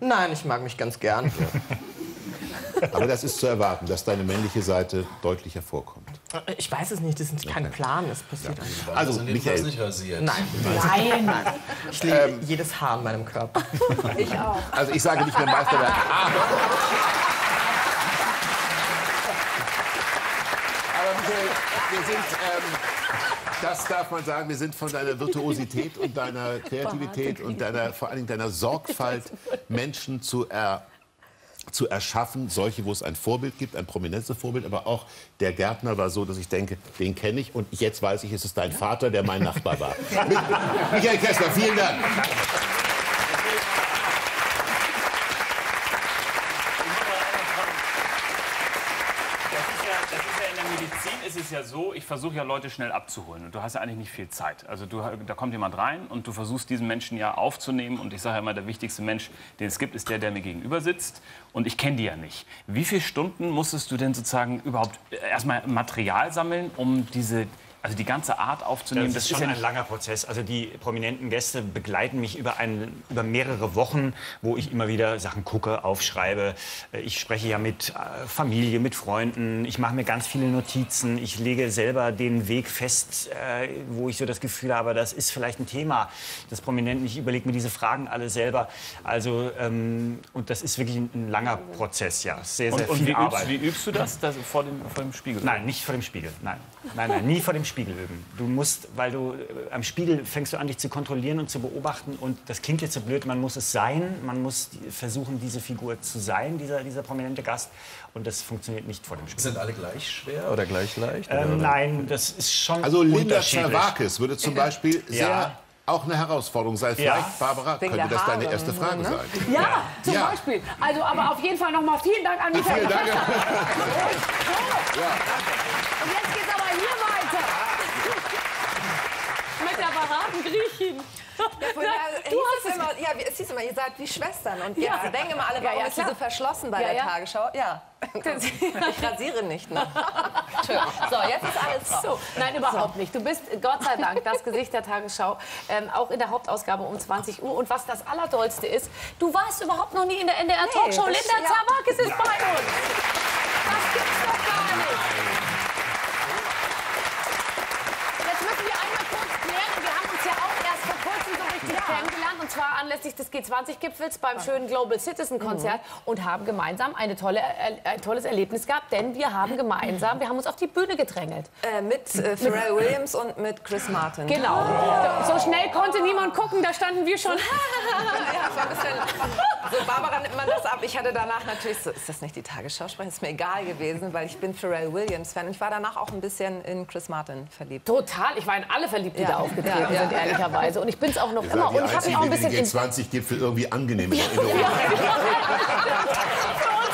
Nein, ich mag mich ganz gern. Aber das ist zu erwarten, dass deine männliche Seite deutlich hervorkommt. Ich weiß es nicht, das ist kein Plan, das passiert einfach. Also, jedenfalls Michael. nicht rasiert. Nein. Nein. Ich liebe jedes Haar an meinem Körper. Ich auch. Also ich sage nicht mehr Meisterwerk. Aber, wir sind, ähm, das darf man sagen, wir sind von deiner Virtuosität und deiner Kreativität und deiner, vor allen Dingen deiner Sorgfalt, Menschen zu er, zu erschaffen, solche, wo es ein Vorbild gibt, ein prominentes Vorbild, aber auch der Gärtner war so, dass ich denke, den kenne ich und jetzt weiß ich, es ist dein Vater, der mein Nachbar war. Mi- Michael Kessler, vielen Dank. Das ist, ja, das ist ja in der Medizin ist es ja so, ich versuche ja Leute schnell abzuholen und du hast ja eigentlich nicht viel Zeit. Also du, da kommt jemand rein und du versuchst diesen Menschen ja aufzunehmen und ich sage ja immer, der wichtigste Mensch, den es gibt, ist der, der mir gegenüber sitzt und ich kenne die ja nicht. Wie viele Stunden musstest du denn sozusagen überhaupt erstmal Material sammeln, um diese, also die ganze Art aufzunehmen? Das ist schon ja ein nicht- langer Prozess. Also die prominenten Gäste begleiten mich über, ein, über mehrere Wochen, wo ich immer wieder Sachen gucke, aufschreibe. Äh, Ich spreche ja mit äh, Familie, mit Freunden. Ich mache mir ganz viele Notizen. Ich lege selber den Weg fest, äh, wo ich so das Gefühl habe, das ist vielleicht ein Thema des Prominenten. Ich überlege mir diese Fragen alle selber. Also ähm, und das ist wirklich ein, ein langer Prozess, ja. Sehr, sehr Und, und viel wie, Arbeit. übst, wie übst du das, das vor, dem, vor dem Spiegel? Nein, nicht vor dem Spiegel. Nein, nein, nein, nie vor dem Spiegel üben. Du musst, weil du äh, am Spiegel fängst du an, dich zu kontrollieren und zu beobachten. Und das klingt jetzt so blöd, man muss es sein. Man muss die, versuchen, diese Figur zu sein, dieser, dieser prominente Gast. Und das funktioniert nicht vor dem Spiegel. Sind alle gleich schwer oder gleich leicht? Ähm, oder? nein, das ist schon Also Linda. Zerwakis würde zum Beispiel sehr Ja. Auch eine Herausforderung sein. Ja. Vielleicht, Barbara, Wegen könnte das deine erste Frage ne? sein. Ja, zum Ja. Beispiel. Also, aber auf jeden Fall nochmal vielen Dank an Michael Vielen Dank. Kessler. Und jetzt geht's aber hier weiter. Mit der verraten Griechin. Vorher Du hieß hast es immer, ja, wie- es hieß immer, ihr seid wie Schwestern. Und Ja. jetzt denken immer alle, warum Ja, ja, ist sie so verschlossen bei Ja, der ja. Tagesschau? Ja. Ich rasiere nicht, ne? So, jetzt ist alles. So, nein, überhaupt nicht. Du bist Gott sei Dank das Gesicht der Tagesschau, ähm, auch in der Hauptausgabe um 20 Uhr. Und was das Allerdollste ist, du warst überhaupt noch nie in der NDR Talkshow. das- Linda ja. Zerwakis ist bei uns. Das gibt's doch gar nicht. Jetzt müssen wir einmal kurz klären. Wir haben uns ja auch erst vor kurzem so richtig kennengelernt. Und zwar anlässlich des G20-Gipfels beim schönen Global Citizen Konzert. Und haben gemeinsam eine tolle, äh, ein tolles Erlebnis gehabt. Denn wir haben gemeinsam, wir haben uns auf die Bühne gedrängelt. Äh, mit äh, Pharrell Williams und mit Chris Martin. Genau. So schnell konnte niemand gucken, da standen wir schon. ja, war ein bisschen. So, Barbara nimmt man das ab. Ich hatte danach natürlich so, ist das nicht die Tagesschausprecherin? Ist mir egal gewesen, weil ich bin Pharrell Williams-Fan. Ich war danach auch ein bisschen in Chris Martin verliebt. Total. Ich war in alle verliebt, die Ja. da aufgetreten Ja, ja. sind, ehrlicherweise. Und ich bin es auch noch immer. Und ich habe mich auch ein bisschen... in- G20-Gipfel irgendwie angenehm Ja. haben. Für uns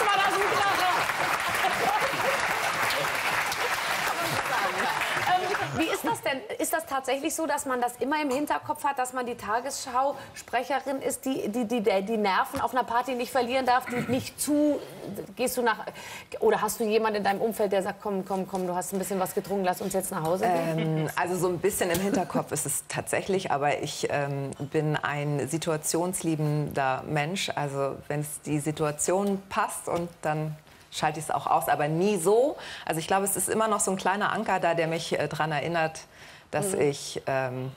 war das ein Kracher. Ähm, Wie ist das denn? Ist das tatsächlich so, dass man das immer im Hinterkopf hat, dass man die Tagesschau-Sprecherin ist, die die, die die Nerven auf einer Party nicht verlieren darf, die nicht zu... Gehst du nach... Oder hast du jemanden in deinem Umfeld, der sagt, komm, komm, komm, du hast ein bisschen was getrunken, lass uns jetzt nach Hause gehen? Ähm, also so ein bisschen im Hinterkopf ist es tatsächlich, aber ich ähm, bin ein situationsliebender Mensch. Also wenn es die Situation passt und dann schalte ich es auch aus, aber nie so. Also ich glaube, es ist immer noch so ein kleiner Anker da, der mich äh, daran erinnert, dass Mhm. ich ähm,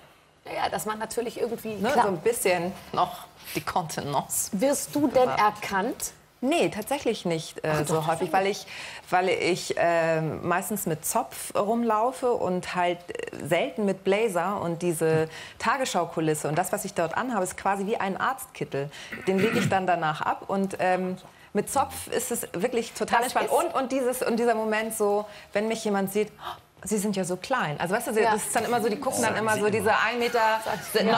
Ja, dass man natürlich irgendwie. ne, so ein bisschen noch die Kontenance. Wirst du denn erkannt? Nee, tatsächlich nicht äh, so häufig, weil ich, weil ich ähm, meistens mit Zopf rumlaufe und halt äh, selten mit Blazer und diese Tagesschaukulisse und das, was ich dort anhabe, ist quasi wie ein Arztkittel. Den lege ich dann danach ab und ähm, mit Zopf ist es wirklich total Das entspannt. Und, und, dieses, und dieser Moment so, wenn mich jemand sieht, "Oh, Sie sind ja so klein. Also weißt du, Ja. das ist dann immer so, die gucken dann immer so diese 1,96 Meter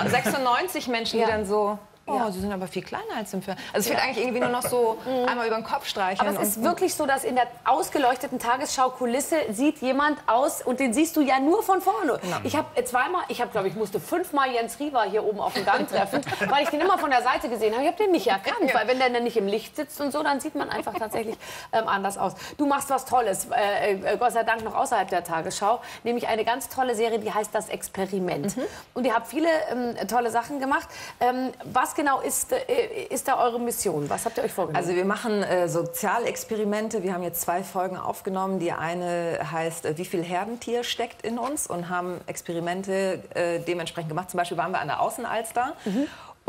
96 Menschen, Ja. die dann so, oh, Ja. sie sind aber viel kleiner als im Fernsehen. Also es wird Ja. eigentlich irgendwie nur noch so einmal über den Kopf streicheln. Aber es ist wirklich so, dass in der ausgeleuchteten Tagesschau-Kulisse sieht jemand aus und den siehst du ja nur von vorne. Genau. Ich habe zweimal, ich habe glaube ich musste fünfmal Jens Riewer hier oben auf dem Gang treffen, weil ich den immer von der Seite gesehen habe. Ich habe den nicht erkannt, weil wenn der dann nicht im Licht sitzt und so, dann sieht man einfach tatsächlich ähm, anders aus. Du machst was Tolles, äh, äh, Gott sei Dank noch außerhalb der Tagesschau, nämlich eine ganz tolle Serie, die heißt Das Experiment. Mhm. Und ihr habt viele ähm, tolle Sachen gemacht. Ähm, was genau ist, äh, ist da eure Mission? Was habt ihr euch vorgenommen? Also wir machen äh, Sozialexperimente. Wir haben jetzt zwei Folgen aufgenommen. Die eine heißt, äh, wie viel Herdentier steckt in uns und haben Experimente äh, dementsprechend gemacht. Zum Beispiel waren wir an der Außenalster.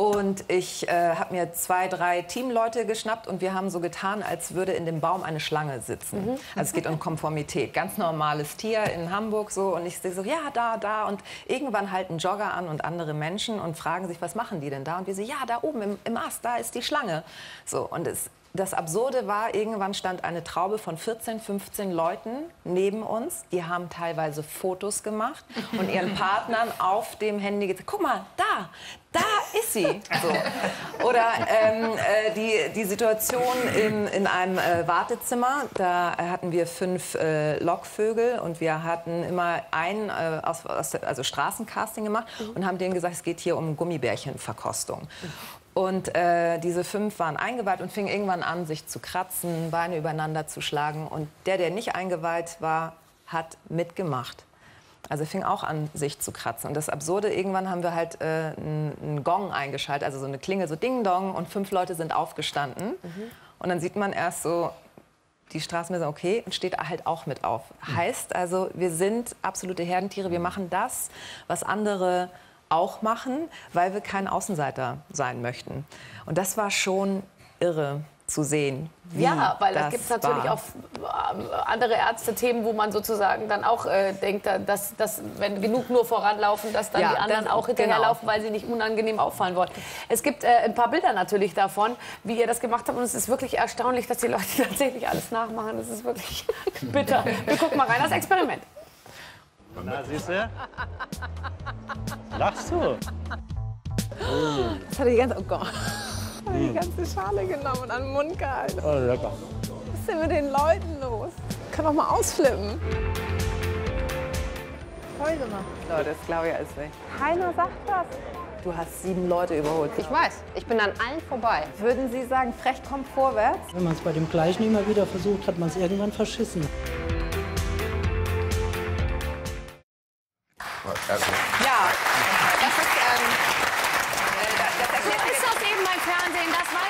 Und ich äh, habe mir zwei, drei Teamleute geschnappt und wir haben so getan, als würde in dem Baum eine Schlange sitzen. Mhm. Also es geht um Konformität. Ganz normales Tier in Hamburg so. Und ich sehe so, ja, da, da. Und irgendwann halten Jogger an und andere Menschen und fragen sich, was machen die denn da? Und wir so, ja, da oben im, im Ast, da ist die Schlange. So, und es, das Absurde war, irgendwann stand eine Traube von 14, 15 Leuten neben uns. Die haben teilweise Fotos gemacht und ihren Partnern auf dem Handy gesagt, guck mal, da, da ist sie. So. Oder ähm, äh, die, die Situation in, in einem äh, Wartezimmer, da hatten wir fünf äh, Lockvögel und wir hatten immer einen äh, aus, aus also Straßencasting gemacht und haben denen gesagt, es geht hier um Gummibärchenverkostung. Und äh, diese fünf waren eingeweiht und fingen irgendwann an, sich zu kratzen, Beine übereinander zu schlagen. Und der, der nicht eingeweiht war, hat mitgemacht. Also fing auch an, sich zu kratzen. Und das Absurde, irgendwann haben wir halt äh, einen Gong eingeschaltet, also so eine Klingel, so Ding-Dong, und fünf Leute sind aufgestanden. Und dann sieht man erst so die Straßenbahn, okay, und steht halt auch mit auf. Heißt also, wir sind absolute Herdentiere, wir machen das, was andere auch machen, weil wir kein Außenseiter sein möchten. Und das war schon irre zu sehen. Wie Ja, weil das gibt es natürlich war. auch ähm, andere Ärzte-Themen, wo man sozusagen dann auch äh, denkt, da- dass, dass wenn genug nur voranlaufen, dass dann Ja, die anderen das- auch hinterherlaufen, genau. weil sie nicht unangenehm auffallen wollen. Es gibt äh, ein paar Bilder natürlich davon, wie ihr das gemacht habt. Und es ist wirklich erstaunlich, dass die Leute tatsächlich alles nachmachen. Das ist wirklich bitter. Wir gucken mal rein, das Experiment. Na, siehst du? Lachst du? Das hat die ganze, oh Gott. Hat die ganze Schale genommen und an den Mund gehalten. Oh, lecker. Was ist denn mit den Leuten los? Kann doch mal ausflippen. Toll gemacht. Leute, das glaube ich alles nicht. Keiner sagt was. Du hast sieben Leute überholt. Ich weiß, ich bin an allen vorbei. Würden Sie sagen, frech kommt vorwärts? Wenn man es bei dem gleichen immer wieder versucht, hat man es irgendwann verschissen. Also, Ja, das ist, ähm, So ist das eben beim Fernsehen. Das war jetzt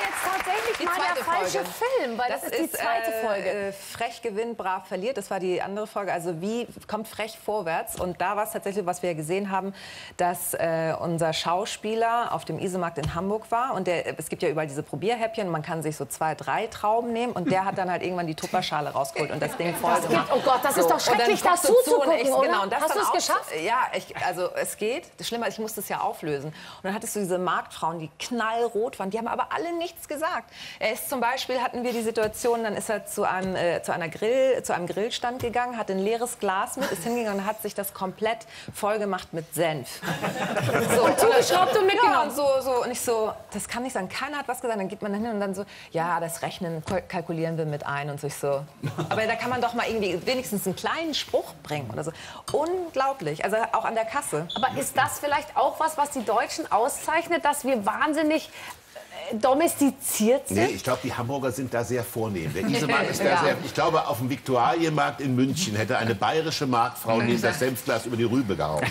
tatsächlich mal der falsche Folge. Film, weil das, ist die zweite äh, Folge. Frech gewinnt, brav verliert. Das war die andere Folge. Also wie kommt frech vorwärts? Und da war es tatsächlich, was wir gesehen haben, dass äh, unser Schauspieler auf dem Isemarkt in Hamburg war. Und der, es gibt ja überall diese Probierhäppchen. Man kann sich so zwei, drei Trauben nehmen. Und der hat dann halt irgendwann die Tupperschale rausgeholt und das Ding voll Das gemacht. oh Gott, das ist doch schrecklich, das du zu und zuzugucken? Genau, und das Hast du es geschafft? Ja, ich, also es geht. Das Schlimme ist, ich musste es ja auflösen. Und dann hattest du diese Marktfrauen, die knallrot waren. Die haben aber alle nichts gesagt. Er ist zum Beispiel, hatten wir die Situation, dann ist er zu einem, äh, zu einer Grill, zu einem Grillstand gegangen, hat ein leeres Glas mit, ist hingegangen und hat sich das komplett voll gemacht mit Senf. Und zugeschraubt und mitgenommen. Ja, und so, so. Und ich so, das kann nicht sein. Keiner hat was gesagt. Dann geht man hin und dann so, ja, das Rechnen kal- kalkulieren wir mit ein. Und so ich so, aber da kann man doch mal irgendwie wenigstens einen kleinen Spruch bringen oder so. Unglaublich. Also auch an der Kasse. Aber ist das vielleicht auch was, was die Deutschen auszeichnet, dass wir wahnsinnig domestiziert sind? Nee, ich glaube, die Hamburger sind da sehr vornehm. Der Isemann ist da Ja. sehr. Ich glaube, auf dem Viktualienmarkt in München hätte eine bayerische Marktfrau neben das Senfglas über die Rübe gehauen.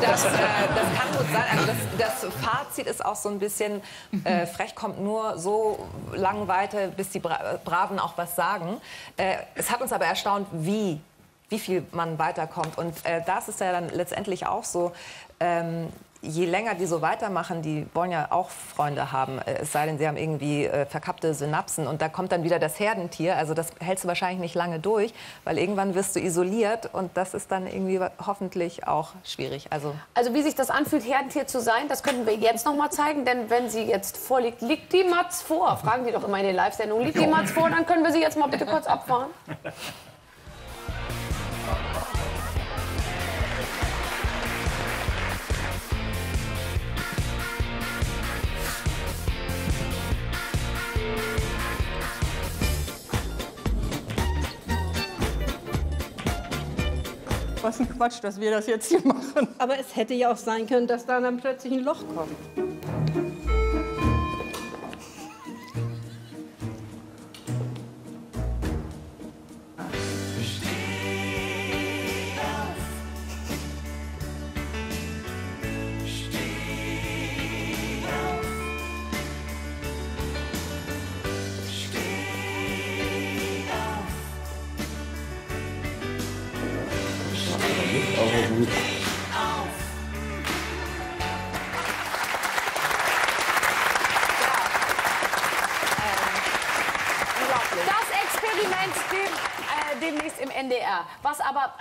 Das, äh, das kann gut sein. Also das, das Fazit ist auch so ein bisschen, äh, frech kommt nur so lang weiter, bis die Bra Braven auch was sagen. Äh, es hat uns aber erstaunt, wie, wie viel man weiterkommt. Und äh, das ist ja dann letztendlich auch so. Ähm, Je länger die so weitermachen, die wollen ja auch Freunde haben, äh, es sei denn, sie haben irgendwie äh, verkappte Synapsen. Und da kommt dann wieder das Herdentier. Also das hältst du wahrscheinlich nicht lange durch, weil irgendwann wirst du isoliert und das ist dann irgendwie hoffentlich auch schwierig. Also Also wie sich das anfühlt, Herdentier zu sein, das könnten wir jetzt noch mal zeigen. Denn wenn sie jetzt vorliegt, liegt die Matz vor? Fragen die doch immer in den Live-Sendungen. Liegt die Matz vor? Dann können wir sie jetzt mal bitte kurz abfahren. Was ein Quatsch, dass wir das jetzt hier machen. Aber es hätte ja auch sein können, dass da dann plötzlich ein Loch kommt.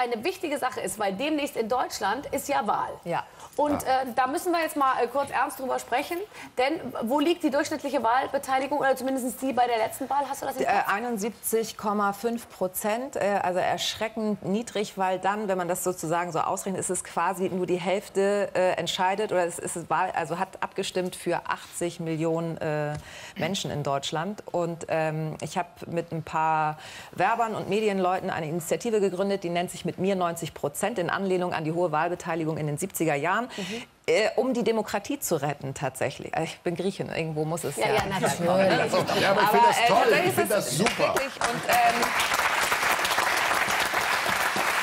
Eine wichtige Sache ist, weil demnächst in Deutschland ist ja Wahl. Ja. Und äh, da müssen wir jetzt mal äh, kurz ernst drüber sprechen. Denn wo liegt die durchschnittliche Wahlbeteiligung oder zumindest die bei der letzten Wahl? Hast du das Äh, Kopf? 71,5 Prozent, äh, also erschreckend niedrig, weil dann, wenn man das sozusagen so ausrechnet, ist es quasi nur die Hälfte äh, entscheidet oder es ist Wahl, also hat abgestimmt für 80 Millionen äh, Menschen in Deutschland. Und ähm, ich habe mit ein paar Werbern und Medienleuten eine Initiative gegründet, die nennt sich mit mir 90 Prozent in Anlehnung an die hohe Wahlbeteiligung in den 70er Jahren. Äh, um die Demokratie zu retten, tatsächlich. Äh, Ich bin Griechin, irgendwo muss es Ja, ja, natürlich. Ja, aber ich finde das äh, toll. Ich finde das super. Und, ähm,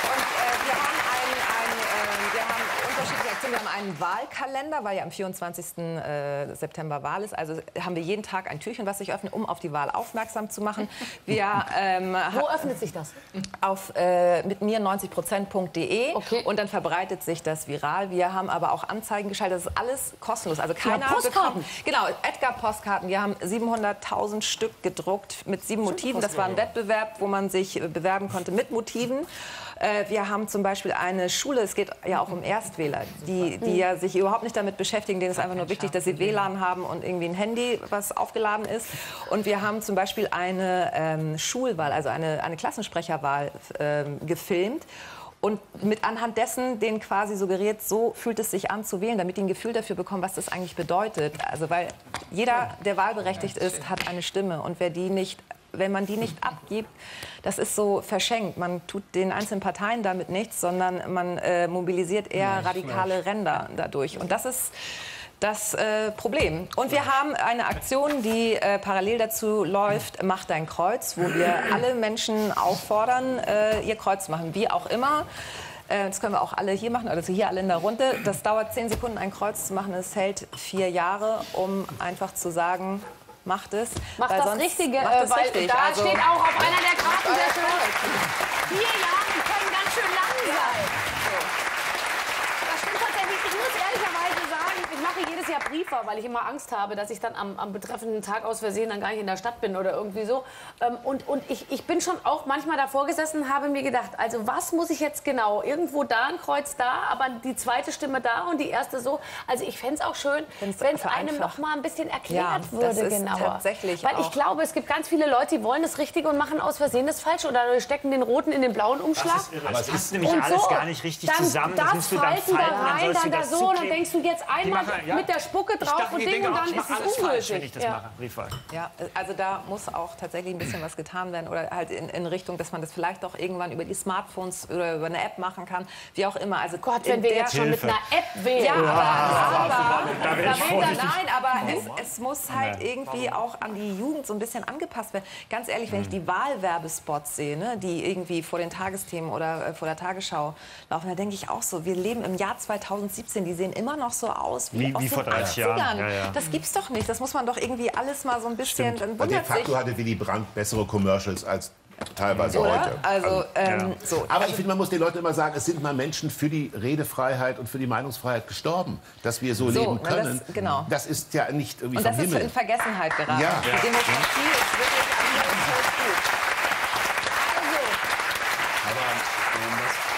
und äh, wir haben einen, einen, äh, wir haben unterschiedliche Aktionen. Wir haben einen Wahlkalender, weil ja am 24. Äh, September Wahl ist. Also haben wir jeden Tag ein Türchen, was sich öffnet, um auf die Wahl aufmerksam zu machen. Wir, ähm, Wo öffnet sich das? auf äh, mit mir 90prozent.de und dann verbreitet sich das viral. Wir haben aber auch Anzeigen geschaltet. Das ist alles kostenlos. Also keiner Postkarten. bekommt- Genau, Edgar Postkarten. Wir haben 700.000 Stück gedruckt mit sieben Motiven. Das war ein Wettbewerb, wo man sich äh, bewerben konnte mit Motiven. Äh, Wir haben zum Beispiel eine Schule, es geht ja auch um Erstwähler, die, die ja sich überhaupt nicht damit beschäftigen. Denen ist einfach nur wichtig, dass sie WLAN haben und irgendwie ein Handy, was aufgeladen ist. Und wir haben zum Beispiel eine ähm, Schulwahl, also eine, eine Klassensprecherwahl ähm, gefilmt. Und mit anhand dessen denen quasi suggeriert, so fühlt es sich an zu wählen, damit die ein Gefühl dafür bekommen, was das eigentlich bedeutet. Also weil jeder, der wahlberechtigt ist, hat eine Stimme. Und wer die nicht wenn man die nicht abgibt, das ist so verschenkt. Man tut den einzelnen Parteien damit nichts, sondern man äh, mobilisiert eher radikale Ränder dadurch. Und das ist das äh, Problem. Und wir haben eine Aktion, die äh, parallel dazu läuft, Mach dein Kreuz, wo wir alle Menschen auffordern, äh, ihr Kreuz zu machen, wie auch immer. Äh, Das können wir auch alle hier machen, also hier alle in der Runde. Das dauert zehn Sekunden, ein Kreuz zu machen. Es hält vier Jahre, um einfach zu sagen, macht es. Macht das Richtige, macht äh, es weil richtig. da Also- steht auch auf einer der Karten sehr schön. Vier Jahre können ganz schön lang sein. Das stimmt tatsächlich. Ich muss ehrlicherweise sagen, ich Jahr Briefe, weil ich immer Angst habe, dass ich dann am, am betreffenden Tag aus Versehen dann gar nicht in der Stadt bin oder irgendwie so. Ähm, Und, und ich, ich bin schon auch manchmal davor gesessen und habe mir gedacht, also was muss ich jetzt genau? Irgendwo da ein Kreuz da, aber die zweite Stimme da und die erste so. Also ich fände es auch schön, wenn es einem noch mal ein bisschen Ja, erklärt das würde ist genauer. tatsächlich Weil ich auch- glaube, es gibt ganz viele Leute, die wollen das Richtige und machen aus Versehen das Falsche oder stecken den roten in den blauen Umschlag. Das ist irre. Das passt nämlich Und alles gar nicht richtig dann zusammen. Das Das musst du dann falten da dann rein, dann du da so. Und dann denkst du jetzt einmal, machen- Ja. mit der Spucke Ich drauf dachte, und Ding und auch, dann ist es falsch, wenn ich ungültig. das Ja. mache. Briefwahl. Ja, also da muss auch tatsächlich ein bisschen was getan werden oder halt in, in Richtung, dass man das vielleicht auch irgendwann über die Smartphones oder über eine App machen kann, wie auch immer. Also Gott, wenn wir jetzt schon mit einer App wählen. Ja, aber, Ja, aber, da ich da vorsichtig. nein, aber es, es muss halt Nee. irgendwie auch an die Jugend so ein bisschen angepasst werden. Ganz ehrlich, wenn ich die Wahlwerbespots sehe, ne, die irgendwie vor den Tagesthemen oder äh, vor der Tagesschau laufen, da denke ich auch so, wir leben im Jahr 2017, die sehen immer noch so aus wie, Wie- wie vor 30 80ern. Jahren. Ja, ja. Das gibt's doch nicht. Das muss man doch irgendwie alles mal so ein bisschen, dann De wundert sich. facto hatte Willy Brandt bessere Commercials als teilweise Oder? heute. Also, ähm, so. Aber ich finde, man muss den Leuten immer sagen, es sind mal Menschen für die Redefreiheit und für die Meinungsfreiheit gestorben, dass wir so, So, leben das- können. genau. Das ist ja nicht irgendwie Und vom das ist Himmel. in Vergessenheit geraten. Ja. Die Ja. Demokratie ist wirklich an gut. Aber ähm, das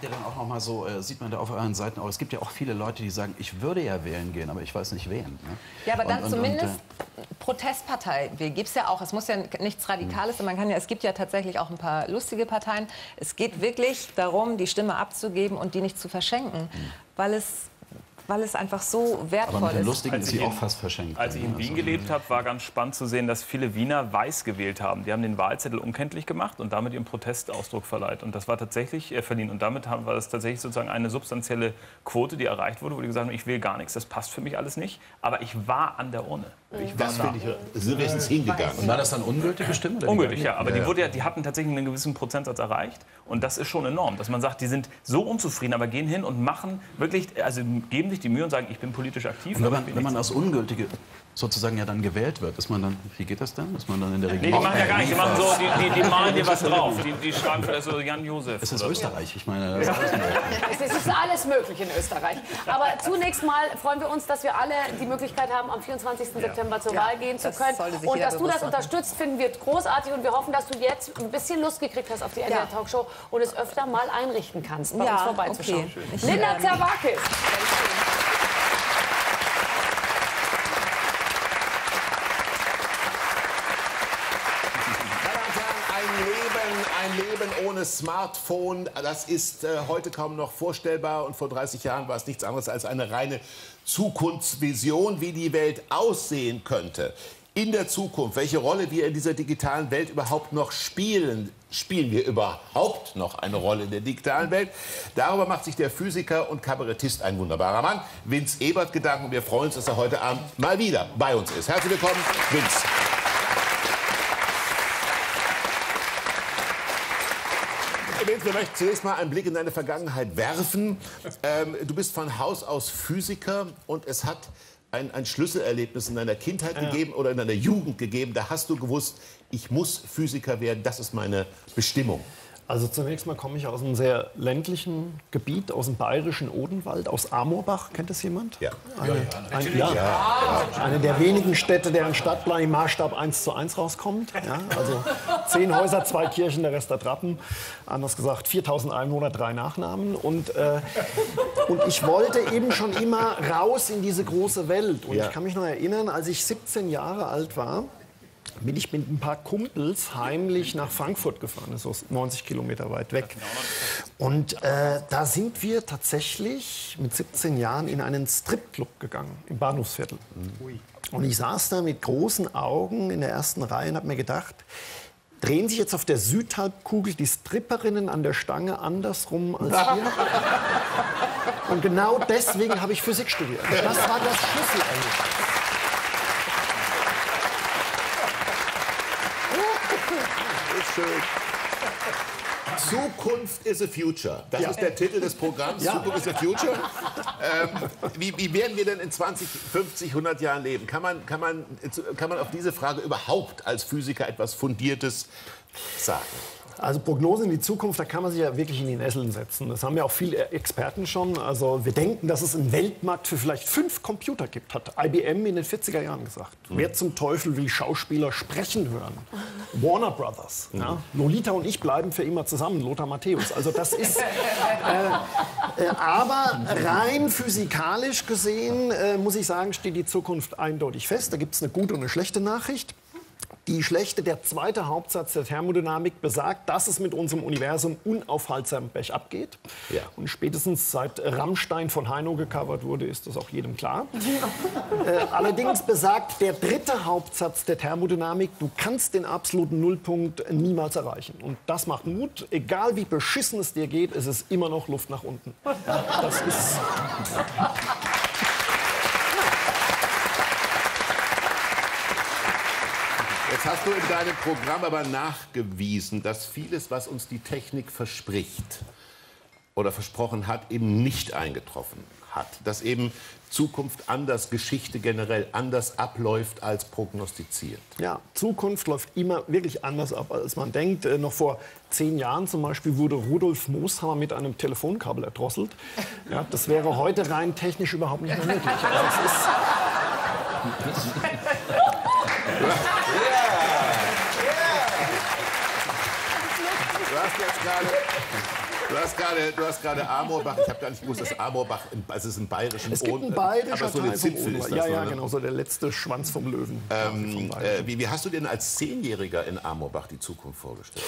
habt ihr dann auch noch mal so, äh, sieht man da auf euren Seiten auch, es gibt ja auch viele Leute, die sagen, ich würde ja wählen gehen, aber ich weiß nicht wen. Ne? Ja, aber dann und- zumindest Und, Protestpartei gibt es ja auch. Es muss ja nichts Radikales sein. Man kann ja, es gibt ja tatsächlich auch ein paar lustige Parteien. Es geht wirklich darum, die Stimme abzugeben und die nicht zu verschenken, weil es, weil es einfach so aber wertvoll mit den ist. Lustigen Als ist ich sie in- auch fast verschenkt. Als ich in? Wien Also, gelebt habe, war ganz spannend zu sehen, dass viele Wiener weiß gewählt haben. Die haben den Wahlzettel unkenntlich gemacht und damit ihren Protestausdruck verleiht. Und das war tatsächlich äh, verliehen. Und damit haben, war das tatsächlich sozusagen eine substanzielle Quote, die erreicht wurde, wo die gesagt haben, ich will gar nichts, das passt für mich alles nicht. Aber ich war an der Urne. Ich war Das da. finde ich, sind wenigstens hingegangen. Und war das dann ungültige Stimme? oder wie Ungültig, ja. Aber Ja, die, wurde ja, die hatten tatsächlich einen gewissen Prozentsatz erreicht. Und das ist schon enorm, dass man sagt, die sind so unzufrieden, aber gehen hin und machen wirklich, also geben sich die Mühe und sagen, ich bin politisch aktiv. Und wenn man, wenn man als Ungültige sozusagen ja dann gewählt wird, ist man dann, wie geht das dann? Ist man dann in der Nee, Regierung? die machen ja gar nicht, die machen so, die, die, die malen dir was drauf. Die, die schreiben vielleicht so Jan Josef. Es ist. Österreich, ich meine. Das Ja. ist Es ist alles möglich in Österreich. Aber zunächst mal freuen wir uns, dass wir alle die Möglichkeit haben, am 24. September zur Ja, Wahl gehen zu können. Und dass du das unterstützt, finden wir großartig. Und wir hoffen, dass du jetzt ein bisschen Lust gekriegt hast auf die NDR Talkshow und es öfter mal einrichten kannst, bei Ja, uns vorbeizuschauen. okay. Linda Zerwakis. Ein Leben, ein Leben ohne Smartphone, das ist äh, heute kaum noch vorstellbar. Und vor 30 Jahren war es nichts anderes als eine reine Zukunftsvision, wie die Welt aussehen könnte. In der Zukunft, welche Rolle wir in dieser digitalen Welt überhaupt noch spielen. Spielen wir überhaupt noch eine Rolle in der digitalen Welt? Darüber macht sich der Physiker und Kabarettist, ein wunderbarer Mann, Vince Ebert, Gedanken. Und wir freuen uns, dass er heute Abend mal wieder bei uns ist. Herzlich willkommen, Vince. Vince, wir möchten zunächst mal einen Blick in deine Vergangenheit werfen. Ähm, du bist von Haus aus Physiker und es hat ein, ein Schlüsselerlebnis in deiner Kindheit Ja. gegeben oder in deiner Jugend gegeben. Da hast du gewusst, ich muss Physiker werden, das ist meine Bestimmung. Also zunächst mal komme ich aus einem sehr ländlichen Gebiet, aus dem bayerischen Odenwald, aus Amorbach. Kennt das jemand? Ja. Eine, Ja, ein, ja. Ja. Eine der wenigen Städte, deren Stadtplan im Maßstab 1 zu 1 rauskommt. Ja, also zehn Häuser, zwei Kirchen, der Rest der Trappen. Anders gesagt 4000 Einwohner, drei Nachnamen. Und, äh, und ich wollte eben schon immer raus in diese große Welt. Und Ja. ich kann mich noch erinnern, als ich 17 Jahre alt war, bin ich mit ein paar Kumpels heimlich nach Frankfurt gefahren, das ist so 90 Kilometer weit weg. Und äh, da sind wir tatsächlich mit 17 Jahren in einen Stripclub gegangen, im Bahnhofsviertel. Und ich saß da mit großen Augen in der ersten Reihe und habe mir gedacht, drehen sich jetzt auf der Südhalbkugel die Stripperinnen an der Stange andersrum als wir? Und genau deswegen habe ich Physik studiert. Das war das Schlüsselerlebnis. Ist schön. Zukunft is a Future. Das Ja. ist der Titel des Programms. Ja. Zukunft is a Future. Ähm, wie, wie werden wir denn in 20, 50, 100 Jahren leben? Kann man, kann, man, kann man auf diese Frage überhaupt als Physiker etwas Fundiertes sagen? Also Prognosen in die Zukunft, da kann man sich ja wirklich in die Nesseln setzen. Das haben ja auch viele Experten schon. Also wir denken, dass es einen Weltmarkt für vielleicht fünf Computer gibt, hat IBM in den 40er Jahren gesagt. Wer zum Teufel will Schauspieler sprechen hören? Warner Brothers. Ja? Lolita und ich bleiben für immer zusammen, Lothar Matthäus. Also das ist... Äh, äh, aber rein physikalisch gesehen, äh, muss ich sagen, steht die Zukunft eindeutig fest. Da gibt es eine gute und eine schlechte Nachricht. Die schlechte, der zweite Hauptsatz der Thermodynamik besagt, dass es mit unserem Universum unaufhaltsam bergab geht. Ja. Und spätestens seit Rammstein von Heino gecovert wurde, ist das auch jedem klar. äh, allerdings besagt der dritte Hauptsatz der Thermodynamik, du kannst den absoluten Nullpunkt niemals erreichen. Und das macht Mut. Egal wie beschissen es dir geht, es ist immer noch Luft nach unten. Ja, das ist Jetzt hast du in deinem Programm aber nachgewiesen, dass vieles, was uns die Technik verspricht oder versprochen hat, eben nicht eingetroffen hat. Dass eben Zukunft anders, Geschichte generell anders abläuft als prognostiziert. Ja, Zukunft läuft immer wirklich anders ab, als man denkt. Äh, noch vor zehn Jahren zum Beispiel wurde Rudolf Mooshammer mit einem Telefonkabel erdrosselt. Ja, das wäre heute rein technisch überhaupt nicht mehr möglich. Also es ist Du hast jetzt gerade. Du hast gerade, du hast gerade Amorbach. Ich habe gar nicht gewusst, dass Amorbach, es ist im bayerischen Es gibt einen aber so Teil vom Zipfel ist das Ja, ja, genau, so der letzte Schwanz vom Löwen. Ähm, äh, wie, wie hast du denn als Zehnjähriger in Amorbach die Zukunft vorgestellt?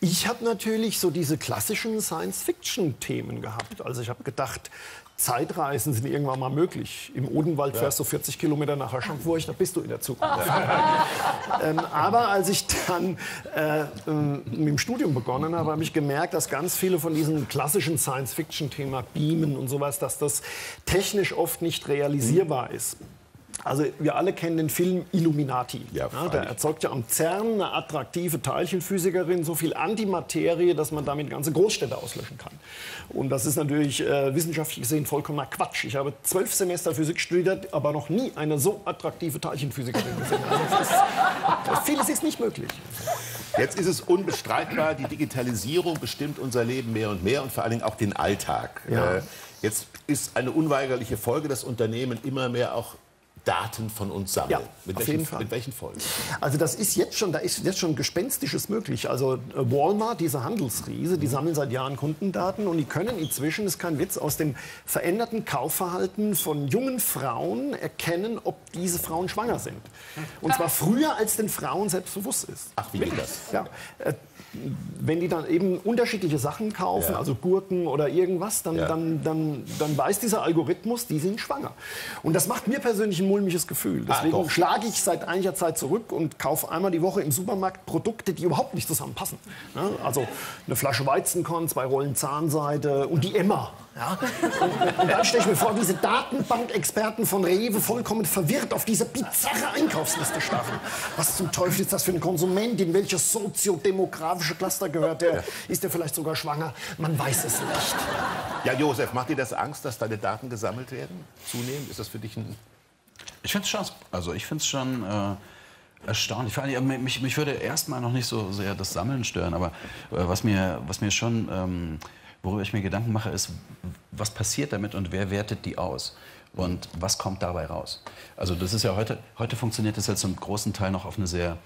Ich habe natürlich so diese klassischen Science-Fiction-Themen gehabt. Also ich habe gedacht, Zeitreisen sind irgendwann mal möglich. Im Odenwald Ja. fährst du 40 Kilometer nach Aschaffenburg, da bist du in der Zukunft. ähm, aber als ich dann äh, ähm, mit dem Studium begonnen habe, habe ich gemerkt, dass ganz viele von diesen klassischen Science-Fiction-Thema Beamen und sowas, dass das technisch oft nicht realisierbar ist. Also wir alle kennen den Film Illuminati. Ja, der erzeugt ja am CERN eine attraktive Teilchenphysikerin so viel Antimaterie, dass man damit ganze Großstädte auslöschen kann. Und das ist natürlich äh, wissenschaftlich gesehen vollkommener Quatsch. Ich habe zwölf Semester Physik studiert, aber noch nie eine so attraktive Teilchenphysikerin gesehen. Also ist, vieles ist nicht möglich. Jetzt ist es unbestreitbar, die Digitalisierung bestimmt unser Leben mehr und mehr und vor allen Dingen auch den Alltag. Ja. Äh, Jetzt ist eine unweigerliche Folge, dass Unternehmen immer mehr auch Daten von uns sammeln. Ja, mit, auf welchen, jeden Fall. mit welchen Folgen? Also das ist jetzt schon, da ist jetzt schon Gespenstisches möglich. Also äh, Walmart, diese Handelsriese, die sammeln seit Jahren Kundendaten und die können inzwischen, ist kein Witz, aus dem veränderten Kaufverhalten von jungen Frauen erkennen, ob diese Frauen schwanger sind. Und zwar früher, als den Frauen selbst bewusst ist. Ach, wie geht das? Ja. Wenn die dann eben unterschiedliche Sachen kaufen, Ja. also Gurken oder irgendwas, dann, Ja. dann, dann, dann weiß dieser Algorithmus, die sind schwanger. Und das macht mir persönlich ein mulmiges Gefühl. Ah, Deswegen doch. schlage ich seit einiger Zeit zurück und kaufe einmal die Woche im Supermarkt Produkte, die überhaupt nicht zusammenpassen. Ja, also eine Flasche Weizenkorn, zwei Rollen Zahnseide und die Emma. Ja? Dann stelle ich mir vor, wie diese Datenbankexperten von Rewe vollkommen verwirrt auf diese bizarre Einkaufsliste starren. Was zum Teufel ist das für ein Konsument? In welches soziodemografische Cluster gehört der? Ist der vielleicht sogar schwanger? Man weiß es nicht. Ja, Josef, macht dir das Angst, dass deine Daten gesammelt werden? Zunehmend? Ist das für dich ein... Ich finde es schon, also ich finde es schon äh, erstaunlich. Vor allem, mich, mich würde erstmal noch nicht so sehr das Sammeln stören, aber äh, was, mir, was mir schon, ähm, worüber ich mir Gedanken mache, ist, was passiert damit und wer wertet die aus? Und was kommt dabei raus? Also das ist ja heute, heute funktioniert das ja zum großen Teil noch auf eine sehr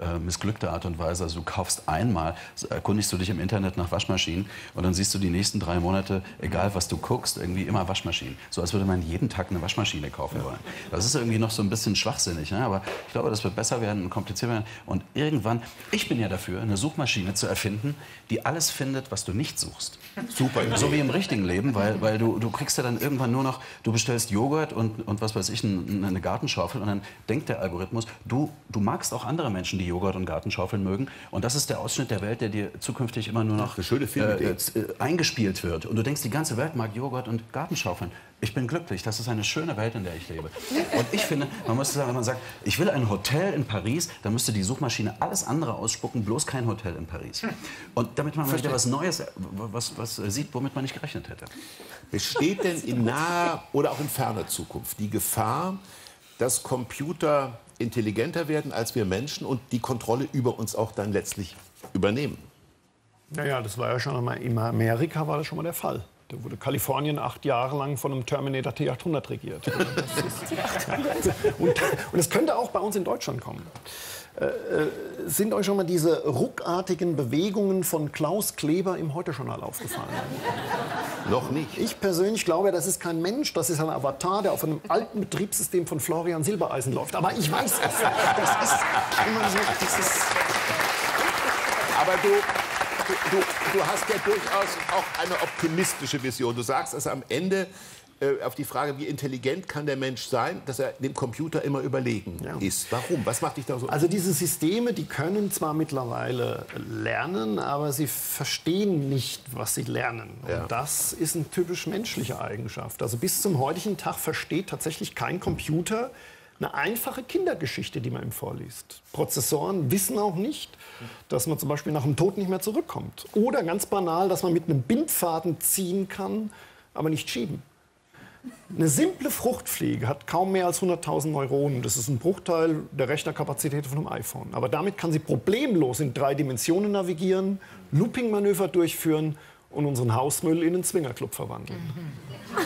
äh, missglückte Art und Weise. Also du kaufst einmal, erkundigst du dich im Internet nach Waschmaschinen und dann siehst du die nächsten drei Monate, egal was du guckst, irgendwie immer Waschmaschinen. So als würde man jeden Tag eine Waschmaschine kaufen wollen. Das ist irgendwie noch so ein bisschen schwachsinnig, ne? aber ich glaube, das wird besser werden und komplizierter werden. Und irgendwann, ich bin ja dafür, eine Suchmaschine zu erfinden, die alles findet, was du nicht suchst. Super. Idee. So wie im richtigen Leben, weil, weil du, du kriegst ja dann irgendwann nur noch, du bestellst Joghurt und, und was weiß ich, ein, eine Gartenschaufel und dann denkt der Algorithmus, du, du magst auch andere Menschen, die Joghurt und Gartenschaufeln mögen und das ist der Ausschnitt der Welt, der dir zukünftig immer nur noch äh, äh, eingespielt wird. Und du denkst, die ganze Welt mag Joghurt und Gartenschaufeln. Ich bin glücklich, das ist eine schöne Welt, in der ich lebe. Und ich finde, man muss sagen, wenn man sagt, ich will ein Hotel in Paris, dann müsste die Suchmaschine alles andere ausspucken, bloß kein Hotel in Paris. Und damit man mal wieder was Neues, äh, was, was äh, sieht, womit man nicht gerechnet hätte. Besteht denn in naher oder auch in ferner Zukunft die Gefahr, dass Computer intelligenter werden als wir Menschen und die Kontrolle über uns auch dann letztlich übernehmen? Naja, das war ja schon einmal in Amerika war das schon mal der Fall. Da wurde Kalifornien acht Jahre lang von einem Terminator T800 regiert. Das ist, und, und es könnte auch bei uns in Deutschland kommen. Äh, äh, sind euch schon mal diese ruckartigen Bewegungen von Klaus Kleber im Heute-Journal aufgefallen? Noch nicht. Ich persönlich glaube, das ist kein Mensch, das ist ein Avatar, der auf einem alten Betriebssystem von Florian Silbereisen läuft. Aber ich weiß es. Das ist immer so. Das ist Aber du, du, du, du hast ja durchaus auch eine optimistische Vision. Du sagst, dass am Ende äh, auf die Frage, wie intelligent kann der Mensch sein, dass er dem Computer immer überlegen ist. Warum? Was macht dich da so? Also diese Systeme, die können zwar mittlerweile lernen, aber sie verstehen nicht, was sie lernen. Ja. Und das ist eine typisch menschliche Eigenschaft. Also bis zum heutigen Tag versteht tatsächlich kein Computer eine einfache Kindergeschichte, die man ihm vorliest. Prozessoren wissen auch nicht, dass man zum Beispiel nach dem Tod nicht mehr zurückkommt. Oder ganz banal, dass man mit einem Bindfaden ziehen kann, aber nicht schieben. Eine simple Fruchtfliege hat kaum mehr als 100.000 Neuronen. Das ist ein Bruchteil der Rechnerkapazität von einem iPhone. Aber damit kann sie problemlos in drei Dimensionen navigieren, Looping-Manöver durchführen und unseren Hausmüll in einen Zwingerclub verwandeln.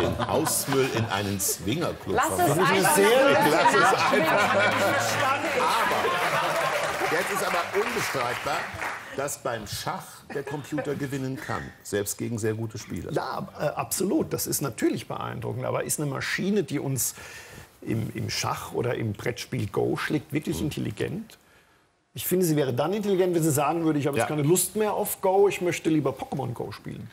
Den Hausmüll in einen. Lass es verwandeln. einfach Sehr nach- gut. Lass es einfach. Ist aber unbestreitbar, dass beim Schach der Computer gewinnen kann, selbst gegen sehr gute Spieler. Ja, äh, absolut. Das ist natürlich beeindruckend. Aber ist eine Maschine, die uns im, im Schach oder im Brettspiel Go schlägt, wirklich intelligent? Ich finde, sie wäre dann intelligent, wenn sie sagen würde, ich habe jetzt keine Lust mehr auf Go, ich möchte lieber Pokémon Go spielen.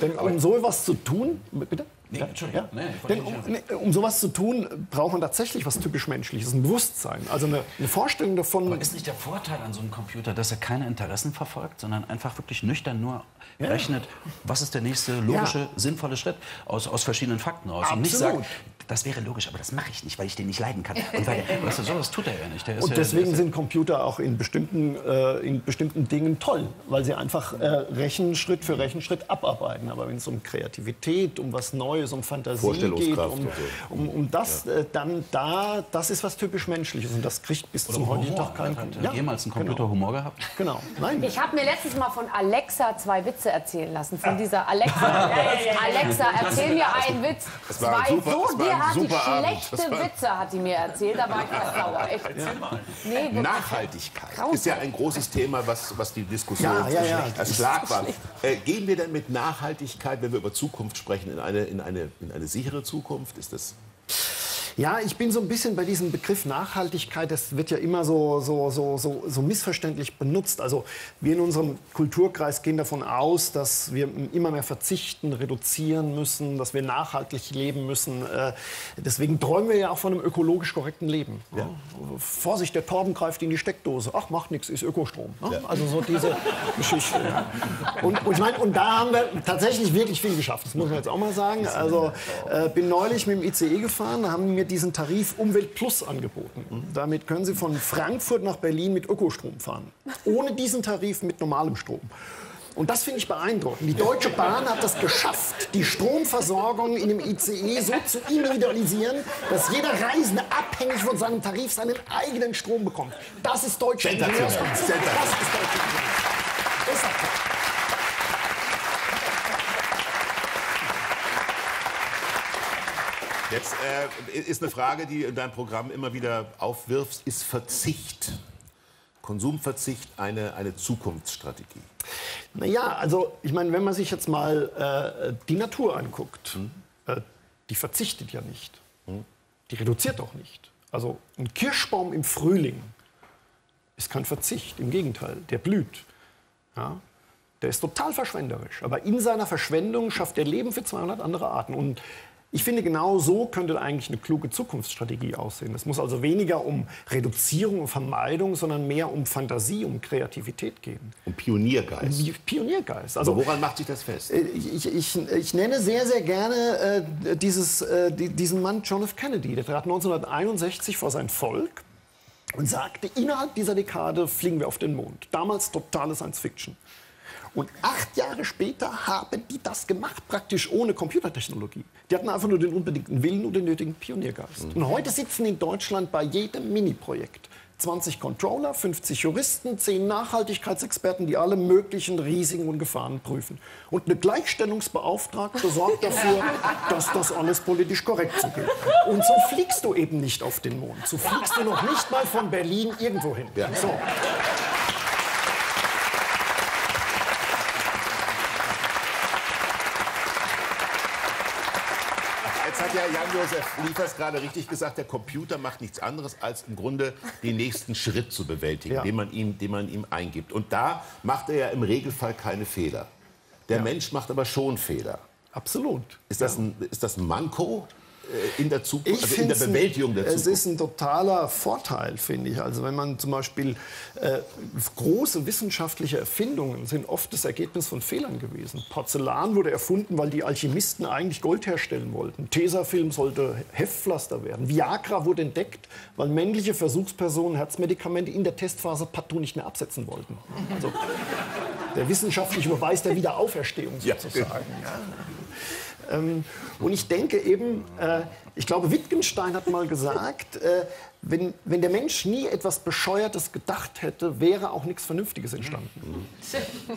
Denn um so etwas zu tun, bitte? Nee, Entschuldigung. ja. Nee, Denn um, nee, um sowas zu tun, braucht man tatsächlich was typisch Menschliches, ein Bewusstsein. Also eine, eine Vorstellung davon. Aber ist nicht der Vorteil an so einem Computer, dass er keine Interessen verfolgt, sondern einfach wirklich nüchtern nur rechnet, was ist der nächste logische, Ja. sinnvolle Schritt aus, aus verschiedenen Fakten raus? Und nicht sagt, Absolut. das wäre logisch, aber das mache ich nicht, weil ich den nicht leiden kann. Und weil, weißt du, sowas tut er ja nicht. Der ist Und ja, deswegen der ist sind Computer auch in bestimmten, äh, in bestimmten Dingen toll, weil sie einfach äh, Rechenschritt für Rechenschritt abarbeiten. Aber wenn es um Kreativität, um was Neues, um Fantasie geht, Vorstellungskraft um, um, um das, äh, dann da, das ist was typisch Menschliches und das kriegt bis Oder zum heutigen. Tag kein Hat Computer. jemals ein Computer Humor gehabt? Genau. Nein. Ich habe mir letztens mal von Alexa zwei Witze erzählen lassen. Von dieser Alexa. Alexa, erzähl mir einen Witz. Das war ein Zwei super- so derartig schlechte Witze hat die mir erzählt. Da war ich fast sauer. Echt. Nee, wirklich. Nachhaltigkeit ist ja ein großes Thema, was, was die Diskussion Ja, ja, ja. als Schlagwort. Äh, gehen wir denn mit Nachhaltigkeit, wenn wir über Zukunft sprechen, in eine, in eine, in eine sichere Zukunft? Ist das Ja, ich bin so ein bisschen bei diesem Begriff Nachhaltigkeit, das wird ja immer so, so, so, so, so missverständlich benutzt. Also wir in unserem Kulturkreis gehen davon aus, dass wir immer mehr verzichten, reduzieren müssen, dass wir nachhaltig leben müssen. Äh, Deswegen träumen wir ja auch von einem ökologisch korrekten Leben. Ja. Vorsicht, der Torben greift in die Steckdose. Ach, macht nichts, ist Ökostrom. ne? Also so diese Geschichte. Ja. Und, und ich meine, und da haben wir tatsächlich wirklich viel geschafft. Das muss man jetzt auch mal sagen. Also äh, bin neulich mit dem ICE gefahren, da haben mir diesen Tarif Umwelt Plus angeboten. Damit können Sie von Frankfurt nach Berlin mit Ökostrom fahren. Ohne diesen Tarif mit normalem Strom. Und das finde ich beeindruckend. Die Deutsche Bahn hat das geschafft, die Stromversorgung in dem ICE so zu individualisieren, dass jeder Reisende abhängig von seinem Tarif seinen eigenen Strom bekommt. Das ist. Ingenieurskunst. Das ist Sensation. deutsche Ingenieurskunst. Ist das so? Jetzt äh, ist eine Frage, die in deinem Programm immer wieder aufwirfst, ist Verzicht, Konsumverzicht eine, eine Zukunftsstrategie? Naja, also ich meine, wenn man sich jetzt mal äh, die Natur anguckt, äh, die verzichtet ja nicht. Die reduziert auch nicht. Also ein Kirschbaum im Frühling ist kein Verzicht, im Gegenteil, der blüht. Ja? Der ist total verschwenderisch, aber in seiner Verschwendung schafft er Leben für 200 andere Arten. Und ich finde, genau so könnte eigentlich eine kluge Zukunftsstrategie aussehen. Es muss also weniger um Reduzierung und Vermeidung, sondern mehr um Fantasie, um Kreativität gehen. Um Pioniergeist. Pioniergeist. Also, Aber woran macht sich das fest? Äh, Ich, ich, ich nenne sehr, sehr gerne äh, dieses, äh, die- diesen Mann John F. Kennedy. Der trat 1961 vor sein Volk und sagte, innerhalb dieser Dekade fliegen wir auf den Mond. Damals totale Science Fiction. Und acht Jahre später haben die das gemacht, praktisch ohne Computertechnologie. Die hatten einfach nur den unbedingten Willen und den nötigen Pioniergeist. Und heute sitzen in Deutschland bei jedem Mini-Projekt 20 Controller, 50 Juristen, 10 Nachhaltigkeitsexperten, die alle möglichen Risiken und Gefahren prüfen. Und eine Gleichstellungsbeauftragte sorgt dafür, dass das alles politisch korrekt zugeht. Und so fliegst du eben nicht auf den Mond. So fliegst du noch nicht mal von Berlin irgendwo hin. So. Jetzt hat ja Jan-Josef Liefers gerade richtig gesagt, der Computer macht nichts anderes, als im Grunde den nächsten Schritt zu bewältigen, Ja. den, man ihm, den man ihm eingibt. Und da macht er ja im Regelfall keine Fehler. Der Mensch macht aber schon Fehler. Absolut. Ist das ein, ist das ein Manko in der Zukunft, also in der Bewältigung der Es Zukunft? ist ein totaler Vorteil, finde ich. Also wenn man zum Beispiel äh, große wissenschaftliche Erfindungen sind oft das Ergebnis von Fehlern gewesen. Porzellan wurde erfunden, weil die Alchemisten eigentlich Gold herstellen wollten. Tesafilm sollte Heftpflaster werden. Viagra wurde entdeckt, weil männliche Versuchspersonen Herzmedikamente in der Testphase partout nicht mehr absetzen wollten. Also der wissenschaftliche Beweis der Wiederauferstehung sozusagen. Ja. Ähm, und ich denke eben, äh, ich glaube, Wittgenstein hat mal gesagt, äh, wenn, wenn der Mensch nie etwas Bescheuertes gedacht hätte, wäre auch nichts Vernünftiges entstanden.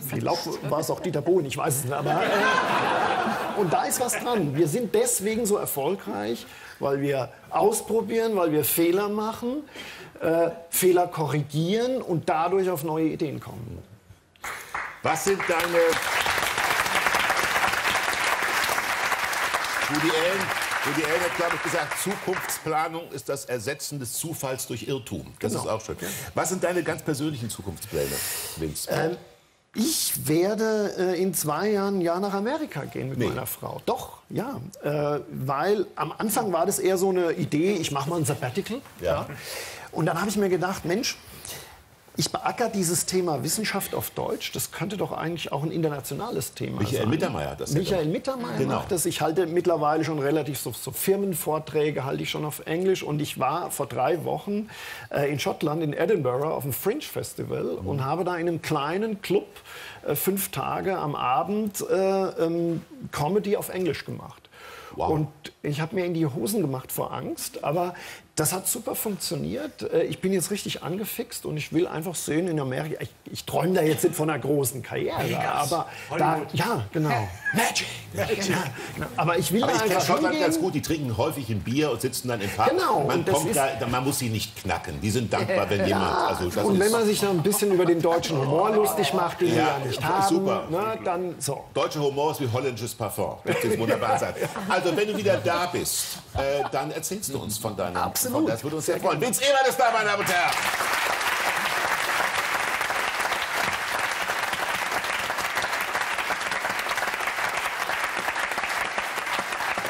Vielleicht war es auch Dieter Bohlen, ich weiß es nicht. Aber, äh, und da ist was dran. Wir sind deswegen so erfolgreich, weil wir ausprobieren, weil wir Fehler machen, äh, Fehler korrigieren und dadurch auf neue Ideen kommen. Was sind deine. Woody Allen, Woody Allen hat, glaube ich, gesagt, Zukunftsplanung ist das Ersetzen des Zufalls durch Irrtum. Das Genau. ist auch schön. Was sind deine ganz persönlichen Zukunftspläne, Vince? Ähm, ich werde äh, in zwei Jahren ein Jahr nach Amerika gehen mit meiner Frau. Doch, ja. Äh, weil am Anfang war das eher so eine Idee, ich mache mal ein Sabbatical. Ja. Und dann habe ich mir gedacht, Mensch, ich beackere dieses Thema Wissenschaft auf Deutsch. Das könnte doch eigentlich auch ein internationales Thema Michael sein. Mittermeier hat das Michael gemacht. Mittermeier Genau. macht das. Ich halte mittlerweile schon relativ so, so Firmenvorträge, halte ich schon auf Englisch. Und ich war vor drei Wochen äh, in Schottland, in Edinburgh, auf dem Fringe Festival Mhm. und habe da in einem kleinen Club äh, fünf Tage am Abend äh, ähm, Comedy auf Englisch gemacht. Und ich habe mir in die Hosen gemacht vor Angst, aber das hat super funktioniert. Äh, Ich bin jetzt richtig angefixt und ich will einfach sehen in Amerika. Ich, ich träume da jetzt nicht von einer großen Karriere, Vegas, aber da, ja, genau. Magic. Ja, genau. Aber ich will Aber da ich einfach Schottland hingehen. ganz gut. Die trinken häufig ein Bier und sitzen dann im Park. Genau, Man, kommt da, da- man muss sie nicht knacken. Die sind dankbar, wenn jemand. Also das und wenn man sich dann ein bisschen über den deutschen Humor lustig macht, den wir ja nicht haben, super. Ne, dann so. Deutscher Humor ist wie holländisches Parfum. Das ist wunderbar sein. Also, wenn du wieder da bist, äh, dann erzählst du uns von deinem. Absolut. Von, das würde uns sehr freuen. Vince Ebert ist da, meine Damen und Herren.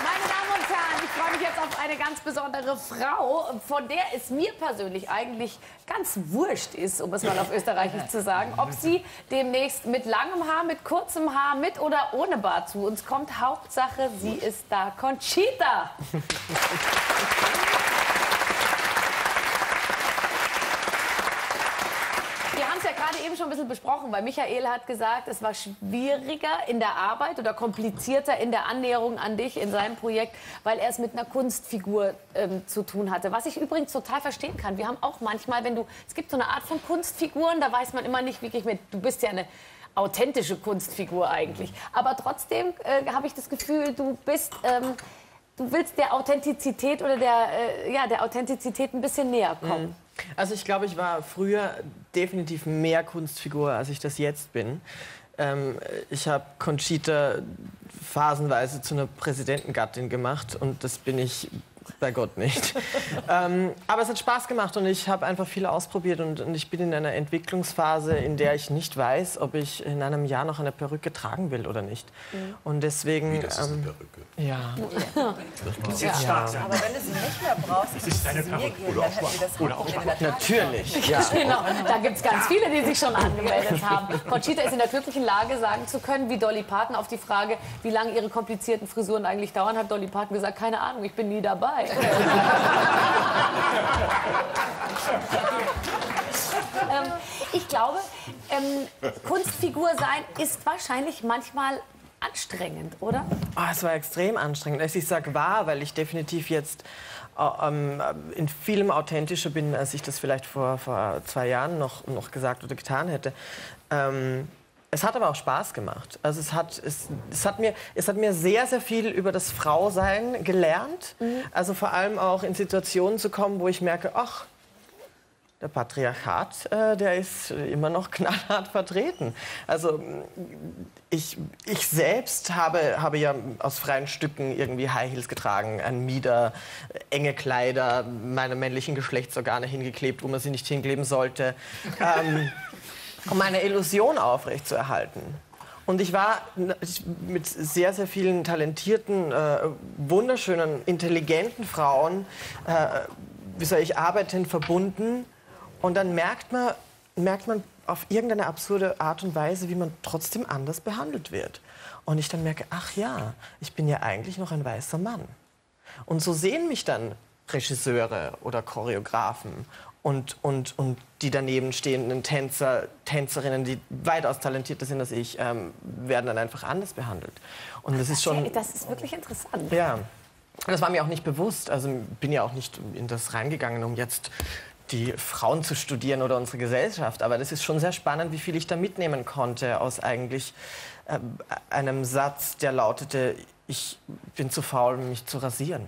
Meine Damen und Herren, ich freue mich jetzt auf eine ganz besondere Frau, von der es mir persönlich eigentlich ganz wurscht ist, um es mal auf Österreichisch zu sagen, ob sie demnächst mit langem Haar, mit kurzem Haar, mit oder ohne Bart zu uns kommt. Hauptsache, sie ist da. Conchita! Wir haben es ja gerade eben schon ein bisschen besprochen, weil Michael hat gesagt, es war schwieriger in der Arbeit oder komplizierter in der Annäherung an dich in seinem Projekt, weil er es mit einer Kunstfigur ähm, zu tun hatte. Was ich übrigens total verstehen kann. Wir haben auch manchmal, wenn du, es gibt so eine Art von Kunstfiguren, da weiß man immer nicht wirklich mit, du bist ja eine authentische Kunstfigur eigentlich. Aber trotzdem äh, habe ich das Gefühl, du bist, ähm, du willst der Authentizität oder der, äh, ja, der Authentizität ein bisschen näher kommen. Also ich glaube, ich war früher definitiv mehr Kunstfigur, als ich das jetzt bin. Ähm, ich habe Conchita phasenweise zu einer Präsidentengattin gemacht und das bin ich bei Gott nicht. ähm, aber es hat Spaß gemacht und ich habe einfach viel ausprobiert und, und ich bin in einer Entwicklungsphase, in der ich nicht weiß, ob ich in einem Jahr noch eine Perücke tragen will oder nicht. Mhm. Und deswegen... Wie, das ist eine ähm, Perücke? Ja. Das ist jetzt stark sein. Aber wenn du sie nicht mehr brauchst, Es ist deine zu mir Perücke. gehen, Oder dann auch das Oder auch Natürlich. Ja. Genau, da gibt es ganz viele, die sich schon angemeldet haben. Conchita ist in der glücklichen Lage, sagen zu können, wie Dolly Parton auf die Frage, wie lange ihre komplizierten Frisuren eigentlich dauern, hat Dolly Parton gesagt, keine Ahnung, ich bin nie dabei. ähm, ich glaube, ähm, Kunstfigur sein ist wahrscheinlich manchmal anstrengend, oder? Ah, es war extrem anstrengend. Also Ich sage war, weil ich definitiv jetzt äh, ähm, in vielem authentischer bin, als ich das vielleicht vor, vor zwei Jahren noch, noch gesagt oder getan hätte. Ähm, es hat aber auch Spaß gemacht. Also es hat, es, es, hat mir, es hat mir sehr, sehr viel über das Frausein gelernt. Also vor allem auch in Situationen zu kommen, wo ich merke, ach, der Patriarchat, äh, der ist immer noch knallhart vertreten. Also ich, ich selbst habe, habe ja aus freien Stücken irgendwie High Heels getragen, ein Mieder, enge Kleider, meine männlichen Geschlechtsorgane hingeklebt, wo man sie nicht hinkleben sollte, ähm, um eine Illusion aufrechtzuerhalten. Und ich war mit sehr, sehr vielen talentierten, äh, wunderschönen, intelligenten Frauen, äh, wie soll ich arbeiten, verbunden. Und dann merkt man, merkt man auf irgendeine absurde Art und Weise, wie man trotzdem anders behandelt wird. Und ich dann merke, ach ja, ich bin ja eigentlich noch ein weißer Mann. Und so sehen mich dann Regisseure oder Choreografen und, und, und die daneben stehenden Tänzer, Tänzerinnen, die weitaus talentierter sind als ich, ähm, werden dann einfach anders behandelt. Und das ist schon... Das ist wirklich interessant. Ja, das war mir auch nicht bewusst. Also bin ja auch nicht in das reingegangen, um jetzt die Frauen zu studieren oder unsere Gesellschaft. Aber das ist schon sehr spannend, wie viel ich da mitnehmen konnte aus eigentlich äh, einem Satz, der lautete, ich bin zu faul, mich zu rasieren.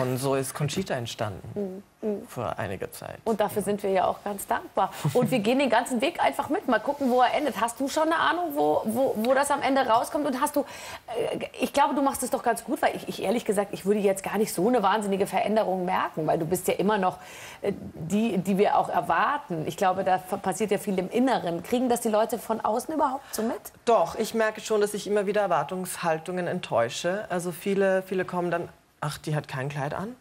Und so ist Conchita entstanden vor einiger Zeit. Und dafür sind wir ja auch ganz dankbar. Und wir gehen den ganzen Weg einfach mit. Mal gucken, wo er endet. Hast du schon eine Ahnung, wo, wo, wo das am Ende rauskommt? Und hast du, äh, ich glaube, du machst es doch ganz gut, weil ich, ich ehrlich gesagt, ich würde jetzt gar nicht so eine wahnsinnige Veränderung merken, weil du bist ja immer noch äh, die, die wir auch erwarten. Ich glaube, da passiert ja viel im Inneren. Kriegen das die Leute von außen überhaupt so mit? Doch, ich merke schon, dass ich immer wieder Erwartungshaltungen enttäusche. Also viele, viele kommen dann, ach, die hat kein Kleid an.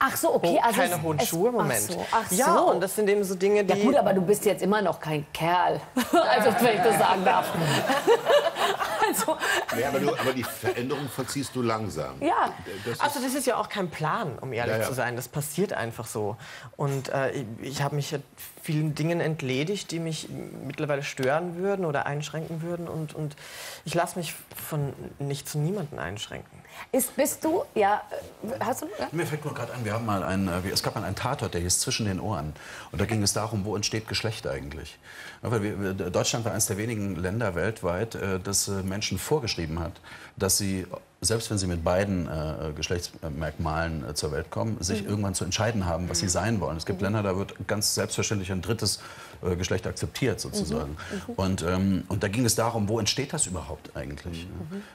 Ach so, okay. Oh, Also keine es- hohen es- Schuhe, Moment. Ach so, ach Ja, so. und das sind eben so Dinge, die... Ja gut, aber du bist jetzt immer noch kein Kerl. also, wenn ich das sagen darf. also, Ja, aber, du, aber die Veränderung vollziehst du langsam. Ja. Das ist- Also das ist ja auch kein Plan, um ehrlich Ja, ja. zu sein. Das passiert einfach so. Und äh, ich, ich habe mich ja vielen Dingen entledigt, die mich mittlerweile stören würden oder einschränken würden. Und, und ich lasse mich von nicht zu niemanden einschränken. Ist, bist du, ja, äh, hast du, ja? Mir fällt nur gerade an, wir haben mal einen, äh, es gab mal einen Tatort, der hieß Zwischen den Ohren. Und da ging es darum, wo entsteht Geschlecht eigentlich. Weil wir, Deutschland war eines der wenigen Länder weltweit, äh, das Menschen vorgeschrieben hat, dass sie, selbst wenn sie mit beiden äh, Geschlechtsmerkmalen äh, zur Welt kommen, sich Mhm. irgendwann zu entscheiden haben, was sie sein wollen. Es gibt Länder, da wird ganz selbstverständlich ein drittes äh, Geschlecht akzeptiert sozusagen. Mhm. Und, ähm, und da ging es darum, wo entsteht das überhaupt eigentlich?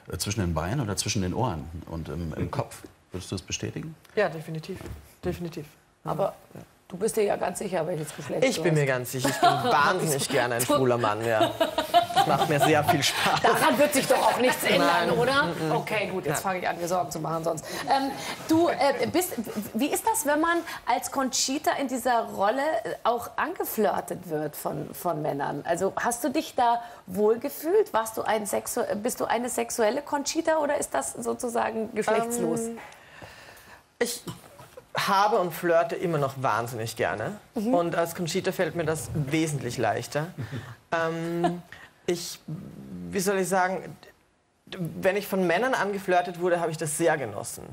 Ja? Äh, Zwischen den Beinen oder zwischen den Ohren und im, im Kopf? Würdest du das bestätigen? Ja, definitiv. Definitiv. Aber du bist dir ja ganz sicher, welches Geschlecht Ich bin mir ganz sicher, ich bin wahnsinnig gerne ein schwuler Mann, ja. Das macht mir sehr viel Spaß. Daran wird sich doch auch nichts ändern, Nein. oder? Mhm. Okay, gut, jetzt fange ich an, mir Sorgen zu machen sonst. Ähm, du äh, bist, wie ist das, wenn man als Conchita in dieser Rolle äh, auch angeflirtet wird von, von Männern? Also hast du dich da wohlgefühlt? Warst du ein Sexu bist du eine sexuelle Conchita oder ist das sozusagen geschlechtslos? Ähm, ich habe und flirte immer noch wahnsinnig gerne. Mhm. Und als Conchita fällt mir das wesentlich leichter. ähm, ich, wie soll ich sagen, wenn ich von Männern angeflirtet wurde, habe ich das sehr genossen.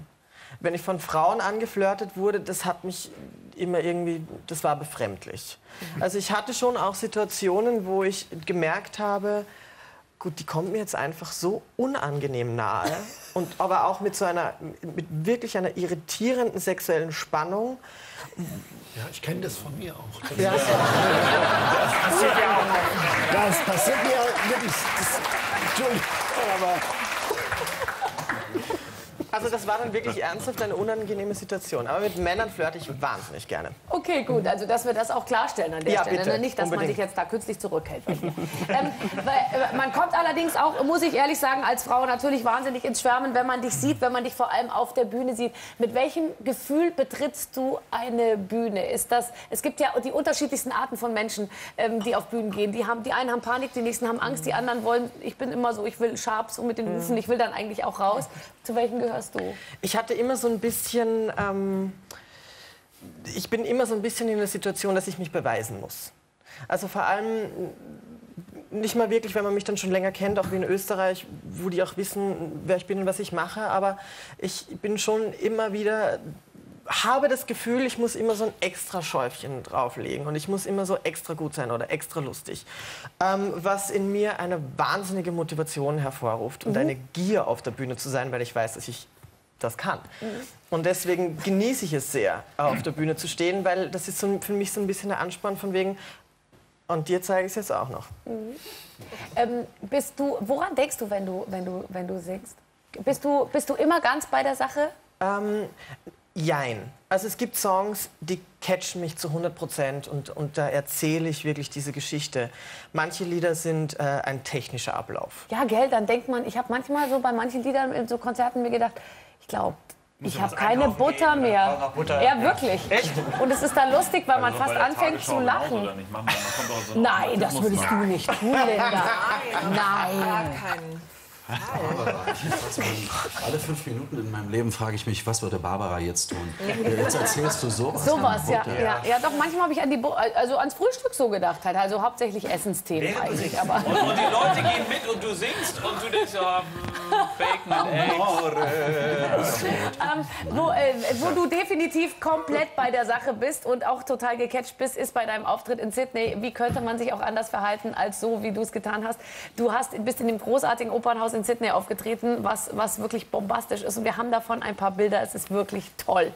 Wenn ich von Frauen angeflirtet wurde, das hat mich immer irgendwie, das war befremdlich. Also ich hatte schon auch Situationen, wo ich gemerkt habe, gut, die kommt mir jetzt einfach so unangenehm nahe und aber auch mit so einer, mit wirklich einer irritierenden sexuellen Spannung. Ja, ich kenne das von mir auch. Das, Ja. das passiert ja auch. Das passiert mir wirklich. Das, Entschuldigung, aber. Also das war dann wirklich ernsthaft eine unangenehme Situation. Aber mit Männern flirte ich wahnsinnig gerne. Okay, gut, also dass wir das auch klarstellen an der Ja, Stelle. bitte, ne? Nicht, dass man unbedingt. sich jetzt da künstlich zurückhält. ähm, weil, äh, man kommt allerdings auch, muss ich ehrlich sagen, als Frau natürlich wahnsinnig ins Schwärmen, wenn man dich sieht, wenn man dich vor allem auf der Bühne sieht. Mit welchem Gefühl betrittst du eine Bühne? Ist das, es gibt ja die unterschiedlichsten Arten von Menschen, ähm, die auf Bühnen gehen. Die, haben, die einen haben Panik, die nächsten haben Angst, die anderen wollen, ich bin immer so, ich will sharp so mit den Hufen, ich will dann eigentlich auch raus. Zu welchem gehörst du? Ich hatte immer so ein bisschen, ähm, ich bin immer so ein bisschen in der Situation, dass ich mich beweisen muss. Also vor allem nicht mal wirklich, wenn man mich dann schon länger kennt, auch wie in Österreich, wo die auch wissen, wer ich bin und was ich mache. Aber ich bin schon immer wieder habe das Gefühl, ich muss immer so ein extra Schäufchen drauflegen und ich muss immer so extra gut sein oder extra lustig. Ähm, was in mir eine wahnsinnige Motivation hervorruft und Mhm. eine Gier auf der Bühne zu sein, weil ich weiß, dass ich das kann. Und deswegen genieße ich es sehr, auf der Bühne zu stehen, weil das ist so, für mich so ein bisschen der Ansporn von wegen, und dir zeige ich es jetzt auch noch. Ähm, bist du, woran denkst du, wenn du, wenn du, wenn du singst? Bist du, bist du immer ganz bei der Sache? Ähm, jein. Also es gibt Songs, die catchen mich zu 100 Prozent und, und da erzähle ich wirklich diese Geschichte. Manche Lieder sind äh, ein technischer Ablauf. Ja, gell, dann denkt man, ich habe manchmal so bei manchen Liedern in so Konzerten mir gedacht, ich glaube, ich habe keine Butter gehen mehr. Butter? Ja, Ja. wirklich. Echt? Und es ist dann lustig, weil man Also fast bei der anfängt zu lachen. Machen man so ein Nein, das würdest du nicht tun, Linda. Nein. Alle fünf Minuten in meinem Leben frage ich mich, was würde Barbara jetzt tun? Jetzt erzählst du sowas. Sowas, ja, ja. Ja, doch, manchmal habe ich an die, also ans Frühstück so gedacht, halt. also hauptsächlich Essensthemen eigentlich. Aber Und, und die Leute gehen mit und du singst und du denkst, ja, hm, Bacon and Eggs. ähm, wo, äh, wo du definitiv komplett bei der Sache bist und auch total gecatcht bist, ist bei deinem Auftritt in Sydney. Wie könnte man sich auch anders verhalten als so, wie du es getan hast? Du hast, bist in dem großartigen Opernhaus in Sydney aufgetreten, was, was wirklich bombastisch ist. Und wir haben davon ein paar Bilder. Es ist wirklich toll.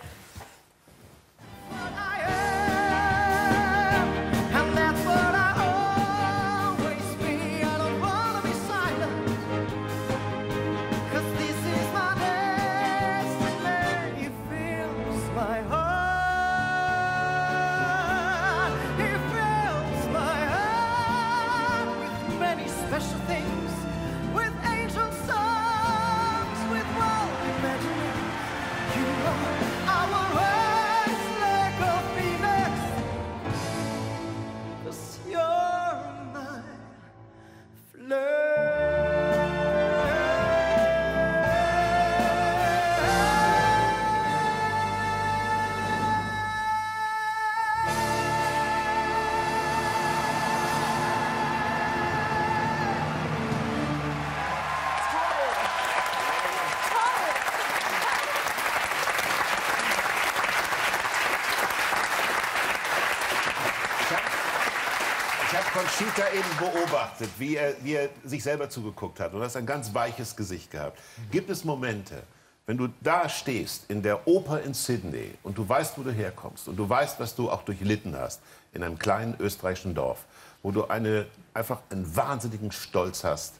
Wie er, wie er sich selber zugeguckt hat. Und hat ein ganz weiches Gesicht gehabt. Gibt es Momente, wenn du da stehst in der Oper in Sydney und du weißt, wo du herkommst und du weißt, was du auch durchlitten hast in einem kleinen österreichischen Dorf, wo du eine, einfach einen wahnsinnigen Stolz hast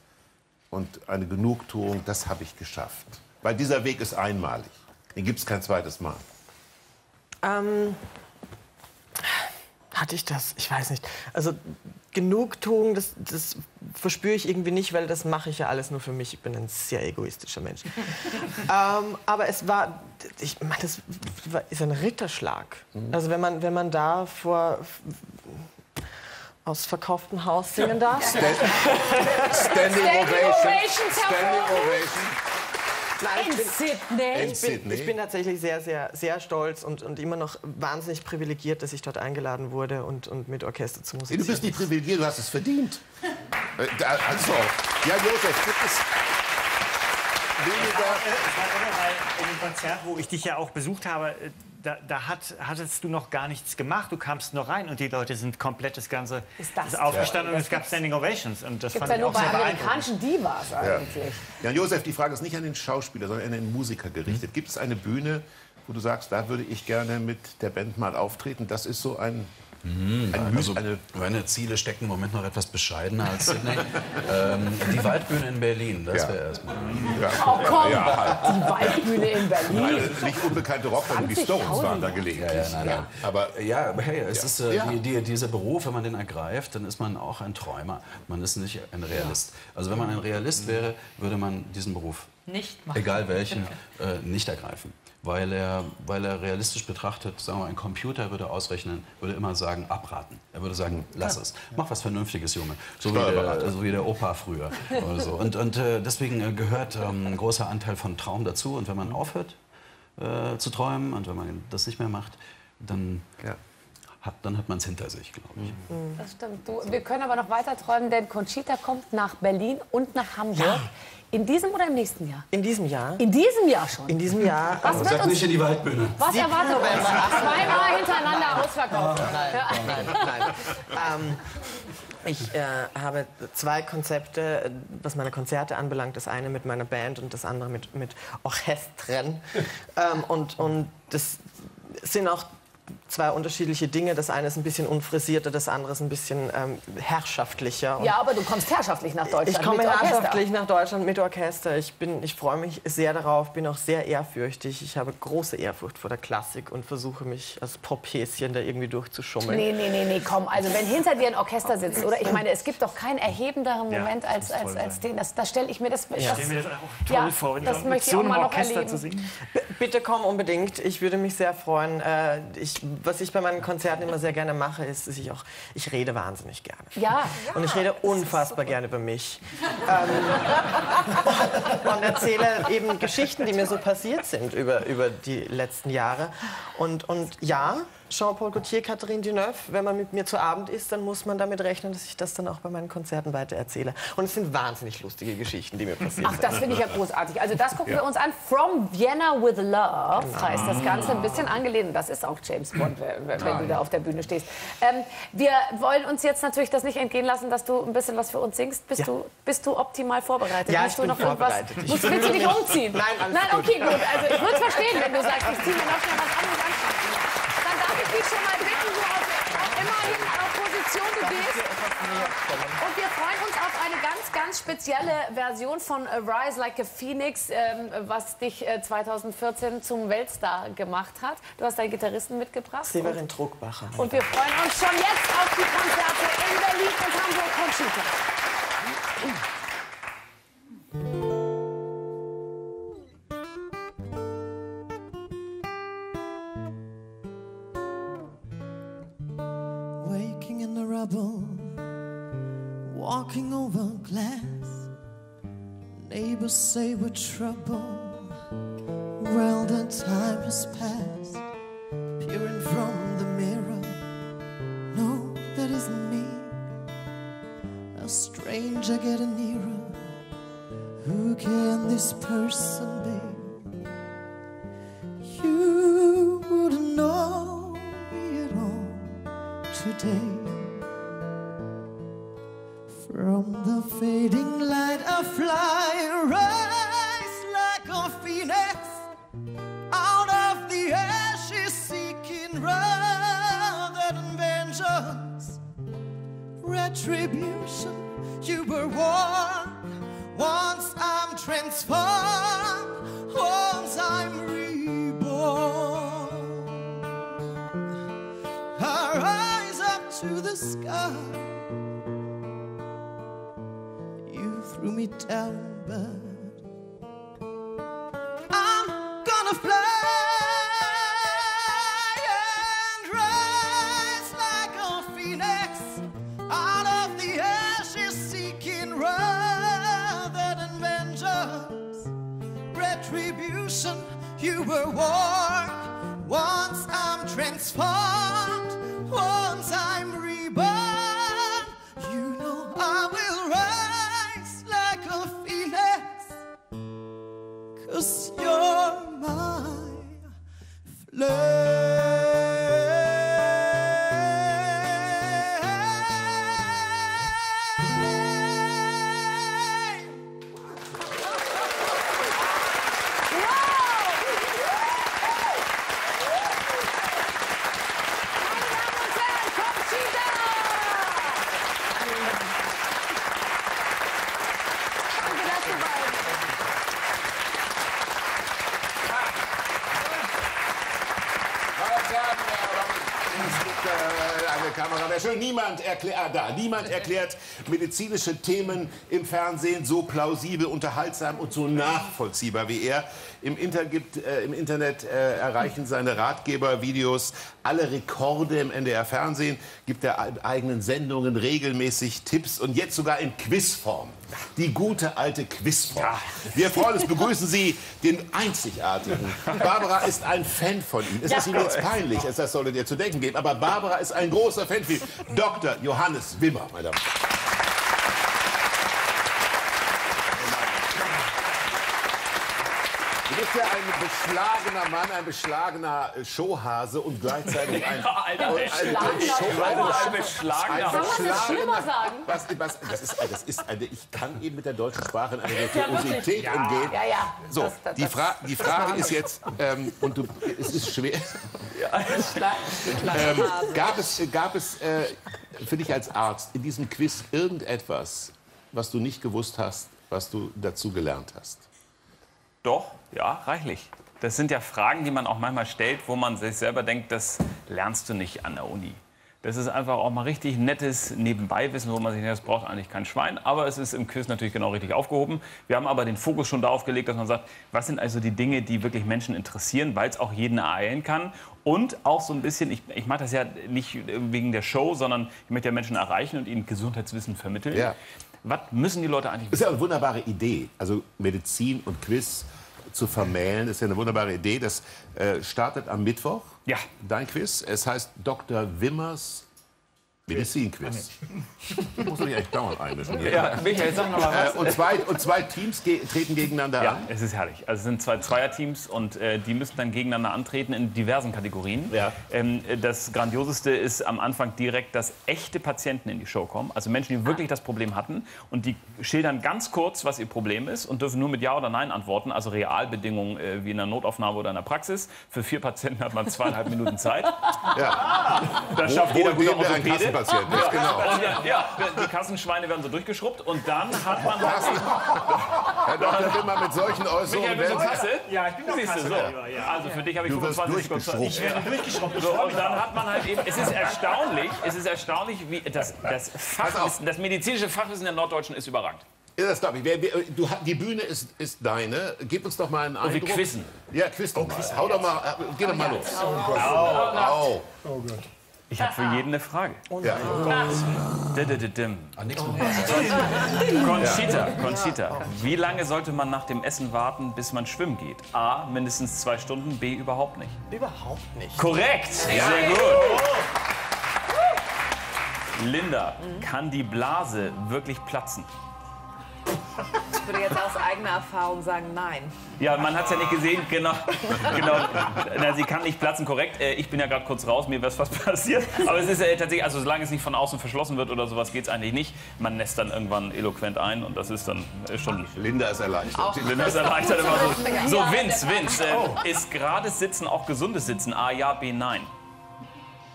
und eine Genugtuung, das habe ich geschafft. Weil dieser Weg ist einmalig. Den gibt es kein zweites Mal. Ähm, hatte ich das? Ich weiß nicht. Also Genugtuung, das, das verspüre ich irgendwie nicht, weil das mache ich ja alles nur für mich. Ich bin ein sehr egoistischer Mensch. ähm, aber es war, ich meine, das war, ist ein Ritterschlag. Also wenn man, wenn man da vor ausverkauftem Haus singen darf. Standing Ovation. Standing Ovation. Nein, ich bin, Sydney. In Ich bin, Sydney. ich bin tatsächlich sehr, sehr, sehr stolz und, und immer noch wahnsinnig privilegiert, dass ich dort eingeladen wurde und, und mit Orchester zu musizieren. Du bist nicht privilegiert, du hast es verdient. Äh, Also, ja, Josef, gibt es weniger. Es war immer mal in dem Konzert, wo ich dich ja auch besucht habe, äh, da, da hat, hattest du noch gar nichts gemacht. Du kamst noch rein und die Leute sind komplett das Ganze Ist das ist aufgestanden toll. und es gab Standing Ovations. Und das Gibt fand ja ich nur auch bei sehr beeindruckend. amerikanischen Divas Ja. eigentlich. Ja, Josef, die Frage ist nicht an den Schauspieler, sondern an den Musiker gerichtet. Gibt es eine Bühne, wo du sagst, da würde ich gerne mit der Band mal auftreten? Das ist so ein, ein Mü- Also, eine meine Ziele stecken im Moment noch etwas bescheidener als Sydney. ähm, die Waldbühne in Berlin, das Ja. wäre erstmal. Ja, Oh komm, ja. die Waldbühne in Berlin. Eine nicht unbekannte Rockband wie Stones 20.000. waren da gelegentlich. Ja, ja, nein, nein. Aber Ja, aber hey, es Ja. ist äh, Ja. die, die, dieser Beruf, wenn man den ergreift, dann ist man auch ein Träumer. Man ist nicht ein Realist. Also wenn man ein Realist wäre, würde man diesen Beruf, Nicht machen. egal welchen, äh, nicht ergreifen. Weil er, weil er realistisch betrachtet, sagen wir, ein Computer würde ausrechnen, würde immer sagen, abraten. Er würde sagen, lass es. Mach was Vernünftiges, Junge. So wie der, so wie der Opa früher. Oder so. Und, und äh, deswegen äh, gehört ähm, ein großer Anteil von Traum dazu. Und wenn man aufhört äh, zu träumen und wenn man das nicht mehr macht, dann hat, dann hat man es hinter sich, glaube ich. Das stimmt. Du, wir können aber noch weiter träumen, denn Conchita kommt nach Berlin und nach Hamburg. In diesem oder im nächsten Jahr? In diesem Jahr. In diesem Jahr schon? In diesem Jahr. Was wird uns, in die Waldbühne. was 7. erwartet uns? Zweimal hintereinander ausverkauft. Nein, Ja. nein, nein. ähm, ich äh, habe zwei Konzepte, was meine Konzerte anbelangt. Das eine mit meiner Band und das andere mit, mit Orchestren. ähm, und, und das sind auch zwei unterschiedliche Dinge. Das eine ist ein bisschen unfrisierter, das andere ist ein bisschen ähm, herrschaftlicher. Und Ja, aber du kommst herrschaftlich nach Deutschland. ich komme mit Orchester. herrschaftlich nach Deutschland mit Orchester. Ich, bin, ich freue mich sehr darauf, bin auch sehr ehrfürchtig. Ich habe große Ehrfurcht vor der Klassik und versuche mich als Popphäschen da irgendwie durchzuschummeln. Nee, nee, nee, nee, komm. Also wenn hinter dir ein Orchester sitzt, oder? Ich meine, es gibt doch keinen erhebenderen Ja, Moment als, das muss als, als sein. den. Das, das stelle ich mir das, Ich das stelle mir das auch toll ja, vor, wenn das ich möchte ich so auch mal noch Orchester erleben. zu singen. B- Bitte komm unbedingt. Ich würde mich sehr freuen. Äh, ich, was ich bei meinen Konzerten immer sehr gerne mache, ist, dass ich auch, ich rede wahnsinnig gerne. Ja. Und ich rede unfassbar gerne über mich. Ähm, und erzähle eben Geschichten, die mir so passiert sind über, über die letzten Jahre. Und, und ja, Jean-Paul Gaultier, Catherine Deneuve, wenn man mit mir zu Abend ist, dann muss man damit rechnen, dass ich das dann auch bei meinen Konzerten weiter erzähle. Und es sind wahnsinnig lustige Geschichten, die mir passiert Ach, das finde ich ja großartig. Also das gucken Ja. wir uns an. From Vienna with Love Genau. heißt das Ganze. Ein bisschen angelehnt. Das ist auch James Bond, wenn, wenn du da auf der Bühne stehst. Ähm, wir wollen uns jetzt natürlich das nicht entgehen lassen, dass du ein bisschen was für uns singst. Bist, Ja. du, bist du optimal vorbereitet? Ja, Musst ich du bin noch irgendwas? vorbereitet. Ich- Musst, willst du dich umziehen? Nein, alles Nein, gut. okay, gut. Also ich würde es verstehen, wenn du sagst, ich ziehe mir noch schnell was anderes an. Dich schon mal bitten, du auf, auf immerhin auf Position du gehst. Und wir freuen uns auf eine ganz, ganz spezielle Version von äh, Rise Like a Phoenix, ähm, was dich äh, 2014 zum Weltstar gemacht hat. Du hast deinen Gitarristen mitgebracht. Severin Druckbacher. Und wir freuen uns schon jetzt auf die Konzerte in Berlin und Hamburg. Conchita. Rubble, walking over glass. Neighbors say we're trouble. Well, the time has passed. Peering from the mirror, no, that isn't me. A stranger getting nearer. Who can this person be? You wouldn't know me at all today. Fly, rise like a phoenix. Out of the ashes, seeking rather than vengeance. Retribution, you were warned. Once I'm transformed, once I'm reborn. I rise up to the sky. Threw me down, but äh, Wäre schön. Niemand erklärt, ah, da, niemand erklärt medizinische Themen im Fernsehen so plausibel, unterhaltsam und so nachvollziehbar wie er. Im, Inter gibt, äh, im Internet äh, erreichen seine Ratgebervideos alle Rekorde im NDR-Fernsehen, gibt er eigenen Sendungen regelmäßig Tipps und jetzt sogar in Quizform. Die gute alte Quizform. Wir freuen uns, begrüßen Sie den einzigartigen. Barbara ist ein Fan von ihm. Ist Ja. das Ihnen jetzt peinlich? Ist das solltet ihr zu denken zugeben. Aber Barbara ist ein großer Fan von Dr. Johannes Wimmer, meine Damen und Herren. Du bist ja ein beschlagener Mann, ein beschlagener äh, Showhase und gleichzeitig ein, Alter, und ein beschlagener- ein beschlagener- ein Soll man das schlimmer sagen? Was, was, das ist, das ist eine, ich kann eben mit der deutschen Sprache in einer Virtuosität Ja. umgehen. Ja, ja. So, Das- das- die, Fra die Frage ist jetzt, ähm, und du, es ist schwer. Ähm, gab es, gab es äh, für dich als Arzt in diesem Quiz irgendetwas, was du nicht gewusst hast, was du dazu gelernt hast? Doch, ja, reichlich. Das sind ja Fragen, die man auch manchmal stellt, wo man sich selber denkt, das lernst du nicht an der Uni. Das ist einfach auch mal richtig nettes Nebenbeiwissen, wo man sich denkt, das braucht eigentlich kein Schwein. Aber es ist im Quiz natürlich genau richtig aufgehoben. Wir haben aber den Fokus schon darauf gelegt, dass man sagt, was sind also die Dinge, die wirklich Menschen interessieren, weil es auch jeden ereilen kann. Und auch so ein bisschen, ich, ich mache das ja nicht wegen der Show, sondern ich möchte ja Menschen erreichen und ihnen Gesundheitswissen vermitteln. Ja. Was müssen die Leute eigentlich Das ist ja eine wunderbare Idee. Also Medizin und Quiz zu vermählen, ist ja eine wunderbare Idee. Das äh, startet am Mittwoch. Ja. Dein Quiz. Es heißt Dr. Wimmers Medizinquiz. Muss doch nicht eigentlich dauernd einmischen. hier. Ja, Michael, sag noch mal was. Äh, und, zwei, und zwei Teams ge treten gegeneinander Ja, an. es ist herrlich. Also es sind zwei Zweierteams und äh, die müssen dann gegeneinander antreten in diversen Kategorien. Ähm, das Grandioseste ist am Anfang direkt, dass echte Patienten in die Show kommen. Also Menschen, die wirklich das Problem hatten. Und die schildern ganz kurz, was ihr Problem ist und dürfen nur mit Ja oder Nein antworten. Also Realbedingungen äh, wie in einer Notaufnahme oder in der Praxis. Für vier Patienten hat man zweieinhalb Minuten Zeit. Ja. Das Wo- schafft jeder wohl gute Orthopäde. Kassenpatient ist, Ja. genau. Und ja, ja, die Kassenschweine werden so durchgeschrubbt und dann hat man halt Herr Dr. Wimmer, mit solchen Äußerungen Michael, bist du Kasse? Ja, ich bin du, Kasse so. ja. Also für dich habe ich Du wirst 25 Sekunden. Ich werde durchgeschrubbt. So, und dann hat man halt eben, es ist erstaunlich, es ist erstaunlich, wie das, das Fachwissen, das medizinische Fachwissen der Norddeutschen ist überragend. Ja, das glaube ich. Wer, wer, du, die Bühne ist, ist deine. Gib uns doch mal einen Und wir Eindruck. quizzen. Ja, quiz doch mal. Hau doch mal, äh, geh doch mal los. Au. Au. Ich habe für jeden eine Frage. Ja. Didididim. Conchita, Conchita. Wie lange sollte man nach dem Essen warten, bis man schwimmen geht? A, mindestens zwei Stunden, B, überhaupt nicht. Überhaupt nicht. Korrekt, sehr gut. Linda, kann die Blase wirklich platzen? Ich würde jetzt aus eigener Erfahrung sagen, nein. Ja, man hat es ja nicht gesehen, genau. genau. Na, sie kann nicht platzen, korrekt. Äh, Ich bin ja gerade kurz raus, mir wäre fast passiert. Aber es ist äh, tatsächlich, also solange es nicht von außen verschlossen wird oder sowas, geht es eigentlich nicht. Man nässt dann irgendwann eloquent ein und das ist dann schon... Linda ist erleichtert. Auch Linda ist erleichtert immer so. So, Ja, Vince, Vince, äh, ist gerades Sitzen auch gesundes Sitzen? A, ja, B, nein.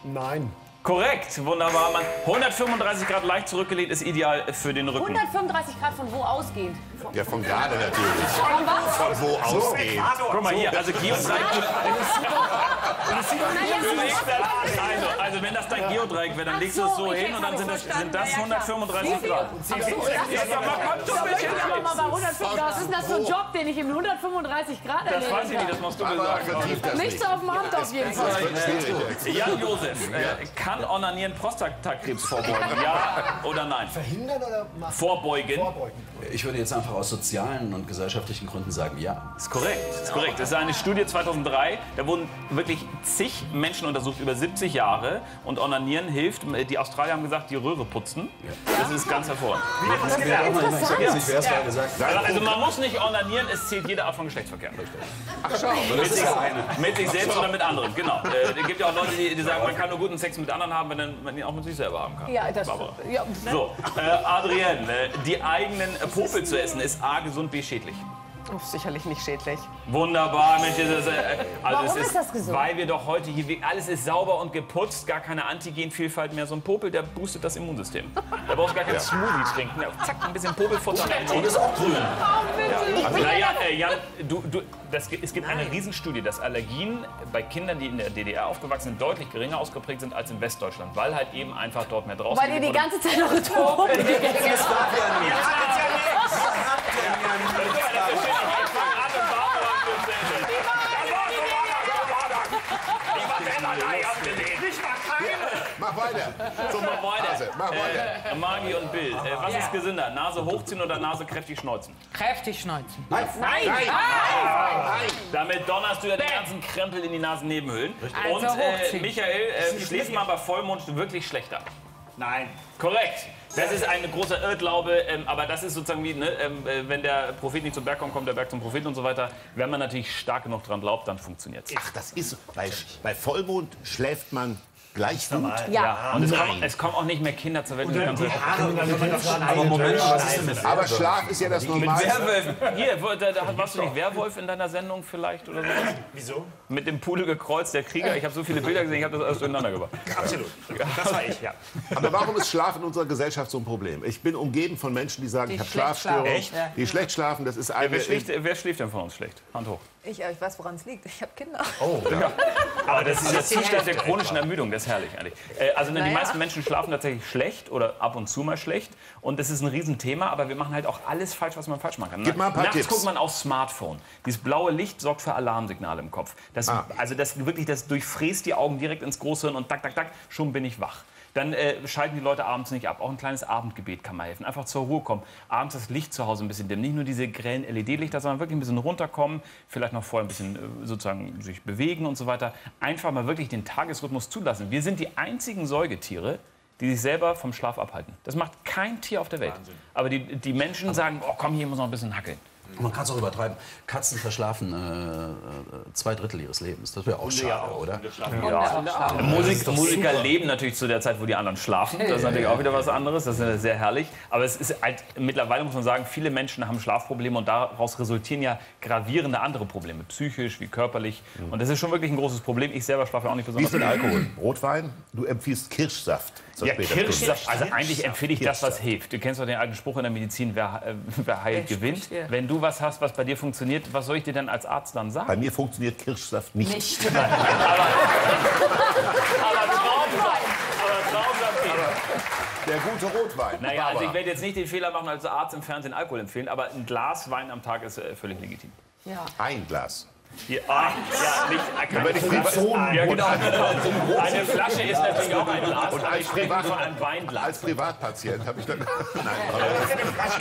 Nein. Korrekt, wunderbar. Man, 135 Grad leicht zurückgelehnt ist ideal für den Rücken. 135 Grad von wo ausgehend? Ja, von gerade natürlich. Von was? Von wo ausgehend. Guck mal hier, also Geodreieck. Also, also wenn das dein Geodreieck wäre, dann legst du es so hin und dann sind das, sind das 135 Grad. Ach so, das Ja, aber komm, du bist jetzt- aber mal bei 135 Was ist denn das für ein Job, den ich im 135 Grad Das erledigen weiß ich nicht, das musst du mir sagen. Nichts auf dem Amt auf jeden Fall. Jan Josef, äh, kann Onanieren Prostatakrebs vorbeugen? Ja oder nein? Verhindern oder machen? Vorbeugen. Ich würde jetzt einfach aus sozialen und gesellschaftlichen Gründen sagen, ja. Ist korrekt, ist korrekt. Das ist eine Studie 2003. Da wurden wirklich zig Menschen untersucht über 70 Jahre und Onanieren hilft. Die Australier haben gesagt, die Röhre putzen. Das ist ganz hervorragend. Das sag jetzt nicht, wer es war gesagt. Also, also man muss nicht onanieren, es zählt jede Art von Geschlechtsverkehr. Ach schau, Mit das sich, ist ja eine. mit sich selbst oder mit anderen, genau. Äh, Es gibt ja auch Leute, die, die sagen, man kann nur guten Sex mit anderen haben, wenn man ihn auch mit sich selber haben kann. Ja, das ja, So, äh, Adrienne, äh, die eigenen Popel zu essen ist A, gesund, B, schädlich. Oh, sicherlich nicht schädlich. Wunderbar, Mensch. Das, äh, also Warum es ist das gesund? Weil wir doch heute hier, alles ist sauber und geputzt, gar keine Antigenvielfalt mehr. So ein Popel, der boostet das Immunsystem. Da brauchst du gar keinen Ja. Smoothie trinken. Zack, ein bisschen Popelfutter. Und ist auch grün. Also, naja, äh, Jan, du, du, das, es gibt eine Riesenstudie, dass Allergien bei Kindern, die in der DDR aufgewachsen sind, deutlich geringer ausgeprägt sind als in Westdeutschland, weil halt eben einfach dort mehr draußen Weil ihr die ganze Zeit noch getrunken Ich mag keine. Mach weiter. So, mach weiter. Also, mach weiter. Äh, Magi und Bill, äh, was Ja. ist gesünder? Nase hochziehen oder Nase kräftig schneuzen? Kräftig schneuzen. Nein. Nein. Nein. Ah. Damit donnerst du ja den ganzen Krempel in die Nasennebenhöhlen. Also Und äh, hochziehen. Michael, äh, schläft man bei Vollmond wirklich schlechter? Nein. Korrekt. Das ist ein großer Irrglaube, ähm, aber das ist sozusagen wie, ne, ähm, äh, wenn der Prophet nicht zum Berg kommt, kommt der Berg zum Propheten und so weiter. Wenn man natürlich stark genug dran glaubt, dann funktioniert es. Ach, das ist so. Bei, bei Vollmond schläft man gleich. Ja. Und es kommen, es kommen auch nicht mehr Kinder zur Welt. die ganze Zeit- Aber Moment, was ist denn mit Aber Schlaf ist ja das Normalste. Werwölfen. Hier, da, da, warst du nicht Werwolf in deiner Sendung vielleicht oder so? Wieso? Mit dem Pudel gekreuzt, der Krieger. Ich habe so viele Bilder gesehen, ich habe das alles durcheinander gebracht. Absolut. Das war ich, ja. Aber warum ist Schlaf in unserer Gesellschaft so ein Problem? Ich bin umgeben von Menschen, die sagen, Die ich habe Schlafstörungen, die schlecht schlafen. Das ist Ja, eine. wer, schläft, wer schläft denn von uns schlecht? Hand hoch. Ich, äh, ich weiß, woran es liegt. Ich habe Kinder. Oh, ja. Aber das ist der Zustand der chronischen Ermüdung, das ist herrlich eigentlich. Äh, Also ne, die Naja. meisten Menschen schlafen tatsächlich schlecht oder ab und zu mal schlecht. Und das ist ein Riesenthema, aber wir machen halt auch alles falsch, was man falsch machen kann. Gib mal ein paar Nachts Tipps. guckt man aufs Smartphone. Dieses blaue Licht sorgt für Alarmsignale im Kopf. Das, Ah. Also das wirklich, das durchfräst die Augen direkt ins Großhirn und tak, tak, tak, schon bin ich wach. Dann äh, schalten die Leute abends nicht ab. Auch ein kleines Abendgebet kann mal helfen. Einfach zur Ruhe kommen. Abends das Licht zu Hause ein bisschen dimmen. Nicht nur diese grellen LED-Lichter, sondern wirklich ein bisschen runterkommen. Vielleicht noch vorher ein bisschen äh, sozusagen sich bewegen und so weiter. Einfach mal wirklich den Tagesrhythmus zulassen. Wir sind die einzigen Säugetiere, die sich selber vom Schlaf abhalten. Das macht kein Tier auf der Welt. Aber die, die Menschen sagen, oh komm, hier muss noch ein bisschen hackeln. Man kann es auch übertreiben. Katzen verschlafen äh, äh, zwei Drittel ihres Lebens. Das wäre auch schade, oder? Ja. Musik, Musiker leben natürlich zu der Zeit, wo die anderen schlafen. Das ist natürlich auch wieder was anderes. Das ist sehr herrlich. Aber es ist halt, mittlerweile muss man sagen, viele Menschen haben Schlafprobleme und daraus resultieren ja gravierende andere Probleme. Psychisch wie körperlich. Und das ist schon wirklich ein großes Problem. Ich selber schlafe ja auch nicht Wie besonders ist mit viel. Alkohol? Rotwein? Du empfiehlst Kirschsaft. Zur Ja, Kirschsaft. Stunde. Also eigentlich empfehle ich das, was hilft. Du kennst doch den alten Spruch in der Medizin, wer, äh, wer heilt, gewinnt. Wenn du was hast, was bei dir funktioniert, was soll ich dir denn als Arzt dann sagen? Bei mir funktioniert Kirschsaft nicht. Nicht. aber. Aber Traumsaft. Der gute Rotwein. Naja, also ich werde jetzt nicht den Fehler machen, als Arzt im Fernsehen Alkohol empfehlen, aber ein Glas Wein am Tag ist äh, völlig legitim. Ja. Ein Glas. Hier, ah, ja, nicht, Aber die Privat- ja, genau. Und- Eine Flasche ist natürlich auch ein Glas, Und als, Privat von einem Weinglas. als Privatpatient habe ich dann. Nein,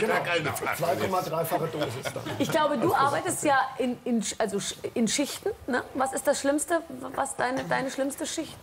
ja keine Flasche. 2,3-fache Dosis dann. Ich glaube, du arbeitest ja in, in, also in Schichten. Ne? Was ist das Schlimmste? Was deine, deine schlimmste Schicht?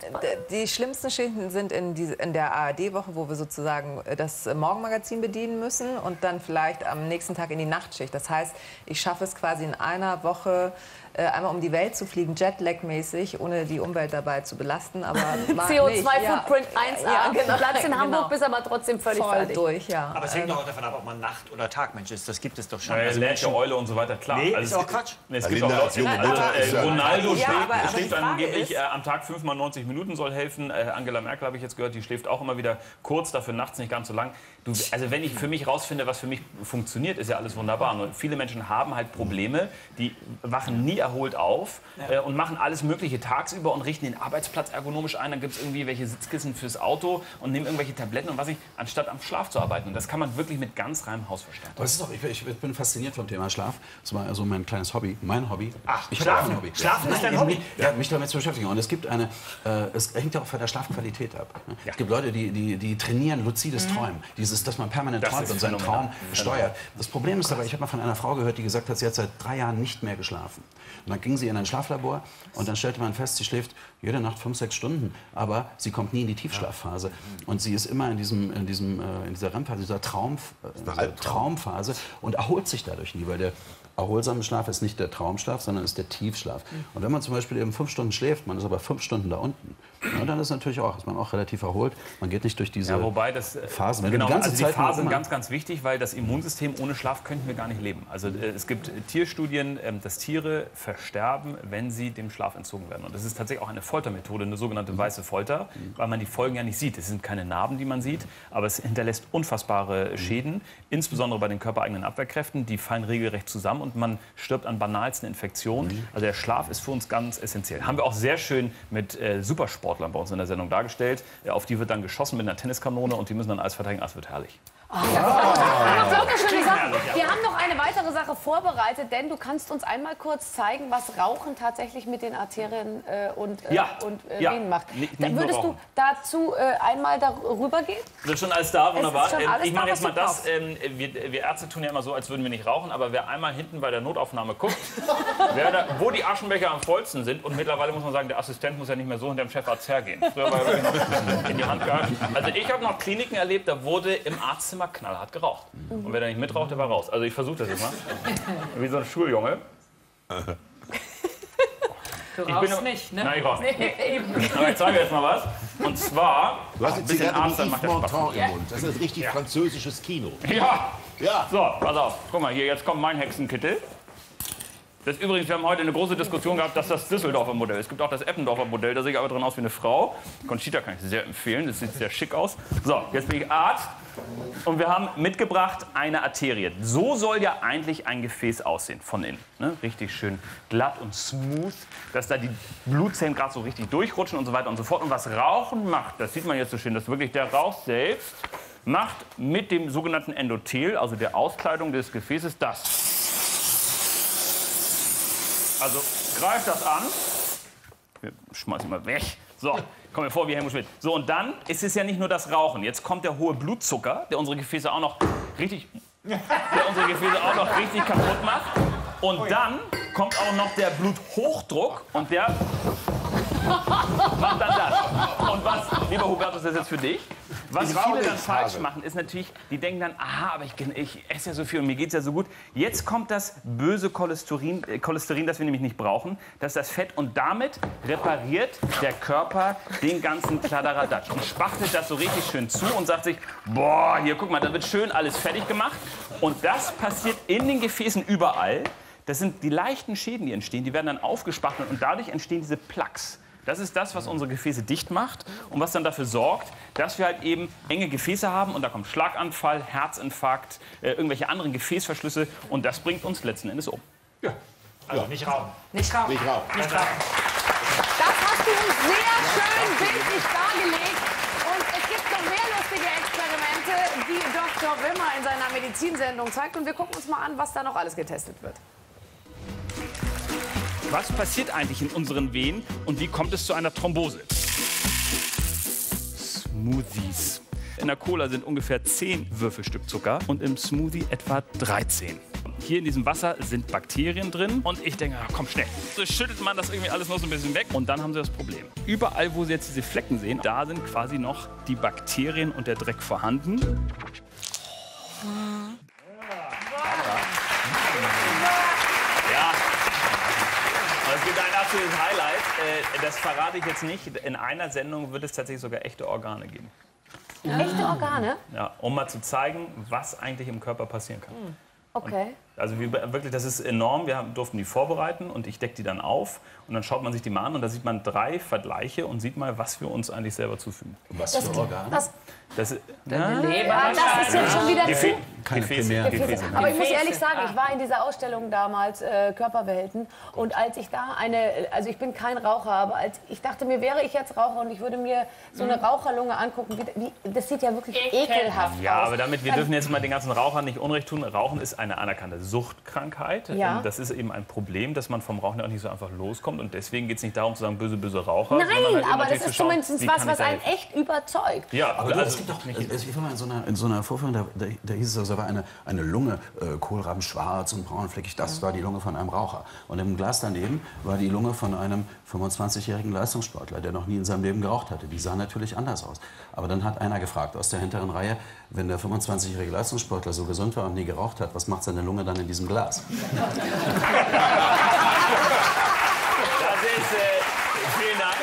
Die schlimmsten Schichten sind in, diese, in der ARD-Woche, wo wir sozusagen äh, das Morgenmagazin bedienen müssen und dann vielleicht am nächsten Tag in die Nachtschicht. Das heißt, ich schaffe es quasi in einer Woche einmal um die Welt zu fliegen, Jetlag-mäßig, ohne die Umwelt dabei zu belasten. Aber mal nicht. CO2-Footprint 1A. Ja, genau. Platz in Hamburg, Genau. bist aber trotzdem völlig Voll fertig. durch, ja. Aber es hängt doch auch davon ab, ob man Nacht- oder Tagmensch ist. Das gibt es doch schon. Ja, Also Menschen- Eule und so weiter, klar. Nee, Also ist es auch gibt- Quatsch. Nee, es gibt auch junge also, äh, ja- Ronaldo Ja, schläft, angeblich äh, am Tag fünfmal 90 Minuten soll helfen. Äh, Angela Merkel habe ich jetzt gehört, die schläft auch immer wieder kurz, dafür nachts nicht ganz so lang. Du, also wenn ich für mich rausfinde, was für mich funktioniert, ist ja alles wunderbar. Nur viele Menschen haben halt Probleme, die wachen nie erholt auf äh, und machen alles Mögliche tagsüber und richten den Arbeitsplatz ergonomisch ein. Dann gibt es irgendwie welche Sitzkissen fürs Auto und nehmen irgendwelche Tabletten und was ich, anstatt am Schlaf zu arbeiten. Und das kann man wirklich mit ganz reinem Hausverstand. Es ist doch, ich, ich bin fasziniert vom Thema Schlaf. Das war also mein kleines Hobby, mein Hobby. Ach, ich Schlafen. ein Hobby. Schlafen ist dein Hobby? nicht. Ja, mich damit zu beschäftigen. Und es gibt eine, äh, es hängt ja auch von der Schlafqualität ab. ne? Es gibt Leute, die, die, die trainieren luzides Träumen. Dieses, dass man permanent Das träumt und seinen. Traum steuert. Das Problem ist aber, ich habe mal von einer Frau gehört, die gesagt hat, sie hat seit drei Jahren nicht mehr geschlafen. Und dann ging sie in ein Schlaflabor und dann stellte man fest, sie schläft jede Nacht fünf, sechs Stunden, aber sie kommt nie in die Tiefschlafphase. Und sie ist immer in, diesem, in, diesem, äh, in dieser REM-Phase, dieser Traum, äh, dieser Traumphase und erholt sich dadurch nie, weil der erholsame Schlaf ist nicht der Traumschlaf, sondern ist der Tiefschlaf. Und wenn man zum Beispiel eben fünf Stunden schläft, man ist aber fünf Stunden da unten, ja, dann ist natürlich auch, ist man auch relativ erholt. Man geht nicht durch diese Ja, wobei das äh, Phasen. Wenn genau, die ganze also die Zeit Phasen ganz, ganz wichtig, weil das Immunsystem ohne Schlaf könnten wir gar nicht leben. Also äh, es gibt äh, Tierstudien, ähm, dass Tiere versterben, wenn sie dem Schlaf entzogen werden. Und das ist tatsächlich auch eine Foltermethode, eine sogenannte weiße Folter, weil man die Folgen ja nicht sieht. Es sind keine Narben, die man sieht, aber es hinterlässt unfassbare Schäden, insbesondere bei den körpereigenen Abwehrkräften. Die fallen regelrecht zusammen und man stirbt an banalsten Infektionen. Also der Schlaf ist für uns ganz essentiell. Haben wir auch sehr schön mit äh, Supersportlern bei uns in der Sendung dargestellt. Auf die wird dann geschossen mit einer Tenniskanone und die müssen dann alles verteidigen. Es wird herrlich. Das schöne Sachen. Ja. Wir haben noch eine weitere Sache vorbereitet, denn du kannst uns einmal kurz zeigen, was Rauchen tatsächlich mit den Arterien äh, und, äh, Ja. und äh, Ja. Venen macht. Da würdest du dazu äh, einmal darüber gehen? Das schon alles da, wunderbar. Ähm, alles ich mache jetzt mal das. Ähm, wir, wir Ärzte tun ja immer so, als würden wir nicht rauchen, aber wer einmal hinten bei der Notaufnahme guckt, da, wo die Aschenbecher am vollsten sind, und mittlerweile muss man sagen, der Assistent muss ja nicht mehr so hinter dem Chefarzt hergehen. Früher war er noch in die Hand gehalten. Also ich habe noch Kliniken erlebt, da wurde im Arztzimmer knallhart geraucht. Und wer da nicht mitraucht, der war raus. Also ich versuche das jetzt mal. Wie so ein Schuljunge. Du Ich rauchst bin- nicht, ne? Nein, ich rauch nicht. Nee, eben. Aber ich zeige jetzt mal was. Und zwar, Du hast ein die bisschen Arzt, dann wie macht Yves der Spaß. Montand im Mund. Das ist richtig französisches Kino. Ja. Ja. So, pass auf. Guck mal, hier, jetzt kommt mein Hexenkittel. Das ist übrigens, wir haben heute eine große Diskussion gehabt, dass das Düsseldorfer Modell. Es gibt auch das Eppendorfer Modell, da sehe ich aber drin aus wie eine Frau. Conchita kann ich sehr empfehlen, das sieht sehr schick aus. So, jetzt bin ich Arzt und wir haben mitgebracht eine Arterie. So soll ja eigentlich ein Gefäß aussehen von innen. Ne? Richtig schön glatt und smooth, dass da die Blutzellen gerade so richtig durchrutschen und so weiter und so fort. Und was Rauchen macht, das sieht man jetzt so schön, dass wirklich der Rauch selbst macht mit dem sogenannten Endothel, also der Auskleidung des Gefäßes, das. Also greift das an. Wir schmeißen mal weg. So, kommen wir vor wie Helmut Schmidt. So, und dann ist es ja nicht nur das Rauchen. Jetzt kommt der hohe Blutzucker, der unsere Gefäße auch noch richtig, der unsere Gefäße auch noch richtig kaputt macht. Und dann kommt auch noch der Bluthochdruck und der macht dann das. Und was, lieber Hubertus, das ist jetzt für dich. Was viele dann falsch Hase. machen, ist natürlich, die denken dann, aha, aber ich, ich esse ja so viel und mir geht es ja so gut. Jetzt kommt das böse Cholesterin, äh, Cholesterin, das wir nämlich nicht brauchen. Das ist das Fett und damit repariert der Körper den ganzen Kladderadatsch und spachtelt das so richtig schön zu und sagt sich, boah, hier, guck mal, da wird schön alles fertig gemacht. Und das passiert in den Gefäßen überall. Das sind die leichten Schäden, die entstehen, die werden dann aufgespachtelt und dadurch entstehen diese Plaques. Das ist das, was unsere Gefäße dicht macht und was dann dafür sorgt, dass wir halt eben enge Gefäße haben und da kommt Schlaganfall, Herzinfarkt, äh, irgendwelche anderen Gefäßverschlüsse und das bringt uns letzten Endes um. Ja. Also nicht rauchen. Nicht rauchen. Nicht rauchen. Nicht rauchen. Das hast du uns sehr schön bildlich dargelegt. Und es gibt noch mehr lustige Experimente, die Dr. Wimmer in seiner Medizinsendung zeigt. Und wir gucken uns mal an, was da noch alles getestet wird. Was passiert eigentlich in unseren Venen und wie kommt es zu einer Thrombose? Smoothies. In der Cola sind ungefähr 10 Würfelstück Zucker und im Smoothie etwa 13. Hier in diesem Wasser sind Bakterien drin und ich denke, komm schnell. So schüttelt man das irgendwie alles noch so ein bisschen weg und dann haben sie das Problem. Überall, wo sie jetzt diese Flecken sehen, da sind quasi noch die Bakterien und der Dreck vorhanden. Ja. Aber Es gibt ein absolutes Highlight. Äh, Das verrate ich jetzt nicht. In einer Sendung wird es tatsächlich sogar echte Organe geben. Echte Organe? Ja, um mal zu zeigen, was eigentlich im Körper passieren kann. Okay. Also wir, wirklich, das ist enorm. Wir haben, durften die vorbereiten und ich decke die dann auf. Und dann schaut man sich die mal an und da sieht man drei Vergleiche und sieht mal, was wir uns eigentlich selber zufügen. Was Das- für Organe? Das, Das, Deine Leber. ja, das ist jetzt schon wieder Gefä zu... Keine Gefäße, Gefäße. Gefäße. Aber ich muss ehrlich sagen, ich war in dieser Ausstellung damals, äh, Körperwelten. Und als ich da eine, also ich bin kein Raucher, aber als ich dachte mir, wäre ich jetzt Raucher und ich würde mir so eine Raucherlunge angucken, wie, wie, das sieht ja wirklich ekelhaft Ja, aus. aber damit, wir dürfen jetzt mal den ganzen Rauchern nicht Unrecht tun. Rauchen ist eine anerkannte Suchtkrankheit. Ja. Ähm, Das ist eben ein Problem, dass man vom Rauchen auch nicht so einfach loskommt. Und deswegen geht es nicht darum zu sagen, böse, böse Raucher. halt Nein, eben aber das ist schauen, zumindest was, was einen helfen. echt überzeugt. Ja, Aber also, es gibt doch, also, ich war mal in so einer, in so einer Vorführung, da, da, da hieß es, also, da war eine, eine Lunge, äh, kohlrabenschwarz und braunfleckig, das war die Lunge von einem Raucher. Und im Glas daneben war die Lunge von einem 25-jährigen Leistungssportler, der noch nie in seinem Leben geraucht hatte. Die sah natürlich anders aus. Aber dann hat einer gefragt aus der hinteren Reihe, wenn der 25-jährige Leistungssportler so gesund war und nie geraucht hat, was macht seine Lunge dann in diesem Glas? Das ist, äh, vielen Dank.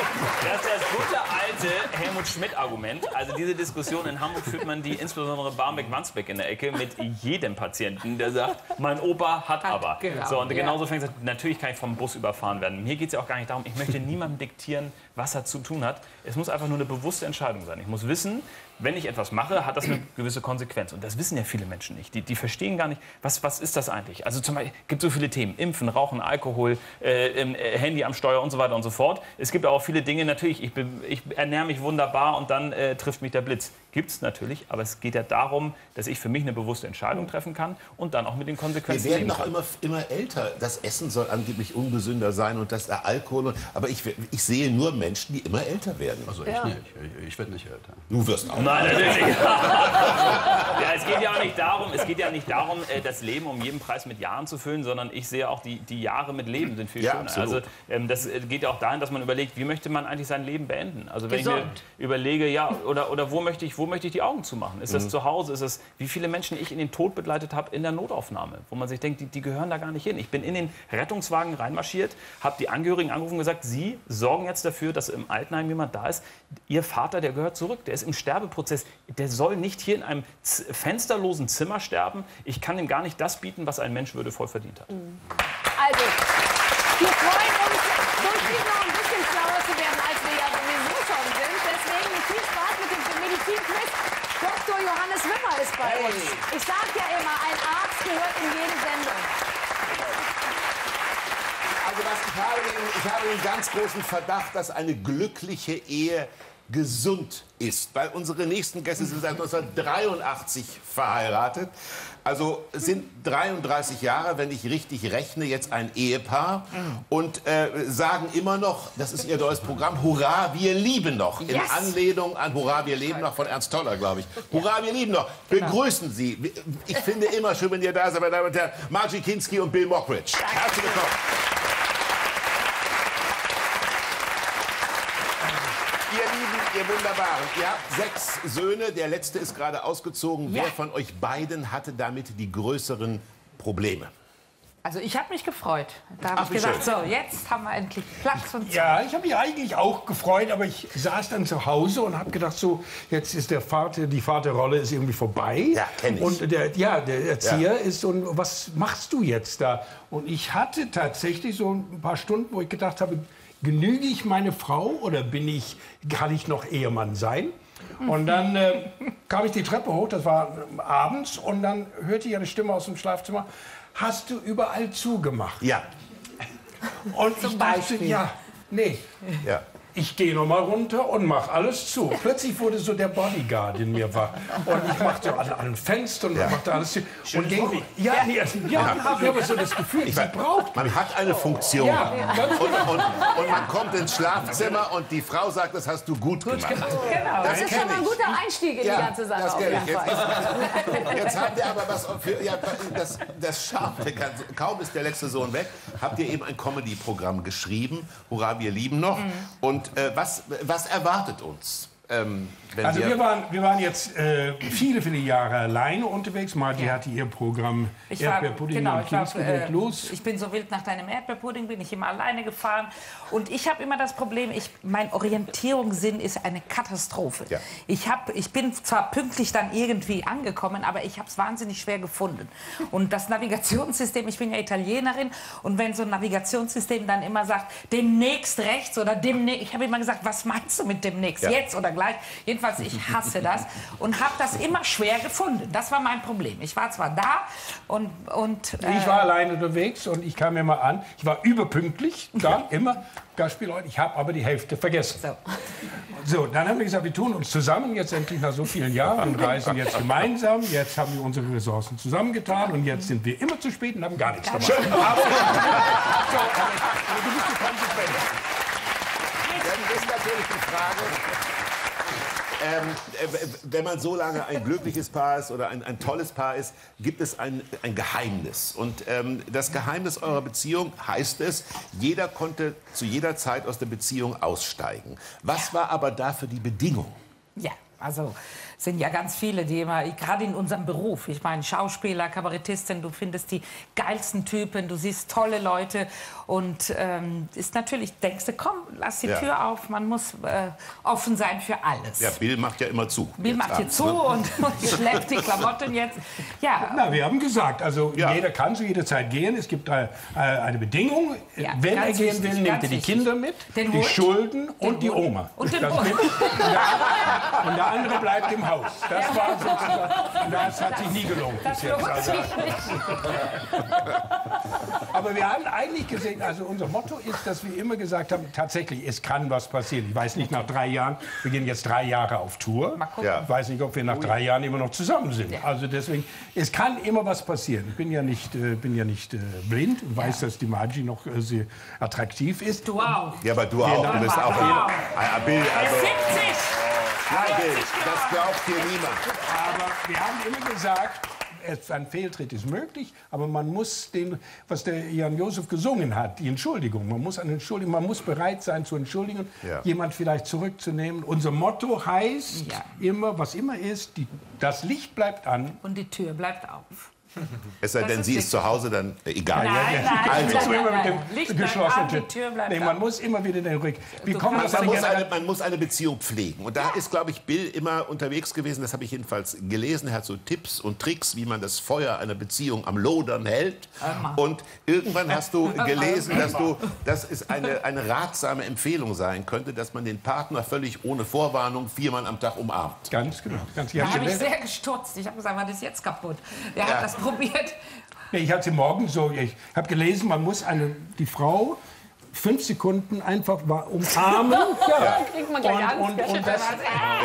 Das ist das gute alte Helmut Schmidt-Argument. Also diese Diskussion in Hamburg führt man die insbesondere Barmbek-Wandsbek in der Ecke mit jedem Patienten, der sagt, mein Opa hat aber. genau, So, und ja. genauso fängt es an. Natürlich kann ich vom Bus überfahren werden. Mir geht es ja auch gar nicht darum, ich möchte niemandem diktieren, was er zu tun hat. Es muss einfach nur eine bewusste Entscheidung sein. Ich muss wissen, wenn ich etwas mache, hat das eine gewisse Konsequenz. Und das wissen ja viele Menschen nicht. Die, die verstehen gar nicht, was, was ist das eigentlich? Also zum Beispiel gibt es so viele Themen. Impfen, Rauchen, Alkohol, äh, äh, Handy am Steuer und so weiter und so fort. Es gibt auch viele Dinge, natürlich, ich, ich ernähre mich wunderbar und dann äh, trifft mich der Blitz. Gibt es natürlich, aber es geht ja darum, dass ich für mich eine bewusste Entscheidung treffen kann und dann auch mit den Wir Konsequenzen werden leben doch immer, immer älter. Das Essen soll angeblich ungesünder sein und das der Alkohol. und- Aber ich, ich sehe nur Menschen, die immer älter werden. Also ich Ja. nicht. Ich, ich werde nicht älter. Du wirst auch. Nein, natürlich nicht. ja, es geht ja auch nicht darum, es geht ja nicht darum, äh, das Leben um jeden Preis mit Jahren zu füllen, sondern ich sehe auch, die, die Jahre mit Leben sind viel Ja, schöner. absolut. Also ähm, das äh, geht ja auch dahin, dass man überlegt, wie möchte man eigentlich sein Leben beenden? Also wenn ich Gesund. mir überlege, ja, oder, oder wo, möchte ich, wo möchte ich die Augen zumachen? Ist das Mhm. zu Hause? Ist das, wie viele Menschen ich in den Tod begleitet habe in der Notaufnahme? Wo man sich denkt, die, die gehören da gar nicht hin. Ich bin in den Rettungswagen reinmarschiert, habe die Angehörigen angerufen und gesagt, Sie sorgen jetzt dafür, dass im Altenheim jemand da ist. Ihr Vater, der gehört zurück, der ist im Sterbeprozess. Der soll nicht hier in einem Z fensterlosen Zimmer sterben. Ich kann ihm gar nicht das bieten, was ein Mensch würdevoll verdient hat. Also, wir freuen uns, wirklich noch ein bisschen schlauer zu werden, als wir ja sowieso schon sind. Deswegen viel Spaß mit dem Medizinquiz. Dr. Ist bei uns. Ich sag ja immer, ein Arzt gehört in jede Sendung. Also was, ich, habe den, ich habe den ganz großen Verdacht, dass eine glückliche Ehe gesund ist. Weil unsere nächsten Gäste sind seit 1983 verheiratet. Also sind 33 Jahre, wenn ich richtig rechne, jetzt ein Ehepaar. Und äh, sagen immer noch, das ist ihr neues Programm, Hurra, wir lieben noch. In Yes. Anlehnung an Hurra, wir leben noch von Ernst Toller, glaube ich. Hurra, wir lieben noch. Begrüßen Sie. Ich finde immer schön, wenn ihr da seid, meine Damen und Herren, Margie Kinski und Bill Mockridge. Herzlich willkommen. Ihr Lieben, ihr Wunderbaren, ihr habt sechs Söhne, der letzte ist gerade ausgezogen. Ja. Wer von euch beiden hatte damit die größeren Probleme? Also ich habe mich gefreut. Da habe ich gesagt, schön. so, jetzt haben wir endlich Platz und Ja, ich habe mich eigentlich auch gefreut, aber ich saß dann zu Hause und habe gedacht, so jetzt ist der Vater, die Vaterrolle ist irgendwie vorbei. Ja, kenn ich. Und der, ja, der Erzieher Ja. ist und was machst du jetzt da? Und ich hatte tatsächlich so ein paar Stunden, wo ich gedacht habe, genüge ich meine Frau oder bin ich, kann ich noch Ehemann sein? Und dann äh, kam ich die Treppe hoch, das war ähm, abends, und dann hörte ich eine Stimme aus dem Schlafzimmer. Hast du überall zugemacht? Ja. Und ich dachte, ja, nee. Ja. Ich gehe noch mal runter und mache alles zu. Plötzlich wurde so der Bodyguard in mir wach. Und ich machte an allen Fenstern und Ja. machte alles zu. Schönes Und ging, Hobby. ja, nee, also, ja, ich habe so das Gefühl, Ich sie weiß, braucht man hat eine Funktion. Ja, und, und, und man kommt ins Schlafzimmer und die Frau sagt, das hast du gut, gemacht. Genau. Das, ist kenn schon mal ein guter Einstieg in Ja, die ganze Sache. das auf kenn jeden ich. Jetzt, ist, jetzt habt ihr aber was für, ja, das, das Scharfe, kaum ist der letzte Sohn weg, habt ihr eben ein Comedy-Programm geschrieben, Hurra, wir lieben noch. Mhm. Und äh, was, was erwartet uns? Ähm, wenn Also wir waren, wir waren jetzt äh, viele, viele Jahre alleine unterwegs. Margie hatte ihr Programm Ich war, Erdbeerpudding genau, und geht äh, los. ich bin so wild nach deinem Erdbeerpudding, bin ich immer alleine gefahren. Und ich habe immer das Problem, ich, mein Orientierungssinn ist eine Katastrophe. Ja. Ich, hab, ich bin zwar pünktlich dann irgendwie angekommen, aber ich habe es wahnsinnig schwer gefunden. Und das Navigationssystem, ich bin ja Italienerin, und wenn so ein Navigationssystem dann immer sagt, demnächst rechts oder demnächst, ich habe immer gesagt, was meinst du mit demnächst, Ja. jetzt oder gleich? Jedenfalls, ich hasse das und habe das immer schwer gefunden. Das war mein Problem. Ich war zwar da und... und äh, Ich war allein unterwegs und ich kam immer an. Ich war überpünktlich, da immer. Gastspielleute, ich habe aber die Hälfte vergessen. So. dann haben wir gesagt, wir tun uns zusammen jetzt endlich nach so vielen Jahren und reisen jetzt gemeinsam. Jetzt haben wir unsere Ressourcen zusammengetan und jetzt sind wir immer zu spät und haben gar nichts dabei. Schön. Aber, so, aber du bist die Konsequenz. Dann ist natürlich die Frage, ähm, äh, wenn man so lange ein glückliches Paar ist oder ein, ein tolles Paar ist, gibt es ein, ein Geheimnis. Und ähm, das Geheimnis eurer Beziehung heißt es, jeder konnte zu jeder Zeit aus der Beziehung aussteigen. Was war aber dafür die Bedingung? Ja, also sind ja ganz viele, die immer, gerade in unserem Beruf, ich meine Schauspieler, Kabarettistin, du findest die geilsten Typen, du siehst tolle Leute und ähm, ist natürlich, denkst du, komm, lass die Ja. Tür auf, man muss äh, offen sein für alles. Ja, Bill macht ja immer zu. Bill macht hier zu ne? und, und schleppt die Klamotten jetzt. Ja, Na, wir haben gesagt, also jeder kann zu jeder Zeit gehen. Es gibt äh, eine Bedingung. Ja, Wenn er gehen will, nimmt er die. Kinder mit, Den die Hund, Schulden und die Hund Oma. und den Hund. und der andere bleibt im Haus. Das war sozusagen, das hat sich nie gelohnt bis jetzt. Also, aber wir haben eigentlich gesehen, also unser Motto ist, dass wir immer gesagt haben, tatsächlich, es kann was passieren. Ich weiß nicht, nach drei Jahren, wir gehen jetzt drei Jahre auf Tour. Ja. Ich weiß nicht, ob wir nach drei Jahren immer noch zusammen sind. Also deswegen, es kann immer was passieren. Ich bin ja nicht, äh, bin ja nicht äh, blind und weiß, dass die Margie noch äh, sehr attraktiv ist. Du auch. Ja, aber du auch. Du bist auch. Vielen Dank. Ah, Bill, also, 70! Nein, das glaubt dir niemand. Aber wir haben immer gesagt, es- ein Fehltritt ist möglich, aber man muss den, was der Jan Josef gesungen hat, die Entschuldigung, man muss eine Entschuldigung, man muss bereit sein zu entschuldigen, Ja. jemand vielleicht zurückzunehmen. Unser Motto heißt immer, was immer ist, die, das Licht bleibt an. Und die Tür bleibt auf. Es sei Das denn, ist sie ist zu Hause, dann äh, egal. Nein, nein, also, Also, immer mit Licht dem bleibt geschlossenen Tür. Tür bleibt Nee, man muss immer wieder den Rück. Wie kommt Man, das man, an muss eine, man muss eine Beziehung pflegen. Und da ist, glaube ich, Bill immer unterwegs gewesen. Das habe ich jedenfalls gelesen. Er hat so Tipps und Tricks, wie man das Feuer einer Beziehung am Lodern hält. Und irgendwann hast du gelesen, dass du, dass es eine, eine ratsame Empfehlung sein könnte, dass man den Partner völlig ohne Vorwarnung viermal am Tag umarmt. Ganz genau. Ganz, Da habe ich sehr gestutzt. Ich habe gesagt, was ist jetzt kaputt? Er hat das probiert. Nee, ich hatte morgen so, ich habe gelesen, man muss eine, die Frau fünf Sekunden einfach umarmen. Ja. Kriegt man gleich Angst, und, gell? und, und das,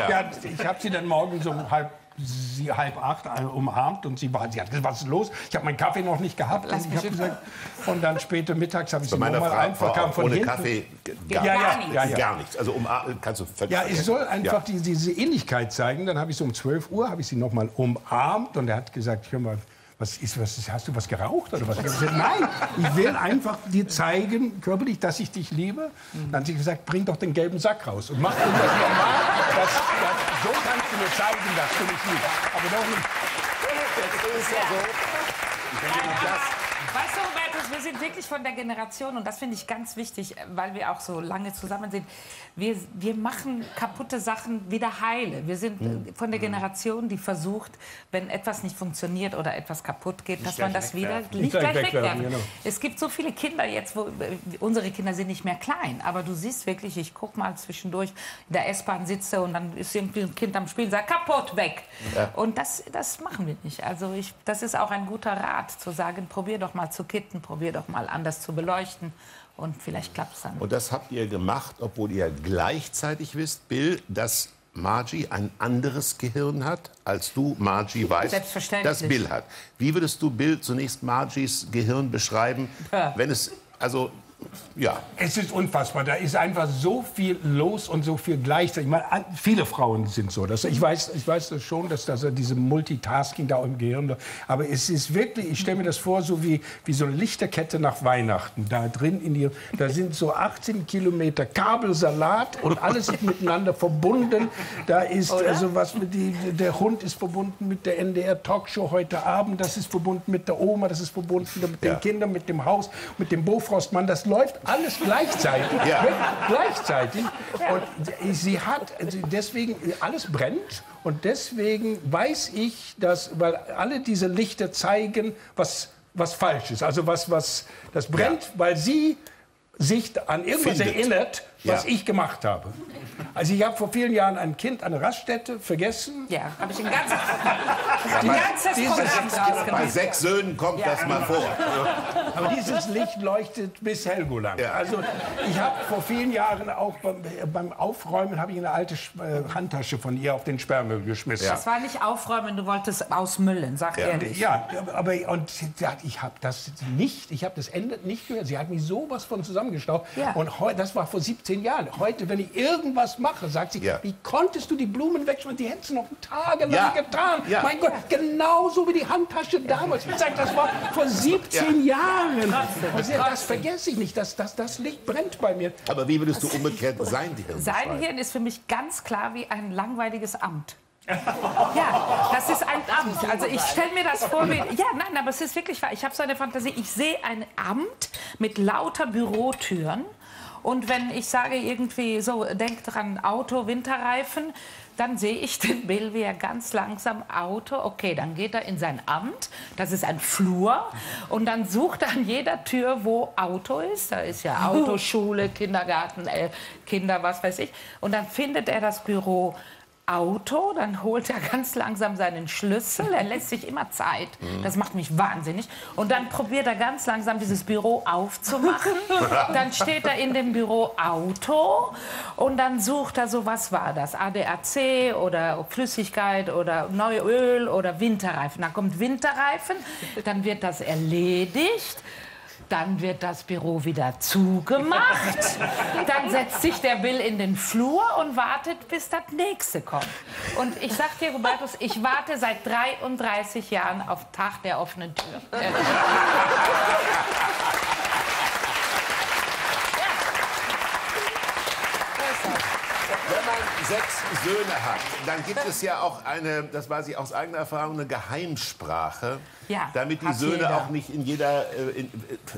Ja. ja. ich habe sie dann morgen so um halb, sie, halb acht äh, umarmt und sie war, sie hat gesagt, was ist los? Ich habe meinen Kaffee noch nicht gehabt. Und, gesagt, und dann später mittags habe ich Bei sie nochmal einfach von ohne hinten. Kaffee gar, Ja, ja, nichts. ja, ja. gar nichts. Also umarmen kannst du völlig Ja, ich vergessen. soll einfach Ja. die, diese Ähnlichkeit zeigen. Dann habe ich so um 12 Uhr habe ich sie noch mal umarmt und er hat gesagt, hör mal, was ist, was ist, hast du was geraucht oder was? Ich gesagt, nein, ich will einfach dir zeigen, körperlich, dass ich dich liebe. Dann hat sie gesagt, bring doch den gelben Sack raus und mach irgendwas normal. Das, das, so kannst du mir zeigen, dass du mich liebst. Aber doch nicht. Das ist ja so. Weißt du, Hubertus, wir sind wirklich von der Generation und das finde ich ganz wichtig, weil wir auch so lange zusammen sind. Wir, wir machen kaputte Sachen wieder heile. Wir sind äh, von der Generation, die versucht, wenn etwas nicht funktioniert oder etwas kaputt geht, dass man das wieder wegwerfen. nicht Nicht gleich wegwerfen, genau. Es gibt so viele Kinder jetzt, wo äh, unsere Kinder sind nicht mehr klein, aber du siehst wirklich, ich guck mal zwischendurch in der S-Bahn sitze und dann ist irgendwie ein Kind am Spielen, sagt kaputt weg. Ja. Und das, das machen wir nicht. Also ich, das ist auch ein guter Rat, zu sagen, probier doch mal zu kitten, probier doch mal anders zu beleuchten und vielleicht klappt es dann. Und das habt ihr gemacht, obwohl ihr gleichzeitig wisst, Bill, dass Margie ein anderes Gehirn hat, als du, Margie, weißt, Selbstverständlich. das Bill hat. Wie würdest du, Bill, zunächst Margies Gehirn beschreiben, Ja. wenn es, also, ja, Es ist unfassbar. Da ist einfach so viel los und so viel gleichzeitig. Ich meine, viele Frauen sind so. Das, ich, weiß, ich weiß das schon, dass das, diese Multitasking da im Gehirn. Aber es ist wirklich, ich stelle mir das vor, so wie, wie so eine Lichterkette nach Weihnachten. Da drin in die, da sind so 18 Kilometer Kabelsalat und alles ist miteinander verbunden. Da ist also was mit die, der Hund ist verbunden mit der NDR Talkshow heute Abend. Das ist verbunden mit der Oma. Das ist verbunden mit den Kindern, mit dem Haus, mit dem Bofrostmann. Das läuft alles gleichzeitig. Ja. Wirklich Gleichzeitig. Und sie hat, deswegen, alles brennt. Und deswegen weiß ich, dass, weil alle diese Lichter zeigen, was, was falsch ist. Also was, was, das brennt, weil sie sich an irgendwas Findet. erinnert, was Ja. ich gemacht habe. Also ich habe vor vielen Jahren ein Kind an der Raststätte vergessen. Ja, habe ich ein ganzes, ein bei- ganzes dieses- Programm bei sechs Söhnen kommt Ja. das mal vor. Aber dieses Licht leuchtet bis Helgoland. Also ich habe vor vielen Jahren auch beim, beim Aufräumen habe ich eine alte Sch- äh, Handtasche von ihr auf den Sperrmüll geschmissen. Das war nicht aufräumen, du wolltest ausmüllen, sag ehrlich. Ja, aber und ich habe das nicht, ich habe das Ende nicht gehört. Sie hat mich sowas von zusammengestaucht. Ja. Und heu, das war vor 17 Jahren. Heute, wenn ich irgendwas mache, sagt sie, wie konntest du die Blumen wegschmeißen? Die hättest du noch tagelang Ja. getan. Ja. Mein Gott, genauso wie die Handtasche damals. Ich sag, das war vor 17 Jahren. Sie, das vergesse ich nicht, dass das, das Licht brennt bei mir. Aber wie würdest du umgekehrt sein Gehirn Sein? Hirn ist für mich ganz klar wie ein langweiliges Amt. Ja, das ist ein Amt. Also ich stelle mir das vor wie... Ja, nein, aber es ist wirklich wahr. Ich habe so eine Fantasie. Ich sehe ein Amt mit lauter Bürotüren. Und wenn ich sage irgendwie so, denk dran, Auto, Winterreifen, dann sehe ich den Bill, wie er ganz langsam Auto, okay, dann geht er in sein Amt, das ist ein Flur, und dann sucht er an jeder Tür, wo Auto ist. Da ist ja Auto, Schule, Kindergarten, äh, Kinder, was weiß ich. Und dann findet er das Büro Auto, dann holt er ganz langsam seinen Schlüssel. Er lässt sich immer Zeit. Mhm. Das macht mich wahnsinnig. Und dann probiert er ganz langsam dieses Büro aufzumachen. Dann steht er in dem Büro Auto und dann sucht er so, was war das? ADAC oder Flüssigkeit oder neue Öl oder Winterreifen. Dann kommt Winterreifen, dann wird das erledigt. Dann wird das Büro wieder zugemacht. Dann setzt sich der Bill in den Flur und wartet, bis das nächste kommt. Und ich sag dir, Hubertus, ich warte seit 33 Jahren auf Tag der offenen Tür. Wenn man sechs Söhne hat, dann gibt es ja auch eine, das weiß ich aus eigener Erfahrung, eine Geheimsprache, Ja, damit die Söhne jeder. auch nicht in jeder, äh, in,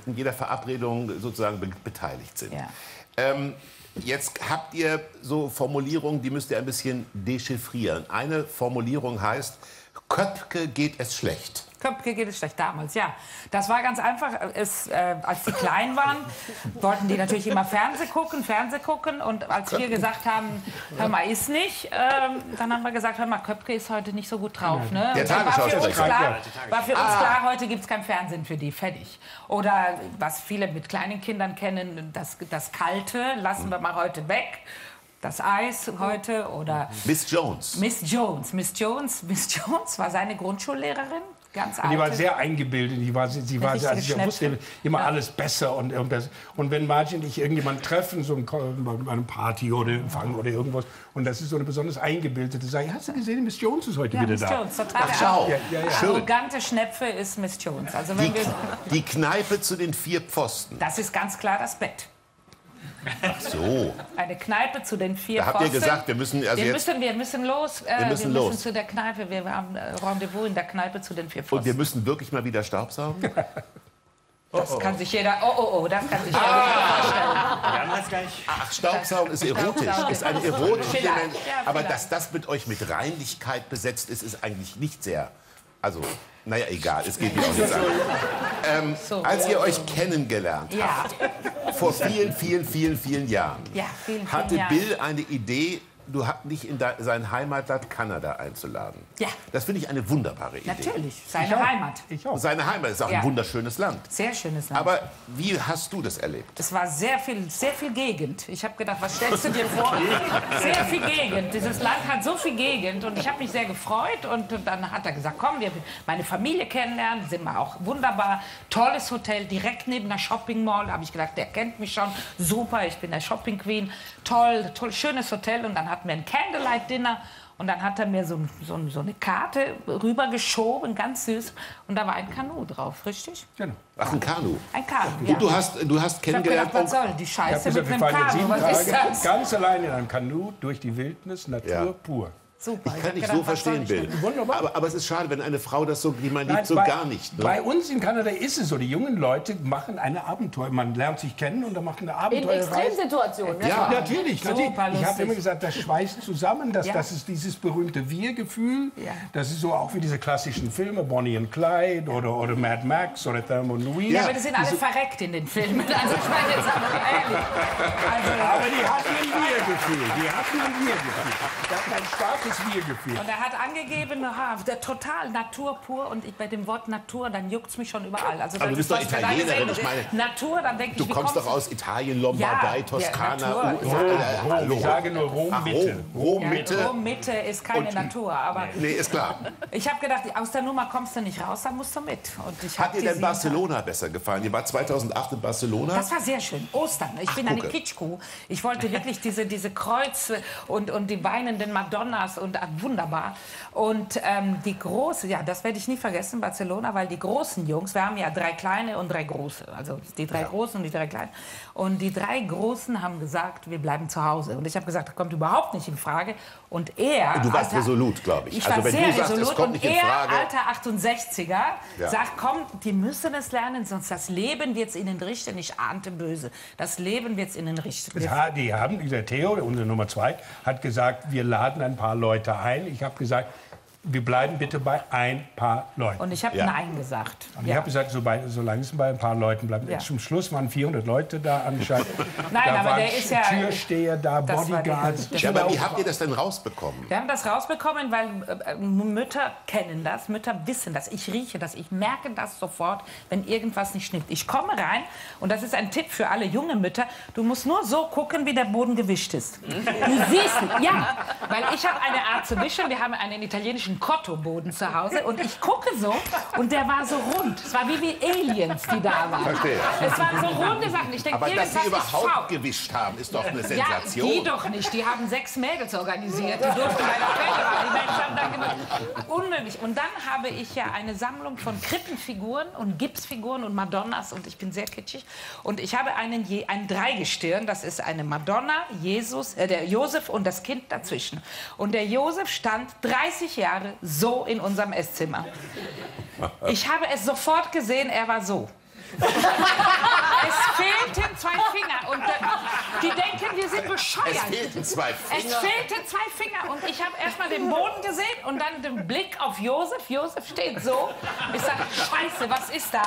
in jeder Verabredung sozusagen be beteiligt sind. Ähm, jetzt habt ihr so Formulierungen, die müsst ihr ein bisschen dechiffrieren. Eine Formulierung heißt, Köpke geht es schlecht. Köpke geht es schlecht damals, ja. Das war ganz einfach. Es, äh, als die klein waren, wollten die natürlich immer Fernseh gucken, Fernseh gucken. Und als wir gesagt haben, hör mal, ist nicht, ähm, dann haben wir gesagt, hör mal, Köpke ist heute nicht so gut drauf. Ne? Der war für uns klar, war für uns Ah. klar heute gibt es kein Fernsehen für die, fertig. Oder was viele mit kleinen Kindern kennen, das, das Kalte lassen wir mal heute weg. Das Eis heute oder Miss Jones. Miss Jones. Miss Jones, Miss Jones war seine Grundschullehrerin. Ganz Und die war sehr eingebildet. Die war, sie war, also, sie wusste immer Ja. alles besser. Und, und, das, und wenn Martin und ich irgendjemanden treffen, so ein, bei einer Party oder Empfang oder irgendwas, und das ist so eine besonders eingebildete, sage ich, hast du gesehen, Miss Jones ist heute Ja, wieder Miss da. Jones, total. Ach, schau. Ja, ja, ja. Arrogante Schnepfe ist Miss Jones. Also Die, wenn wir, die Kneipe zu den vier Pfosten. das ist ganz klar das Bett. Ach so. Eine Kneipe zu den vier Da habt ihr Pfosten. gesagt, wir müssen also wir jetzt- müssen, wir müssen los. Äh, Wir müssen los. zu der Kneipe. Wir haben äh, Rendezvous in der Kneipe zu den vier Pfosten. Und wir müssen wirklich mal wieder Staubsaugen? das kann sich jeder. Oh, oh, oh, das kann sich jeder vorstellen. Ach, Staubsaugen ist erotisch. Ist eine erotische Vielleicht, Dimension. ja, Aber dass das mit euch mit Reinlichkeit besetzt ist, ist eigentlich nicht sehr. Also, naja, egal, es geht mir auch nicht an. Ähm, So. als ihr euch kennengelernt Ja. habt, vor vielen, vielen, vielen, vielen Jahren, Ja, vielen, vielen hatte Jahren. Bill eine Idee, du hat dich in de- sein Heimatland Kanada einzuladen. Ja. Das finde ich eine wunderbare Idee. Natürlich, seine Heimat. Seine Heimat ist auch Ja. ein wunderschönes Land. Sehr schönes Land. Aber wie hast du das erlebt? Es war sehr viel, sehr viel Gegend. Ich habe gedacht, was stellst du dir vor? Sehr viel Gegend. Dieses Land hat so viel Gegend und ich habe mich sehr gefreut. Und dann hat er gesagt, komm, wir meine Familie kennenlernen, sind wir auch wunderbar. Tolles Hotel, direkt neben der Shopping Mall. Da habe ich gedacht, der kennt mich schon. Super, ich bin der Shopping Queen. Toll, toll, schönes Hotel. Und dann hatten wir ein Candlelight Dinner. Und dann hat er mir so, so, so eine Karte rübergeschoben, ganz süß. Und da war ein Kanu drauf, richtig? Genau. Ach, ein Kanu. Ein Kanu, Und ja. du hast, du hast Ich hab kennengelernt. gedacht, was soll die Ich Scheiße gesagt, mit einem Kanu? Was ist das? ganz allein in einem Kanu durch die Wildnis, Natur Ja. pur. Super. Ich kann dich so verstehen, Bill. Aber, aber es ist schade, wenn eine Frau das so, die man liebt, so bei, gar nicht. Ne? Bei uns in Kanada ist es so, die jungen Leute machen eine Abenteuer. Man lernt sich kennen und dann macht eine In Abenteuerreise. Extremsituationen. ne? Ja, natürlich. natürlich. Ich habe immer gesagt, das schweißt zusammen. Das, Ja. das ist dieses berühmte Wir-Gefühl. Ja. Das ist so auch wie diese klassischen Filme, Bonnie and Clyde oder, oder Mad Max oder Thelma und Louise. Ja, aber die sind alle verreckt in den Filmen. Also ich meine jetzt aber ehrlich. Also, aber die hatten ein Wir-Gefühl. Die hatten ein Wir-Gefühl. Die hatten ein starkes Wir-Gefühl. Und er hat angegeben, aha, der total Natur pur. Und ich, bei dem Wort Natur, dann juckt es mich schon überall. Also, Aber du bist ist doch Italienerin, ich meine, Natur, dann denke ich, Du kommst doch aus Italien, Lombardei, Ja, Toskana. ja, äh. Ich sage nur Rom Mitte. Rom, Rom Ja, Mitte. Rom Mitte ist keine Und- Natur. Aber Nee, ist klar. ich habe gedacht, aus der Nummer kommst du nicht raus, dann musst du mit. Und ich Hat dir denn Barcelona besser gefallen? Ihr war 2008 in Barcelona. Das war sehr schön. Ostern. Ich Ach, bin eine. Kitschkuh. Ich wollte wirklich diese, diese Kreuze und, und die weinenden Madonnas und wunderbar. Und ähm, die große, ja, das werde ich nie vergessen, Barcelona, weil die großen Jungs, wir haben ja drei kleine und drei große. Also die drei großen und die drei kleinen. Und die drei großen haben gesagt, wir bleiben zu Hause. Und ich habe gesagt, das kommt überhaupt nicht in Frage. Und er. Und du warst alter- resolut, glaube ich. Ich Also war wenn sehr du sagst, es resolut kommt und nicht in er, Frage. alter 68er, Ja. sagt, komm, die müssen es lernen, sonst das Leben wird es ihnen richten. Ich ahnte böse. Das Leben wird es ihnen richten. Ha- Die haben, dieser Theo, unser Nummer zwei, hat gesagt, wir laden ein paar Leute ein. Ich habe gesagt, wir bleiben bitte bei ein paar Leuten. Und ich habe Ja. Nein gesagt. Und ich habe gesagt, so bei, solange es bei ein paar Leuten bleibt. Ja. Zum Schluss waren 400 Leute da anscheinend. Nein, da aber waren der ist ja- Türsteher da, Das war die- Bodyguards. Ja, aber wie Auch- habt ihr das denn rausbekommen? Wir haben das rausbekommen, weil äh, äh, Mütter kennen das, Mütter wissen das. Ich rieche das, ich merke das sofort, wenn irgendwas nicht stimmt. Ich komme rein und das ist ein Tipp für alle junge Mütter. Du musst nur so gucken, wie der Boden gewischt ist. Du siehst, ja, weil ich habe eine Art zu wischen. Wir haben einen italienischen Cotto-Boden zu Hause und ich gucke so und der war so rund. Es war wie, wie Aliens, die da waren. Verstehe. Es waren so runde Sachen. Ich denke, Aber dass sie überhaupt gewischt haben, ist doch eine Ja, Sensation. die doch nicht. Die haben sechs Mädels organisiert. Die durften bei der Fälle. Die Mädels haben da gemacht. Unmöglich. Und dann habe ich ja eine Sammlung von Krippenfiguren und Gipsfiguren und Madonnas. Und ich bin sehr kitschig. Und ich habe einen, Je ein Dreigestirn. Das ist eine Madonna, Jesus, äh, der Josef und das Kind dazwischen. Und der Josef stand 30 Jahre so in unserem Esszimmer. Ich habe es sofort gesehen, er war so. es fehlten zwei Finger. Und die denken, wir sind bescheuert. Es fehlten zwei Es Finger. fehlten zwei Finger. Und ich habe erst mal den Boden gesehen und dann den Blick auf Josef. Josef steht so. Ich sage, Scheiße, was ist da?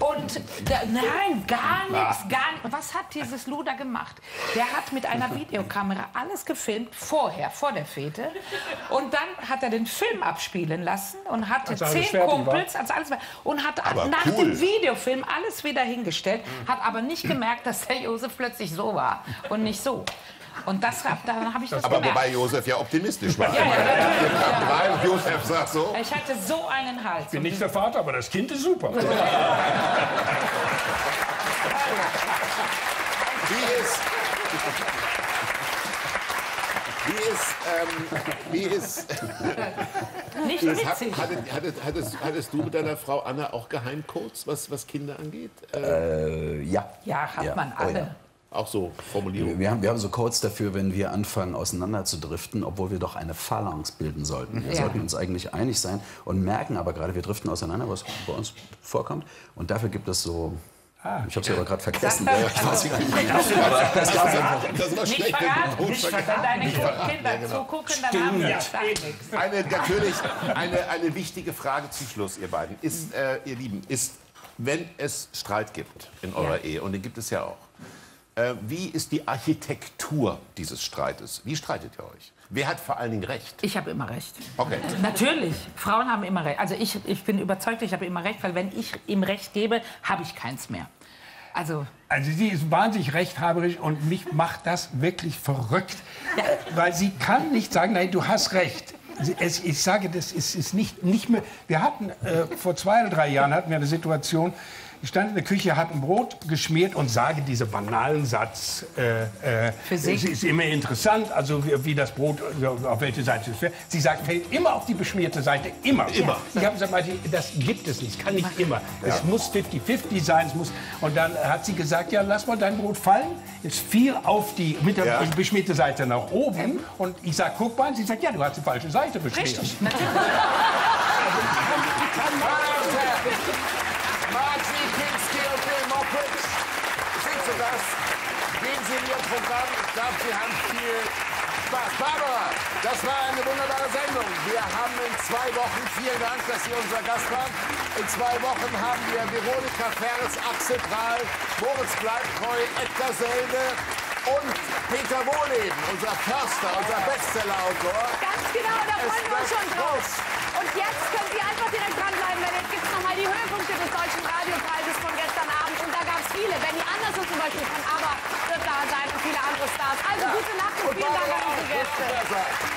Und der, nein, gar nichts, gar nichts. Was hat dieses Luder gemacht? Der hat mit einer Videokamera alles gefilmt, vorher, vor der Fete. Und dann hat er den Film abspielen lassen und hatte zehn. Kumpels, als alles war, und hat Aber nach cool. dem Videofilm alles wieder hingestellt, hat aber nicht gemerkt, dass der Josef plötzlich so war und nicht so. Und das, hab- dann habe ich das Aber gemerkt. wobei Josef ja optimistisch war. Ja, ja, rein und Josef sagt so. Ich hatte so einen Hals. Ich bin nicht der Vater, aber das Kind ist super. Wie ist. Wie ist, ähm, wie ist, Nicht ist hat, witzig. hattet, hattet, hattest, hattest du mit deiner Frau Anna auch Geheimcodes, was, was Kinder angeht? Äh, ja. Ja, hat Ja. man Oh, alle. ja. Auch so Formulierungen. Wir haben, wir haben so Codes dafür, wenn wir anfangen auseinanderzudriften, obwohl wir doch eine Phalanx bilden sollten. Wir Ja. sollten uns eigentlich einig sein und merken aber gerade, wir driften auseinander, was bei uns vorkommt. Und dafür gibt es so. Ich habe es aber gerade vergessen. Sag Ja, das. ich weiß nicht, Also, aber das einfach. Das war Nicht schlecht. verraten, Nicht nicht verraten. deine Nicht verraten, Kinder ja, genau. zugucken, dann haben wir das nichts. Eine, natürlich eine, eine wichtige Frage zum Schluss, ihr beiden. Ist, äh, ihr Lieben, ist, wenn es Streit gibt in eurer Ehe, und den gibt es ja auch, äh, wie ist die Architektur dieses Streites? Wie streitet ihr euch? Wer hat vor allen Dingen Recht? Ich habe immer recht. Okay. Natürlich, Frauen haben immer recht. Also ich, ich bin überzeugt, ich habe immer recht, weil wenn ich ihm recht gebe, habe ich keins mehr. Also Also sie ist wahnsinnig rechthaberisch und mich macht das wirklich verrückt. Weil sie kann nicht sagen, nein, du hast recht. Es, ich sage, das ist, ist nicht, nicht mehr. Wir hatten äh, vor zwei oder drei Jahren hatten wir eine Situation. Ich stand in der Küche, habe ein Brot geschmiert und sage diesen banalen Satz. Äh, äh, Physik. Es ist immer interessant, also wie, wie das Brot, auf welche Seite es fällt. Sie sagt, fällt immer auf die beschmierte Seite. Immer. Immer. Ich habe gesagt, Martin, das gibt es nicht, kann nicht immer. Es muss 50-50 sein. Es muss, und dann hat sie gesagt, ja, lass mal dein Brot fallen. Es fiel auf die mit der Ja. beschmierte Seite nach oben. Und ich sage, guck mal. Sie sagt, ja, du hast die falsche Seite beschmiert. richtig, natürlich. Marzi Kinski und Bill Moppitz sind zu Gast. Gehen Sie in Ihr Programm. Ich glaube, Sie haben viel Spaß. Barbara, das war eine wunderbare Sendung. Wir haben in zwei Wochen, vielen Dank, dass Sie unser Gast waren. In zwei Wochen haben wir Veronika Ferres, Axel Prahl, Moritz Bleibtreu, Edgar Selbe und Peter Wohleben, unser Förster, unser Bestsellerautor. Ganz genau, da freuen wir uns schon drauf. groß. Und jetzt könnt ihr einfach direkt dranbleiben, denn jetzt gibt es nochmal die Höhepunkte des Deutschen Radiopreises von gestern Abend. Und da gab es viele. Benny Andersson zum Beispiel von ABBA gute Nacht und vielen Dank an unsere Gäste.